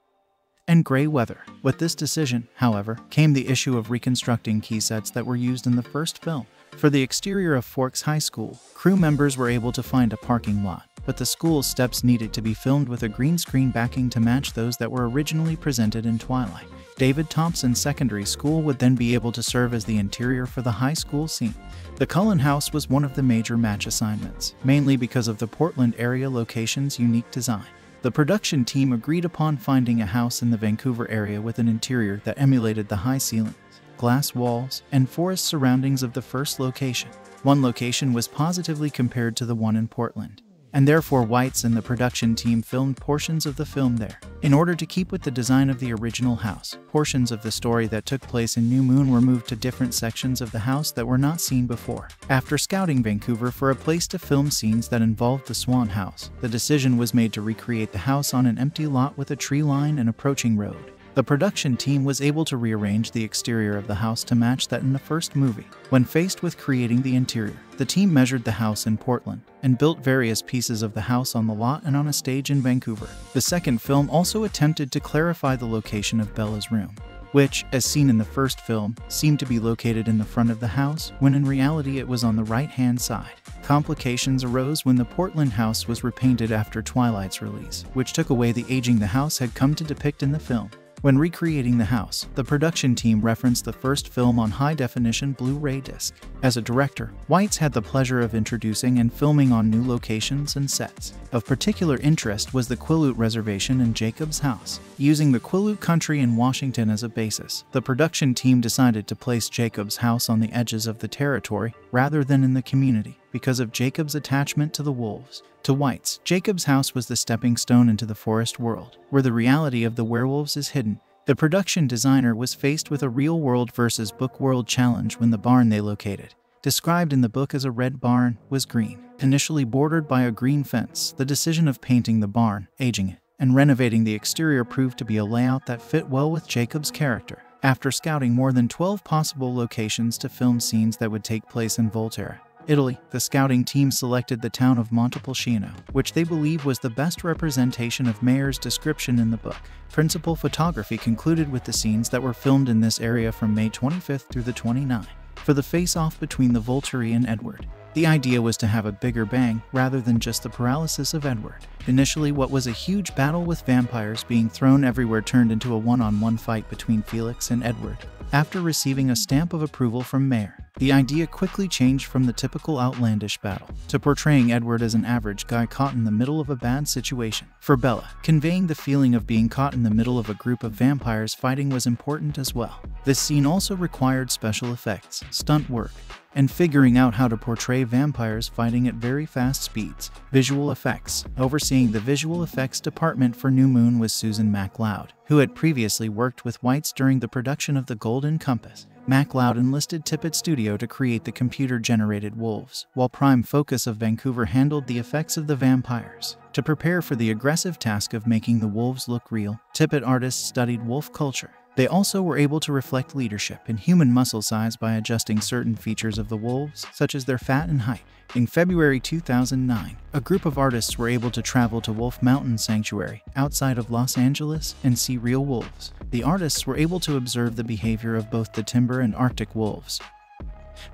and gray weather. With this decision, however, came the issue of reconstructing key sets that were used in the first film. For the exterior of Forks High School, crew members were able to find a parking lot, but the school's steps needed to be filmed with a green screen backing to match those that were originally presented in Twilight. David Thompson Secondary School would then be able to serve as the interior for the high school scene. The Cullen House was one of the major match assignments, mainly because of the Portland area location's unique design. The production team agreed upon finding a house in the Vancouver area with an interior that emulated the high ceilings, glass walls, and forest surroundings of the first location. One location was positively compared to the one in Portland and therefore Weitz and the production team filmed portions of the film there. In order to keep with the design of the original house, portions of the story that took place in New Moon were moved to different sections of the house that were not seen before. After scouting Vancouver for a place to film scenes that involved the Swan House, the decision was made to recreate the house on an empty lot with a tree line and approaching road. The production team was able to rearrange the exterior of the house to match that in the first movie. When faced with creating the interior, the team measured the house in Portland and built various pieces of the house on the lot and on a stage in Vancouver. The second film also attempted to clarify the location of Bella's room, which, as seen in the first film, seemed to be located in the front of the house when in reality it was on the right hand side. Complications arose when the Portland house was repainted after Twilight's release, which took away the aging the house had come to depict in the film. When recreating the house, the production team referenced the first film on high-definition Blu-ray disc. As a director, Weitz had the pleasure of introducing and filming on new locations and sets. Of particular interest was the Quileute Reservation and Jacob's House. Using the Quileute country in Washington as a basis, the production team decided to place Jacob's house on the edges of the territory rather than in the community because of Jacob's attachment to the wolves. To Weitz, Jacob's house was the stepping stone into the forest world, where the reality of the werewolves is hidden. The production designer was faced with a real world versus book world challenge when the barn they located, described in the book as a red barn, was green. Initially bordered by a green fence, the decision of painting the barn, aging it, and renovating the exterior proved to be a layout that fit well with Jacob's character. After scouting more than 12 possible locations to film scenes that would take place in Volterra, Italy, the scouting team selected the town of Montepulciano, which they believe was the best representation of Meyer's description in the book. Principal photography concluded with the scenes that were filmed in this area from May 25th through the 29th. For the face-off between the Volturi and Edward, the idea was to have a bigger bang rather than just the paralysis of Edward. Initially, what was a huge battle with vampires being thrown everywhere turned into a one-on-one fight between Felix and Edward. After receiving a stamp of approval from Meyer, the idea quickly changed from the typical outlandish battle to portraying Edward as an average guy caught in the middle of a bad situation. For Bella, conveying the feeling of being caught in the middle of a group of vampires fighting was important as well. This scene also required special effects, stunt work, and figuring out how to portray vampires fighting at very fast speeds. Visual effects. Overseeing the visual effects department for New Moon was Susan MacLeod, who had previously worked with Weitz during the production of The Golden Compass. MacLeod enlisted Tippett Studio to create the computer-generated wolves, while Prime Focus of Vancouver handled the effects of the vampires. To prepare for the aggressive task of making the wolves look real, Tippett artists studied wolf culture, they also were able to reflect leadership in human muscle size by adjusting certain features of the wolves, such as their fat and height. In February 2009, a group of artists were able to travel to Wolf Mountain Sanctuary outside of Los Angeles and see real wolves. The artists were able to observe the behavior of both the timber and Arctic wolves,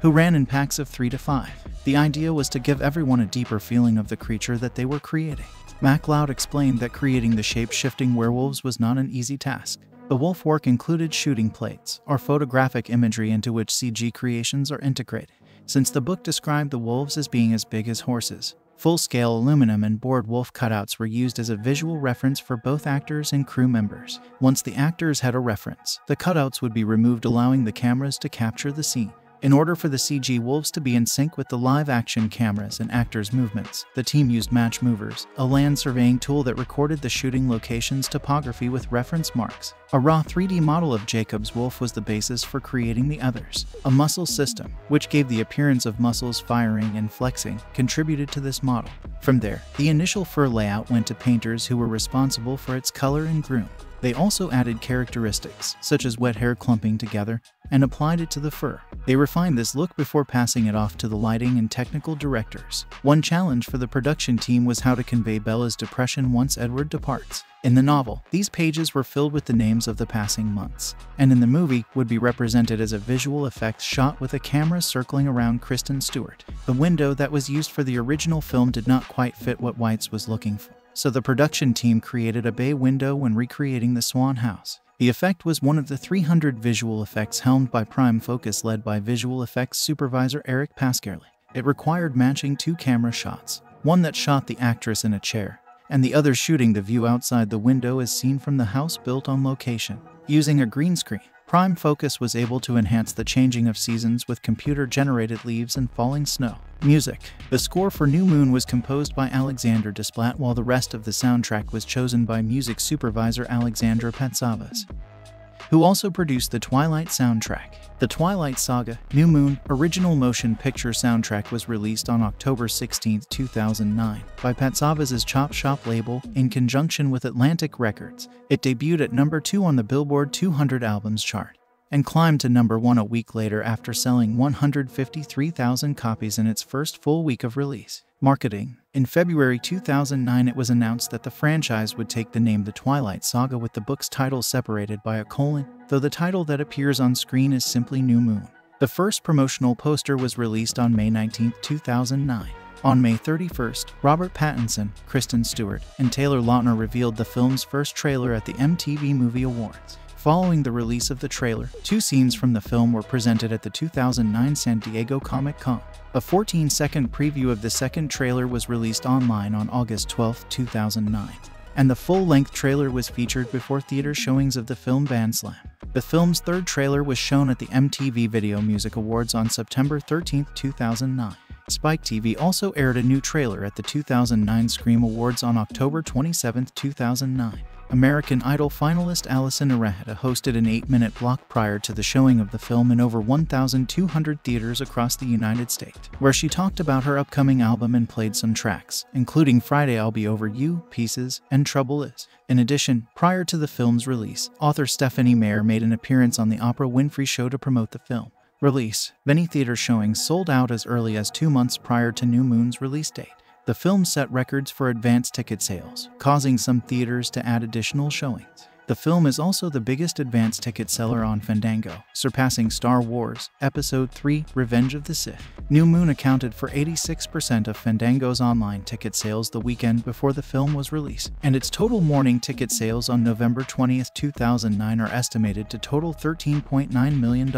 who ran in packs of three to five. The idea was to give everyone a deeper feeling of the creature that they were creating. MacLeod explained that creating the shape-shifting werewolves was not an easy task. The wolf work included shooting plates, or photographic imagery into which CG creations are integrated. Since the book described the wolves as being as big as horses, full-scale aluminum and board wolf cutouts were used as a visual reference for both actors and crew members. Once the actors had a reference, the cutouts would be removed allowing the cameras to capture the scene. In order for the CG wolves to be in sync with the live-action cameras and actors' movements, the team used Match Movers, a land surveying tool that recorded the shooting location's topography with reference marks. A raw 3D model of Jacob's wolf was the basis for creating the others. A muscle system, which gave the appearance of muscles firing and flexing, contributed to this model. From there, the initial fur layout went to painters who were responsible for its color and groom. They also added characteristics, such as wet hair clumping together, and applied it to the fur. They refined this look before passing it off to the lighting and technical directors. One challenge for the production team was how to convey Bella's depression once Edward departs. In the novel, these pages were filled with the names of the passing months, and in the movie would be represented as a visual effect shot with a camera circling around Kristen Stewart. The window that was used for the original film did not quite fit what Weitz was looking for, so the production team created a bay window when recreating the Swan House. The effect was one of the 300 visual effects helmed by Prime Focus led by visual effects supervisor Eric Pascarelli. It required matching two camera shots, one that shot the actress in a chair, and the other shooting the view outside the window as seen from the house built on location. Using a green screen, Prime Focus was able to enhance the changing of seasons with computer-generated leaves and falling snow. Music. The score for New Moon was composed by Alexander Desplat while the rest of the soundtrack was chosen by music supervisor Alexandra Patsavas, who also produced the Twilight soundtrack. The Twilight Saga New Moon original motion picture soundtrack was released on October 16, 2009 by Patsavas' Chop Shop label in conjunction with Atlantic Records. It debuted at number 2 on the Billboard 200 albums chart and climbed to number 1 a week later after selling 153,000 copies in its first full week of release. Marketing In February 2009, it was announced that the franchise would take the name The Twilight Saga with the book's title separated by a colon, though the title that appears on screen is simply New Moon. The first promotional poster was released on May 19, 2009. On May 31st, Robert Pattinson, Kristen Stewart, and Taylor Lautner revealed the film's first trailer at the MTV Movie Awards. Following the release of the trailer, two scenes from the film were presented at the 2009 San Diego Comic Con. A 14 second preview of the second trailer was released online on August 12, 2009, and the full length trailer was featured before theater showings of the film Bandslam. The film's third trailer was shown at the MTV Video Music Awards on September 13, 2009. Spike TV also aired a new trailer at the 2009 Scream Awards on October 27, 2009. American Idol finalist Allison Iraheta hosted an 8-minute block prior to the showing of the film in over 1,200 theaters across the United States, where she talked about her upcoming album and played some tracks, including Friday I'll Be Over You, Pieces, and Trouble Is. In addition, prior to the film's release, author Stephenie Meyer made an appearance on the Oprah Winfrey Show to promote the film. Release Many theater showings sold out as early as two months prior to New Moon's release date. The film set records for advance ticket sales, causing some theaters to add additional showings. The film is also the biggest advance ticket seller on Fandango, surpassing Star Wars Episode 3 Revenge of the Sith. New Moon accounted for 86% of Fandango's online ticket sales the weekend before the film was released, and its total morning ticket sales on November 20, 2009 are estimated to total $13.9 million.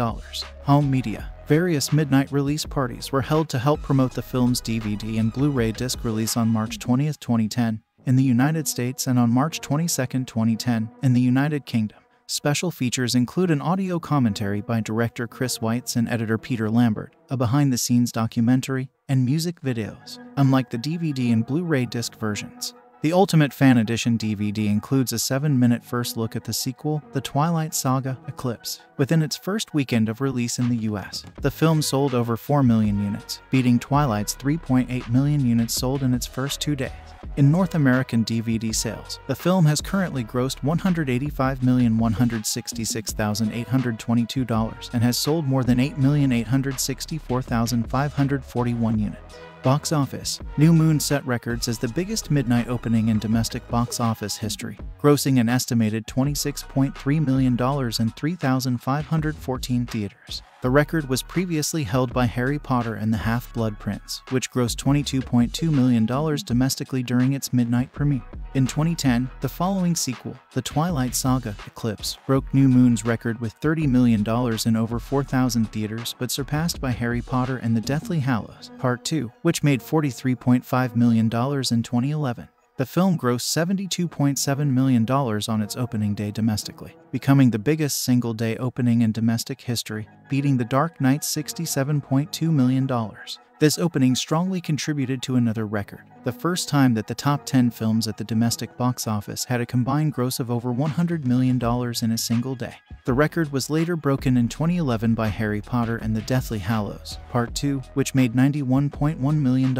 Home Media Various midnight release parties were held to help promote the film's DVD and Blu-ray disc release on March 20, 2010 in the United States and on March 22, 2010 in the United Kingdom. Special features include an audio commentary by director Chris Weitz and editor Peter Lambert, a behind-the-scenes documentary, and music videos. Unlike the DVD and Blu-ray disc versions, the Ultimate Fan Edition DVD includes a 7 minute first look at the sequel, The Twilight Saga Eclipse. Within its first weekend of release in the US, the film sold over 4 million units, beating Twilight's 3.8 million units sold in its first two days. In North American DVD sales, the film has currently grossed $185,166,822 and has sold more than 8,864,541 units. Box office New Moon set records as the biggest midnight opening in domestic box office history, grossing an estimated $26.3 million in 3,514 theaters. The record was previously held by Harry Potter and the Half-Blood Prince, which grossed $22.2 million domestically during its midnight premiere. In 2010, the following sequel, The Twilight Saga Eclipse, broke New Moon's record with $30 million in over 4,000 theaters but surpassed by Harry Potter and the Deathly Hallows Part 2, which made $43.5 million in 2011. The film grossed $72.7 million on its opening day domestically, becoming the biggest single day opening in domestic history, beating The Dark Knight's $67.2 million. This opening strongly contributed to another record, the first time that the top 10 films at the domestic box office had a combined gross of over $100 million in a single day. The record was later broken in 2011 by Harry Potter and the Deathly Hallows, Part 2, which made $91.1 million.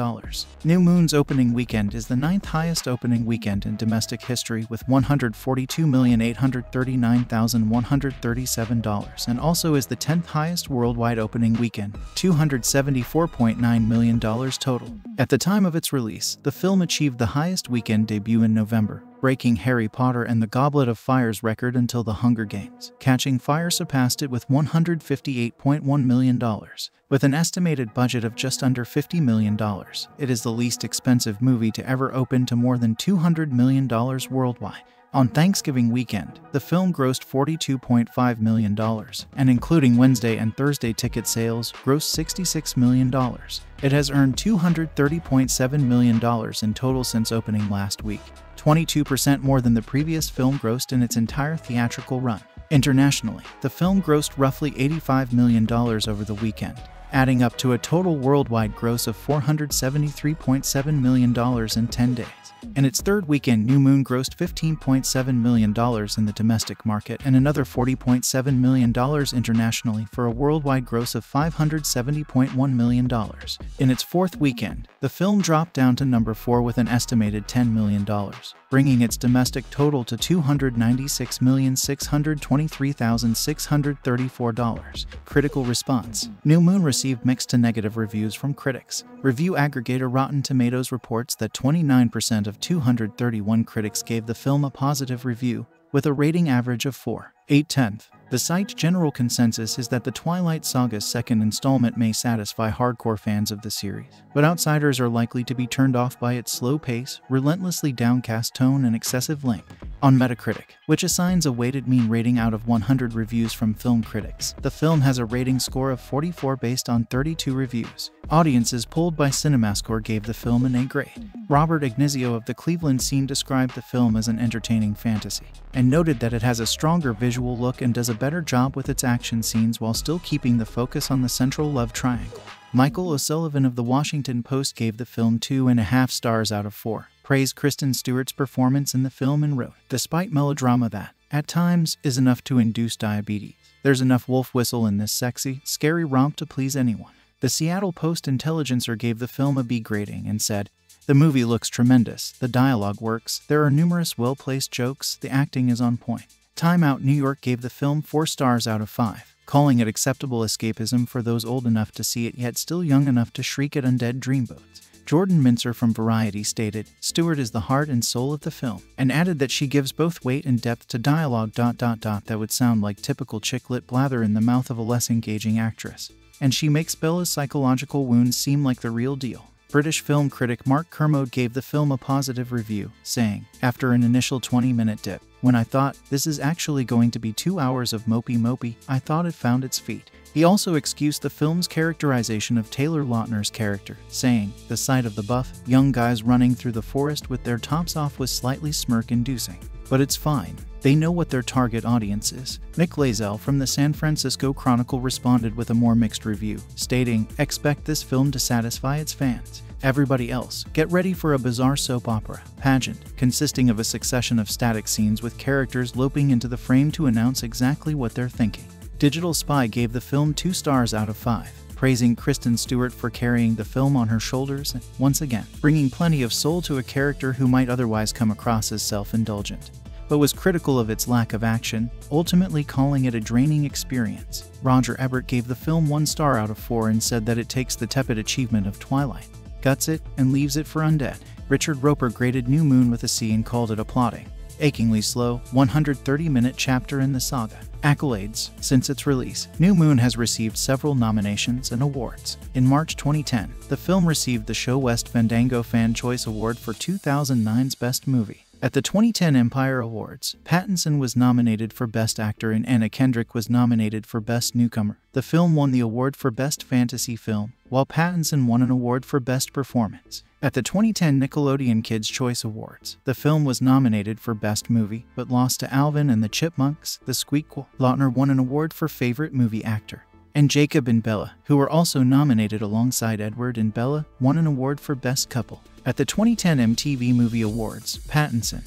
New Moon's opening weekend is the ninth highest opening weekend in domestic history with $142,839,137 and also is the 10th highest worldwide opening weekend, $274.9 million total. At the time of its release, the film achieved the highest weekend debut in November, breaking Harry Potter and the Goblet of Fire's record until The Hunger Games. Catching Fire surpassed it with $158.1 million. With an estimated budget of just under $50 million, it is the least expensive movie to ever open to more than $200 million worldwide. On Thanksgiving weekend, the film grossed $42.5 million, and including Wednesday and Thursday ticket sales, grossed $66 million. It has earned $230.7 million in total since opening last week, 22% more than the previous film grossed in its entire theatrical run. Internationally, the film grossed roughly $85 million over the weekend, adding up to a total worldwide gross of $473.7 million in 10 days. In its third weekend, New Moon grossed $15.7 million in the domestic market and another $40.7 million internationally for a worldwide gross of $570.1 million. In its fourth weekend, the film dropped down to number 4 with an estimated $10 million, bringing its domestic total to $296,623,634. Critical response New Moon received mixed to negative reviews from critics. Review aggregator Rotten Tomatoes reports that 29% of 231 critics gave the film a positive review, with a rating average of 4. 8 tenth. The site's general consensus is that the Twilight Saga's second installment may satisfy hardcore fans of the series, but outsiders are likely to be turned off by its slow pace, relentlessly downcast tone, and excessive length. On Metacritic, which assigns a weighted mean rating out of 100 reviews from film critics, the film has a rating score of 44 based on 32 reviews. Audiences polled by CinemaScore gave the film an A grade. Robert Ignizio of the Cleveland Scene described the film as an entertaining fantasy, and noted that it has a stronger visual look and does a better job with its action scenes while still keeping the focus on the central love triangle. Michael O'Sullivan of the Washington Post gave the film two and a half stars out of four, praised Kristen Stewart's performance in the film and wrote, Despite melodrama that, at times, is enough to induce diabetes, there's enough wolf whistle in this sexy, scary romp to please anyone. The Seattle Post Intelligencer gave the film a B grading and said, the movie looks tremendous, the dialogue works, there are numerous well placed jokes, the acting is on point. Time Out New York gave the film 4 stars out of 5, calling it acceptable escapism for those old enough to see it yet still young enough to shriek at undead dreamboats. Jordan Mintzer from Variety stated, Stewart is the heart and soul of the film, and added that she gives both weight and depth to dialogue dot dot dot that would sound like typical chick lit blather in the mouth of a less engaging actress. And she makes Bella's psychological wounds seem like the real deal. British film critic Mark Kermode gave the film a positive review, saying, After an initial 20 minute dip, when I thought this is actually going to be two hours of mopey mopey, I thought it found its feet. He also excused the film's characterization of Taylor Lautner's character, saying, The sight of the buff, young guys running through the forest with their tops off was slightly smirk inducing. But it's fine. They know what their target audience is. Mick LaSalle from the San Francisco Chronicle responded with a more mixed review, stating, Expect this film to satisfy its fans. Everybody else, get ready for a bizarre soap opera pageant consisting of a succession of static scenes with characters loping into the frame to announce exactly what they're thinking. Digital Spy gave the film 2 stars out of 5, praising Kristen Stewart for carrying the film on her shoulders and, once again, bringing plenty of soul to a character who might otherwise come across as self indulgent but was critical of its lack of action, ultimately calling it a draining experience. Roger Ebert gave the film one star out of four and said that it takes the tepid achievement of Twilight, guts it, and leaves it for undead. Richard Roeper graded New Moon with a C and called it a plotting, achingly slow, 130 minute chapter in the saga. Accolades Since its release, New Moon has received several nominations and awards. In March 2010, the film received the ShoWest Fandango Fan Choice Award for 2009's Best Movie. At the 2010 Empire Awards, Pattinson was nominated for Best Actor and Anna Kendrick was nominated for Best Newcomer. The film won the award for Best Fantasy Film, while Pattinson won an award for Best Performance. At the 2010 Nickelodeon Kids' Choice Awards, the film was nominated for Best Movie, but lost to Alvin and the Chipmunks, The Squeakquel. Lautner won an award for Favorite Movie Actor and Jacob and Bella, who were also nominated alongside Edward and Bella, won an award for Best Couple. At the 2010 MTV Movie Awards, Pattinson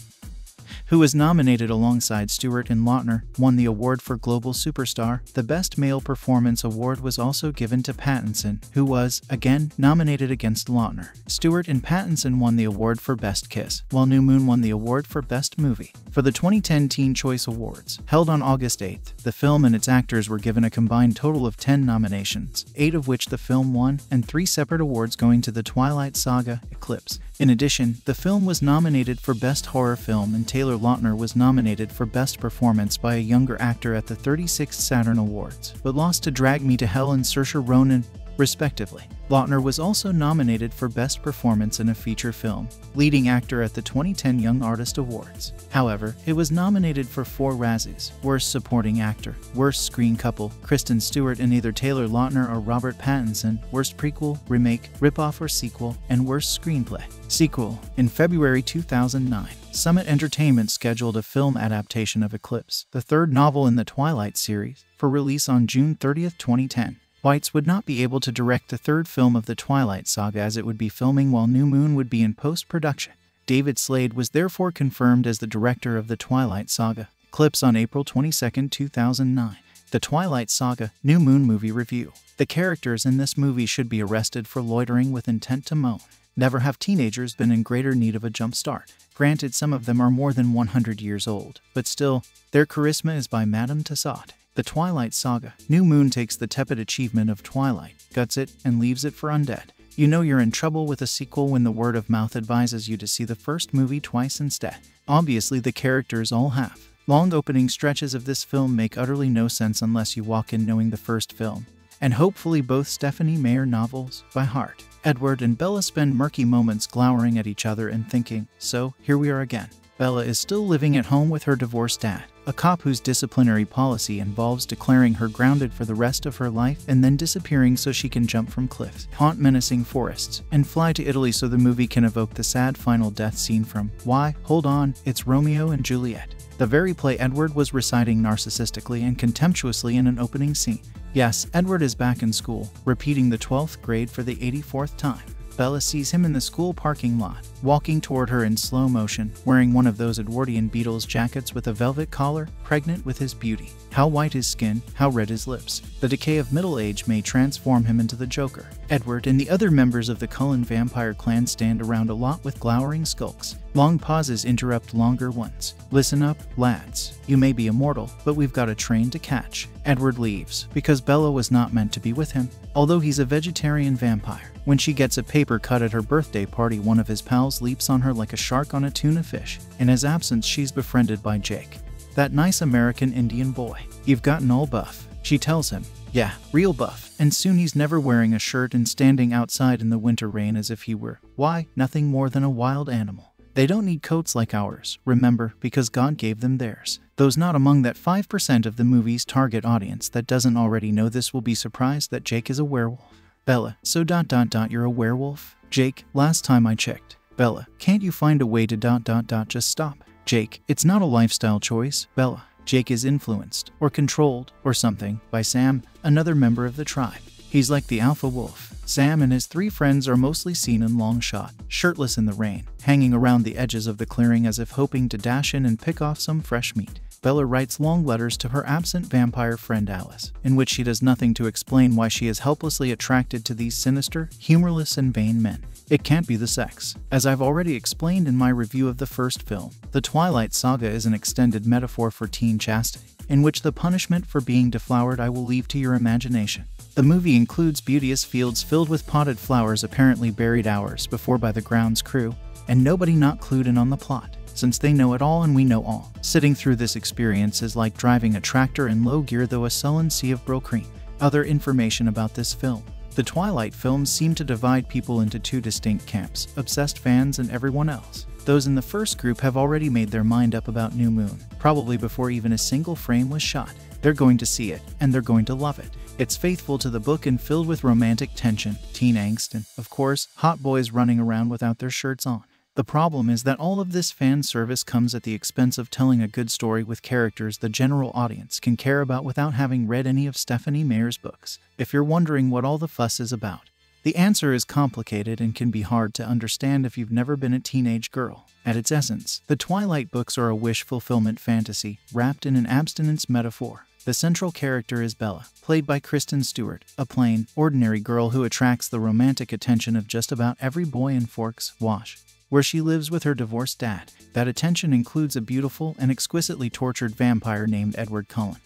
who was nominated alongside Stewart and Lautner, won the award for Global Superstar. The Best Male Performance award was also given to Pattinson, who was, again, nominated against Lautner. Stewart and Pattinson won the award for Best Kiss, while New Moon won the award for Best Movie. For the 2010 Teen Choice Awards, held on August 8th, the film and its actors were given a combined total of 10 nominations, 8 of which the film won, and 3 separate awards going to the Twilight Saga Eclipse. In addition, the film was nominated for Best Horror Film and Taylor Lautner was nominated for Best Performance by a Younger Actor at the 36th Saturn Awards, but lost to Drag Me to Hell and Saoirse Ronan respectively. Lautner was also nominated for Best Performance in a Feature Film, Leading Actor at the 2010 Young Artist Awards. However, it was nominated for four Razzies Worst Supporting Actor, Worst Screen Couple, Kristen Stewart and either Taylor Lautner or Robert Pattinson, Worst Prequel, Remake, Ripoff or Sequel, and Worst Screenplay. Sequel In February 2009, Summit Entertainment scheduled a film adaptation of Eclipse, the third novel in the Twilight series, for release on June 30, 2010. Weitz would not be able to direct the third film of the Twilight Saga as it would be filming while New Moon would be in post production. David Slade was therefore confirmed as the director of the Twilight Saga. Eclipse on April 22, 2009. The Twilight Saga New Moon Movie Review. The characters in this movie should be arrested for loitering with intent to moan. Never have teenagers been in greater need of a jump start. Granted, some of them are more than 100 years old, but still, their charisma is by Madame Tussauds. The Twilight Saga. New Moon takes the tepid achievement of Twilight, guts it, and leaves it for undead. You know you're in trouble with a sequel when the word of mouth advises you to see the first movie twice instead. Obviously, the characters all have. Long opening stretches of this film make utterly no sense unless you walk in knowing the first film, and hopefully both Stephenie Meyer novels by heart. Edward and Bella spend murky moments glowering at each other and thinking, so here we are again. Bella is still living at home with her divorced dad, a cop whose disciplinary policy involves declaring her grounded for the rest of her life and then disappearing so she can jump from cliffs, haunt menacing forests, and fly to Italy so the movie can evoke the sad final death scene from Why, Hold On, It's Romeo and Juliet. The very play Edward was reciting narcissistically and contemptuously in an opening scene. Yes, Edward is back in school, repeating the 12th grade for the 84th time. Bella sees him in the school parking lot, walking toward her in slow motion, wearing one of those Edwardian Beatles jackets with a velvet collar, pregnant with his beauty. How white his skin, how red his lips. The decay of middle age may transform him into the Joker. Edward and the other members of the Cullen vampire clan stand around a lot with glowering skulks. Long pauses interrupt longer ones. Listen up, lads. You may be immortal, but we've got a train to catch. Edward leaves, because Bella was not meant to be with him, although he's a vegetarian vampire. When she gets a paper cut at her birthday party, one of his pals leaps on her like a shark on a tuna fish. In his absence, she's befriended by Jake, that nice American Indian boy. You've gotten all buff. She tells him, yeah, real buff. And soon he's never wearing a shirt and standing outside in the winter rain as if he were, why, nothing more than a wild animal. They don't need coats like ours, remember, because God gave them theirs. Those not among that 5% of the movie's target audience that doesn't already know this will be surprised that Jake is a werewolf. Bella, so dot dot dot you're a werewolf? Jake, last time I checked. Bella, can't you find a way to dot dot dot just stop? Jake, it's not a lifestyle choice. Bella, Jake is influenced, or controlled, or something, by Sam, another member of the tribe. He's like the alpha wolf. Sam and his three friends are mostly seen in long shot, shirtless in the rain, hanging around the edges of the clearing as if hoping to dash in and pick off some fresh meat. Bella writes long letters to her absent vampire friend Alice, in which she does nothing to explain why she is helplessly attracted to these sinister, humorless, and vain men. It can't be the sex. As I've already explained in my review of the first film, the Twilight Saga is an extended metaphor for teen chastity, in which the punishment for being deflowered I will leave to your imagination. The movie includes beauteous fields filled with potted flowers apparently buried hours before by the grounds crew, and nobody not clued in on the plot, since they know it all and we know all. Sitting through this experience is like driving a tractor in low gear though a sullen sea of Brylcreem. Other information about this film. The Twilight films seem to divide people into two distinct camps, obsessed fans and everyone else. Those in the first group have already made their mind up about New Moon, probably before even a single frame was shot. They're going to see it, and they're going to love it. It's faithful to the book and filled with romantic tension, teen angst, and, of course, hot boys running around without their shirts on. The problem is that all of this fan service comes at the expense of telling a good story with characters the general audience can care about without having read any of Stephenie Meyer's books. If you're wondering what all the fuss is about, The answer is complicated and can be hard to understand if you've never been a teenage girl. At its essence, the Twilight books are a wish fulfillment fantasy wrapped in an abstinence metaphor. The central character is Bella, played by Kristen Stewart, a plain, ordinary girl who attracts the romantic attention of just about every boy in Forks, Wash, where she lives with her divorced dad. That attention includes a beautiful and exquisitely tortured vampire named Edward Cullen,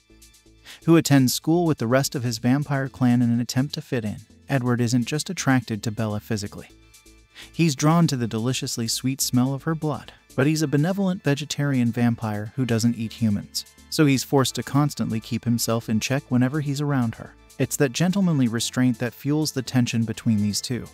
who attends school with the rest of his vampire clan in an attempt to fit in. Edward isn't just attracted to Bella physically. He's drawn to the deliciously sweet smell of her blood, but he's a benevolent vegetarian vampire who doesn't eat humans, so he's forced to constantly keep himself in check whenever he's around her. It's that gentlemanly restraint that fuels the tension between these two,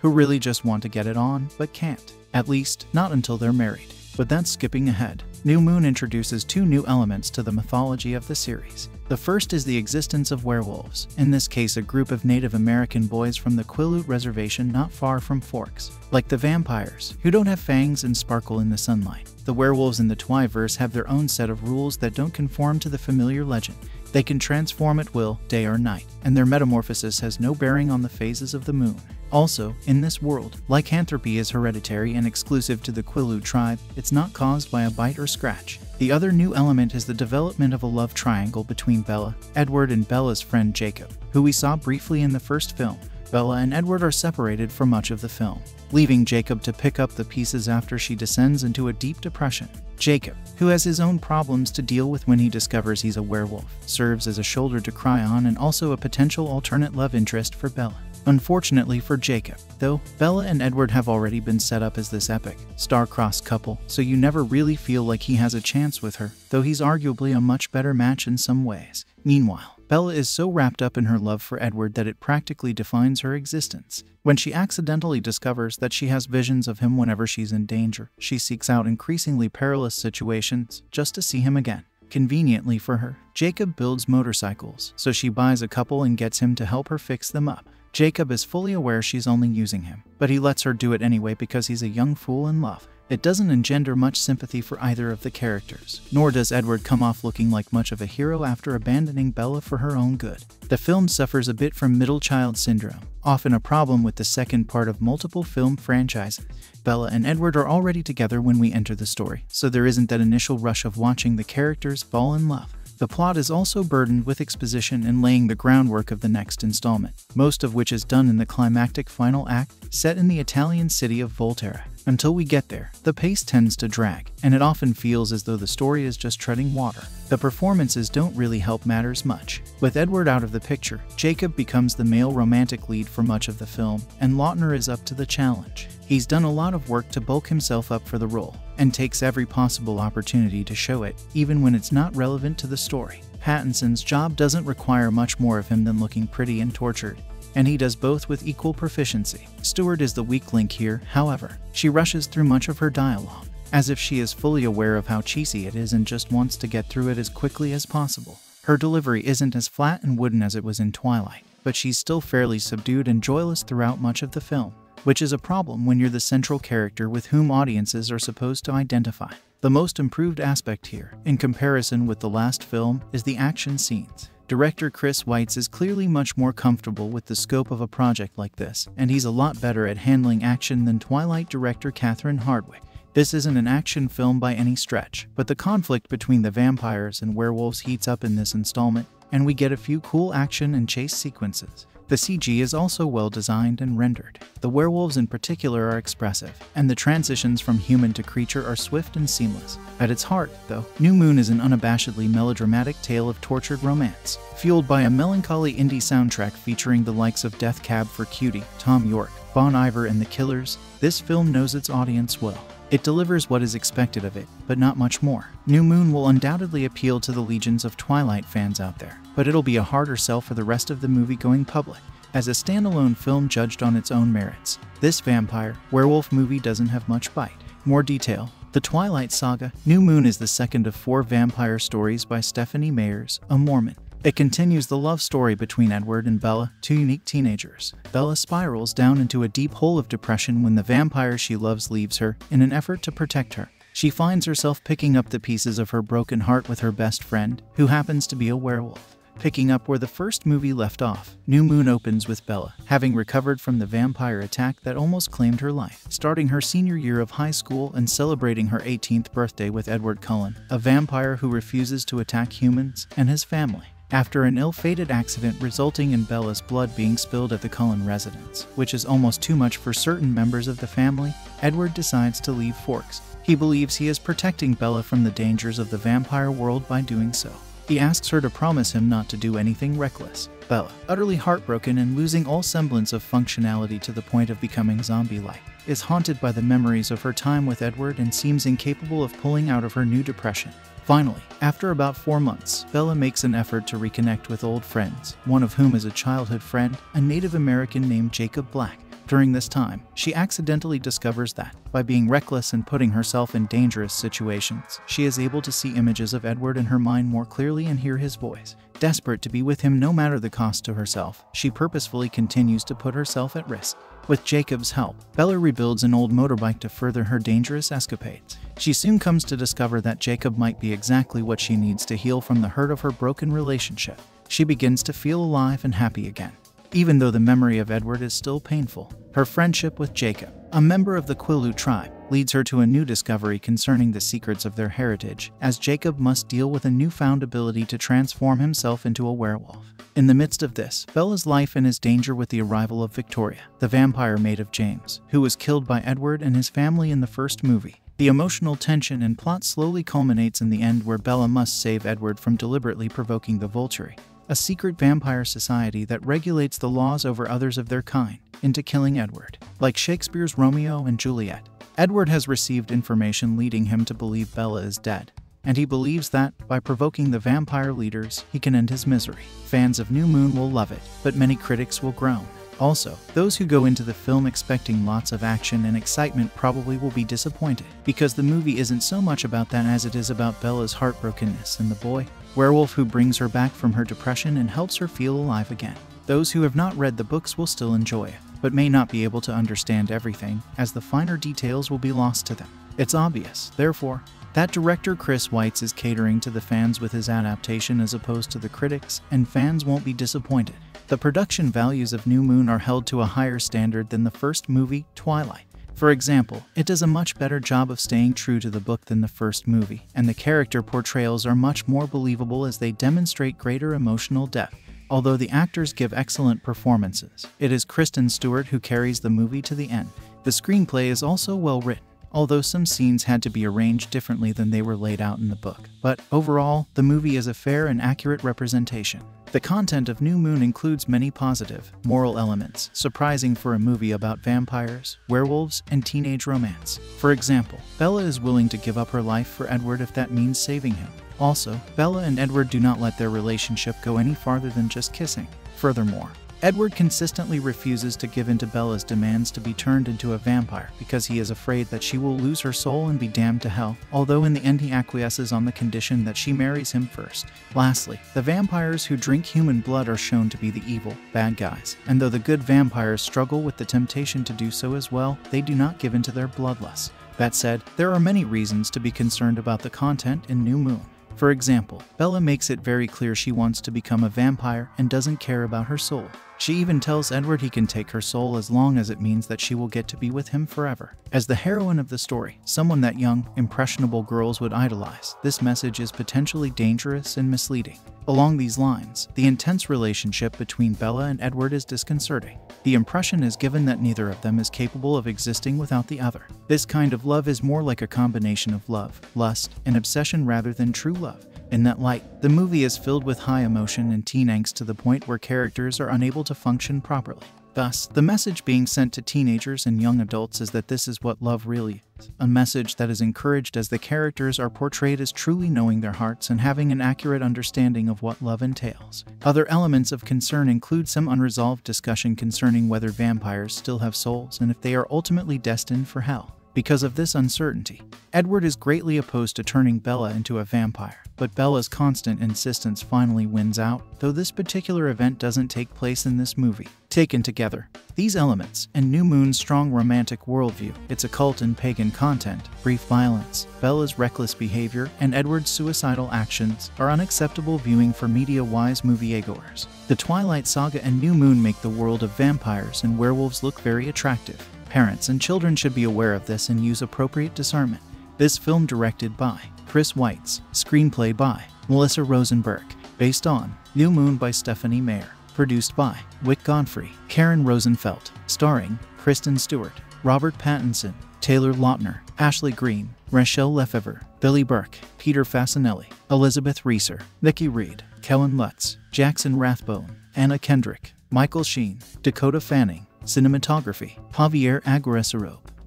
who really just want to get it on but can't, at least not until they're married. But that's skipping ahead. New Moon introduces two new elements to the mythology of the series. The first is the existence of werewolves, in this case, a group of Native American boys from the Quileute Reservation not far from Forks. Like the vampires, who don't have fangs and sparkle in the sunlight, the werewolves in the Twiverse have their own set of rules that don't conform to the familiar legend. They can transform at will, day or night, and their metamorphosis has no bearing on the phases of the moon. Also, in this world, lycanthropy is hereditary and exclusive to the Quileute tribe, it's not caused by a bite or scratch. The other new element is the development of a love triangle between Bella, Edward, and Bella's friend Jacob, who we saw briefly in the first film. Bella and Edward are separated for much of the film, leaving Jacob to pick up the pieces after she descends into a deep depression. Jacob, who has his own problems to deal with when he discovers he's a werewolf, serves as a shoulder to cry on and also a potential alternate love interest for Bella. Unfortunately for Jacob, though, Bella and Edward have already been set up as this epic, star-crossed couple, so you never really feel like he has a chance with her, though he's arguably a much better match in some ways. Meanwhile, Bella is so wrapped up in her love for Edward that it practically defines her existence. When she accidentally discovers that she has visions of him whenever she's in danger, she seeks out increasingly perilous situations just to see him again. Conveniently for her, Jacob builds motorcycles, so she buys a couple and gets him to help her fix them up. Jacob is fully aware she's only using him, but he lets her do it anyway because he's a young fool in love. It doesn't engender much sympathy for either of the characters, nor does Edward come off looking like much of a hero after abandoning Bella for her own good. The film suffers a bit from middle child syndrome, often a problem with the second part of multiple film franchises. Bella and Edward are already together when we enter the story, so there isn't that initial rush of watching the characters fall in love. The plot is also burdened with exposition and laying the groundwork of the next installment, most of which is done in the climactic final act set in the Italian city of Volterra. Until we get there, the pace tends to drag, and it often feels as though the story is just treading water. The performances don't really help matters much. With Edward out of the picture, Jacob becomes the male romantic lead for much of the film, and Lautner is up to the challenge. He's done a lot of work to bulk himself up for the role, and takes every possible opportunity to show it, even when it's not relevant to the story. Pattinson's job doesn't require much more of him than looking pretty and tortured, and he does both with equal proficiency. Stewart is the weak link here, however. She rushes through much of her dialogue, as if she is fully aware of how cheesy it is and just wants to get through it as quickly as possible. Her delivery isn't as flat and wooden as it was in Twilight, but she's still fairly subdued and joyless throughout much of the film, which is a problem when you're the central character with whom audiences are supposed to identify. The most improved aspect here, in comparison with the last film, is the action scenes. Director Chris Weitz is clearly much more comfortable with the scope of a project like this, and he's a lot better at handling action than Twilight director Catherine Hardwicke. This isn't an action film by any stretch, but the conflict between the vampires and werewolves heats up in this installment, and we get a few cool action and chase sequences. The CG is also well designed and rendered. The werewolves in particular are expressive, and the transitions from human to creature are swift and seamless. At its heart, though, New Moon is an unabashedly melodramatic tale of tortured romance, fueled by a melancholy indie soundtrack featuring the likes of Death Cab for Cutie, Thom Yorke, Bon Iver, and The Killers. This film knows its audience well. It delivers what is expected of it, but not much more. New Moon will undoubtedly appeal to the legions of Twilight fans out there, but it'll be a harder sell for the rest of the movie going public. As a standalone film judged on its own merits, this vampire, werewolf movie doesn't have much bite. More detail The Twilight Saga New Moon is the second of four vampire stories by Stephenie Meyers, a Mormon. It continues the love story between Edward and Bella, two unique teenagers. Bella spirals down into a deep hole of depression when the vampire she loves leaves her in an effort to protect her. She finds herself picking up the pieces of her broken heart with her best friend, who happens to be a werewolf. Picking up where the first movie left off, New Moon opens with Bella, having recovered from the vampire attack that almost claimed her life, starting her senior year of high school and celebrating her 18th birthday with Edward Cullen, a vampire who refuses to attack humans and his family. After an ill-fated accident resulting in Bella's blood being spilled at the Cullen residence, which is almost too much for certain members of the family, Edward decides to leave Forks. He believes he is protecting Bella from the dangers of the vampire world by doing so. He asks her to promise him not to do anything reckless. Bella, utterly heartbroken and losing all semblance of functionality to the point of becoming zombie-like, is haunted by the memories of her time with Edward and seems incapable of pulling out of her new depression. Finally, after about four months, Bella makes an effort to reconnect with old friends, one of whom is a childhood friend, a Native American named Jacob Black. During this time, she accidentally discovers that, by being reckless and putting herself in dangerous situations, she is able to see images of Edward in her mind more clearly and hear his voice. Desperate to be with him no matter the cost to herself, she purposefully continues to put herself at risk. With Jacob's help, Bella rebuilds an old motorbike to further her dangerous escapades. She soon comes to discover that Jacob might be exactly what she needs to heal from the hurt of her broken relationship. She begins to feel alive and happy again even though the memory of Edward is still painful. Her friendship with Jacob, a member of the Quileute tribe, leads her to a new discovery concerning the secrets of their heritage, as Jacob must deal with a newfound ability to transform himself into a werewolf. In the midst of this, Bella's life and his danger with the arrival of Victoria, the vampire maid of James, who was killed by Edward and his family in the first movie. The emotional tension and plot slowly culminates in the end where Bella must save Edward from deliberately provoking the Volturi, a secret vampire society that regulates the laws over others of their kind, into killing Edward. Like Shakespeare's Romeo and Juliet, Edward has received information leading him to believe Bella is dead, and he believes that, by provoking the vampire leaders, he can end his misery. Fans of New Moon will love it, but many critics will groan. Also, those who go into the film expecting lots of action and excitement probably will be disappointed, because the movie isn't so much about that as it is about Bella's heartbrokenness and the boy, werewolf who brings her back from her depression and helps her feel alive again. Those who have not read the books will still enjoy it, but may not be able to understand everything, as the finer details will be lost to them. It's obvious, therefore, that director Chris Weitz is catering to the fans with his adaptation as opposed to the critics, and fans won't be disappointed. The production values of New Moon are held to a higher standard than the first movie, Twilight. For example, it does a much better job of staying true to the book than the first movie, and the character portrayals are much more believable as they demonstrate greater emotional depth. Although the actors give excellent performances, it is Kristen Stewart who carries the movie to the end. The screenplay is also well written, although some scenes had to be arranged differently than they were laid out in the book. But overall, the movie is a fair and accurate representation. The content of New Moon includes many positive, moral elements, surprising for a movie about vampires, werewolves, and teenage romance. For example, Bella is willing to give up her life for Edward if that means saving him. Also, Bella and Edward do not let their relationship go any farther than just kissing. Furthermore, Edward consistently refuses to give in to Bella's demands to be turned into a vampire because he is afraid that she will lose her soul and be damned to hell, although in the end he acquiesces on the condition that she marries him first. Lastly, the vampires who drink human blood are shown to be the evil, bad guys, and though the good vampires struggle with the temptation to do so as well, they do not give in to their bloodlust. That said, there are many reasons to be concerned about the content in New Moon. For example, Bella makes it very clear she wants to become a vampire and doesn't care about her soul. She even tells Edward he can take her soul as long as it means that she will get to be with him forever. As the heroine of the story, someone that young, impressionable girls would idolize, this message is potentially dangerous and misleading. Along these lines, the intense relationship between Bella and Edward is disconcerting. The impression is given that neither of them is capable of existing without the other. This kind of love is more like a combination of love, lust, and obsession rather than true love. In that light, the movie is filled with high emotion and teen angst to the point where characters are unable to function properly. Thus, the message being sent to teenagers and young adults is that this is what love really is a message that is encouraged as the characters are portrayed as truly knowing their hearts and having an accurate understanding of what love entails. Other elements of concern include some unresolved discussion concerning whether vampires still have souls and if they are ultimately destined for hell. Because of this uncertainty, Edward is greatly opposed to turning Bella into a vampire, but Bella's constant insistence finally wins out, though this particular event doesn't take place in this movie. Taken together, these elements and New Moon's strong romantic worldview, its occult and pagan content, brief violence, Bella's reckless behavior, and Edward's suicidal actions are unacceptable viewing for media-wise moviegoers. The Twilight Saga and New Moon make the world of vampires and werewolves look very attractive. Parents and children should be aware of this and use appropriate discernment. This film directed by Chris Weitz, screenplay by Melissa Rosenberg, based on New Moon by Stephenie Meyer, produced by Wyck Godfrey, Karen Rosenfeld, starring Kristen Stewart, Robert Pattinson, Taylor Lautner, Ashley Greene, Rachelle Lefevre, Billy Burke, Peter Facinelli, Elizabeth Reaser, Nikki Reed, Kellen Lutz, Jackson Rathbone, Anna Kendrick, Michael Sheen, Dakota Fanning, Cinematography, Javier Aguirre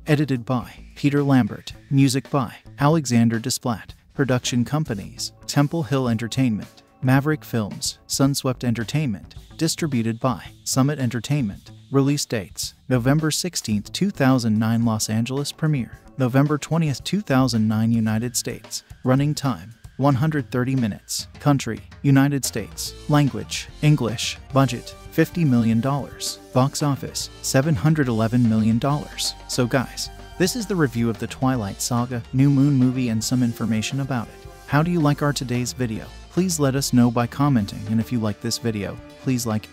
Edited by Peter Lambert. Music by Alexander Desplat. Production companies Temple Hill Entertainment, Maverick Films, Sunswept Entertainment. Distributed by Summit Entertainment. Release dates November 16, 2009 Los Angeles premiere, November 20, 2009 United States. Running time 130 minutes. Country United States. Language English. Budget $50 million. Box office $711 million. So, guys, this is the review of the Twilight Saga New Moon movie and some information about it. How do you like our today's video? Please let us know by commenting, and if you like this video, please like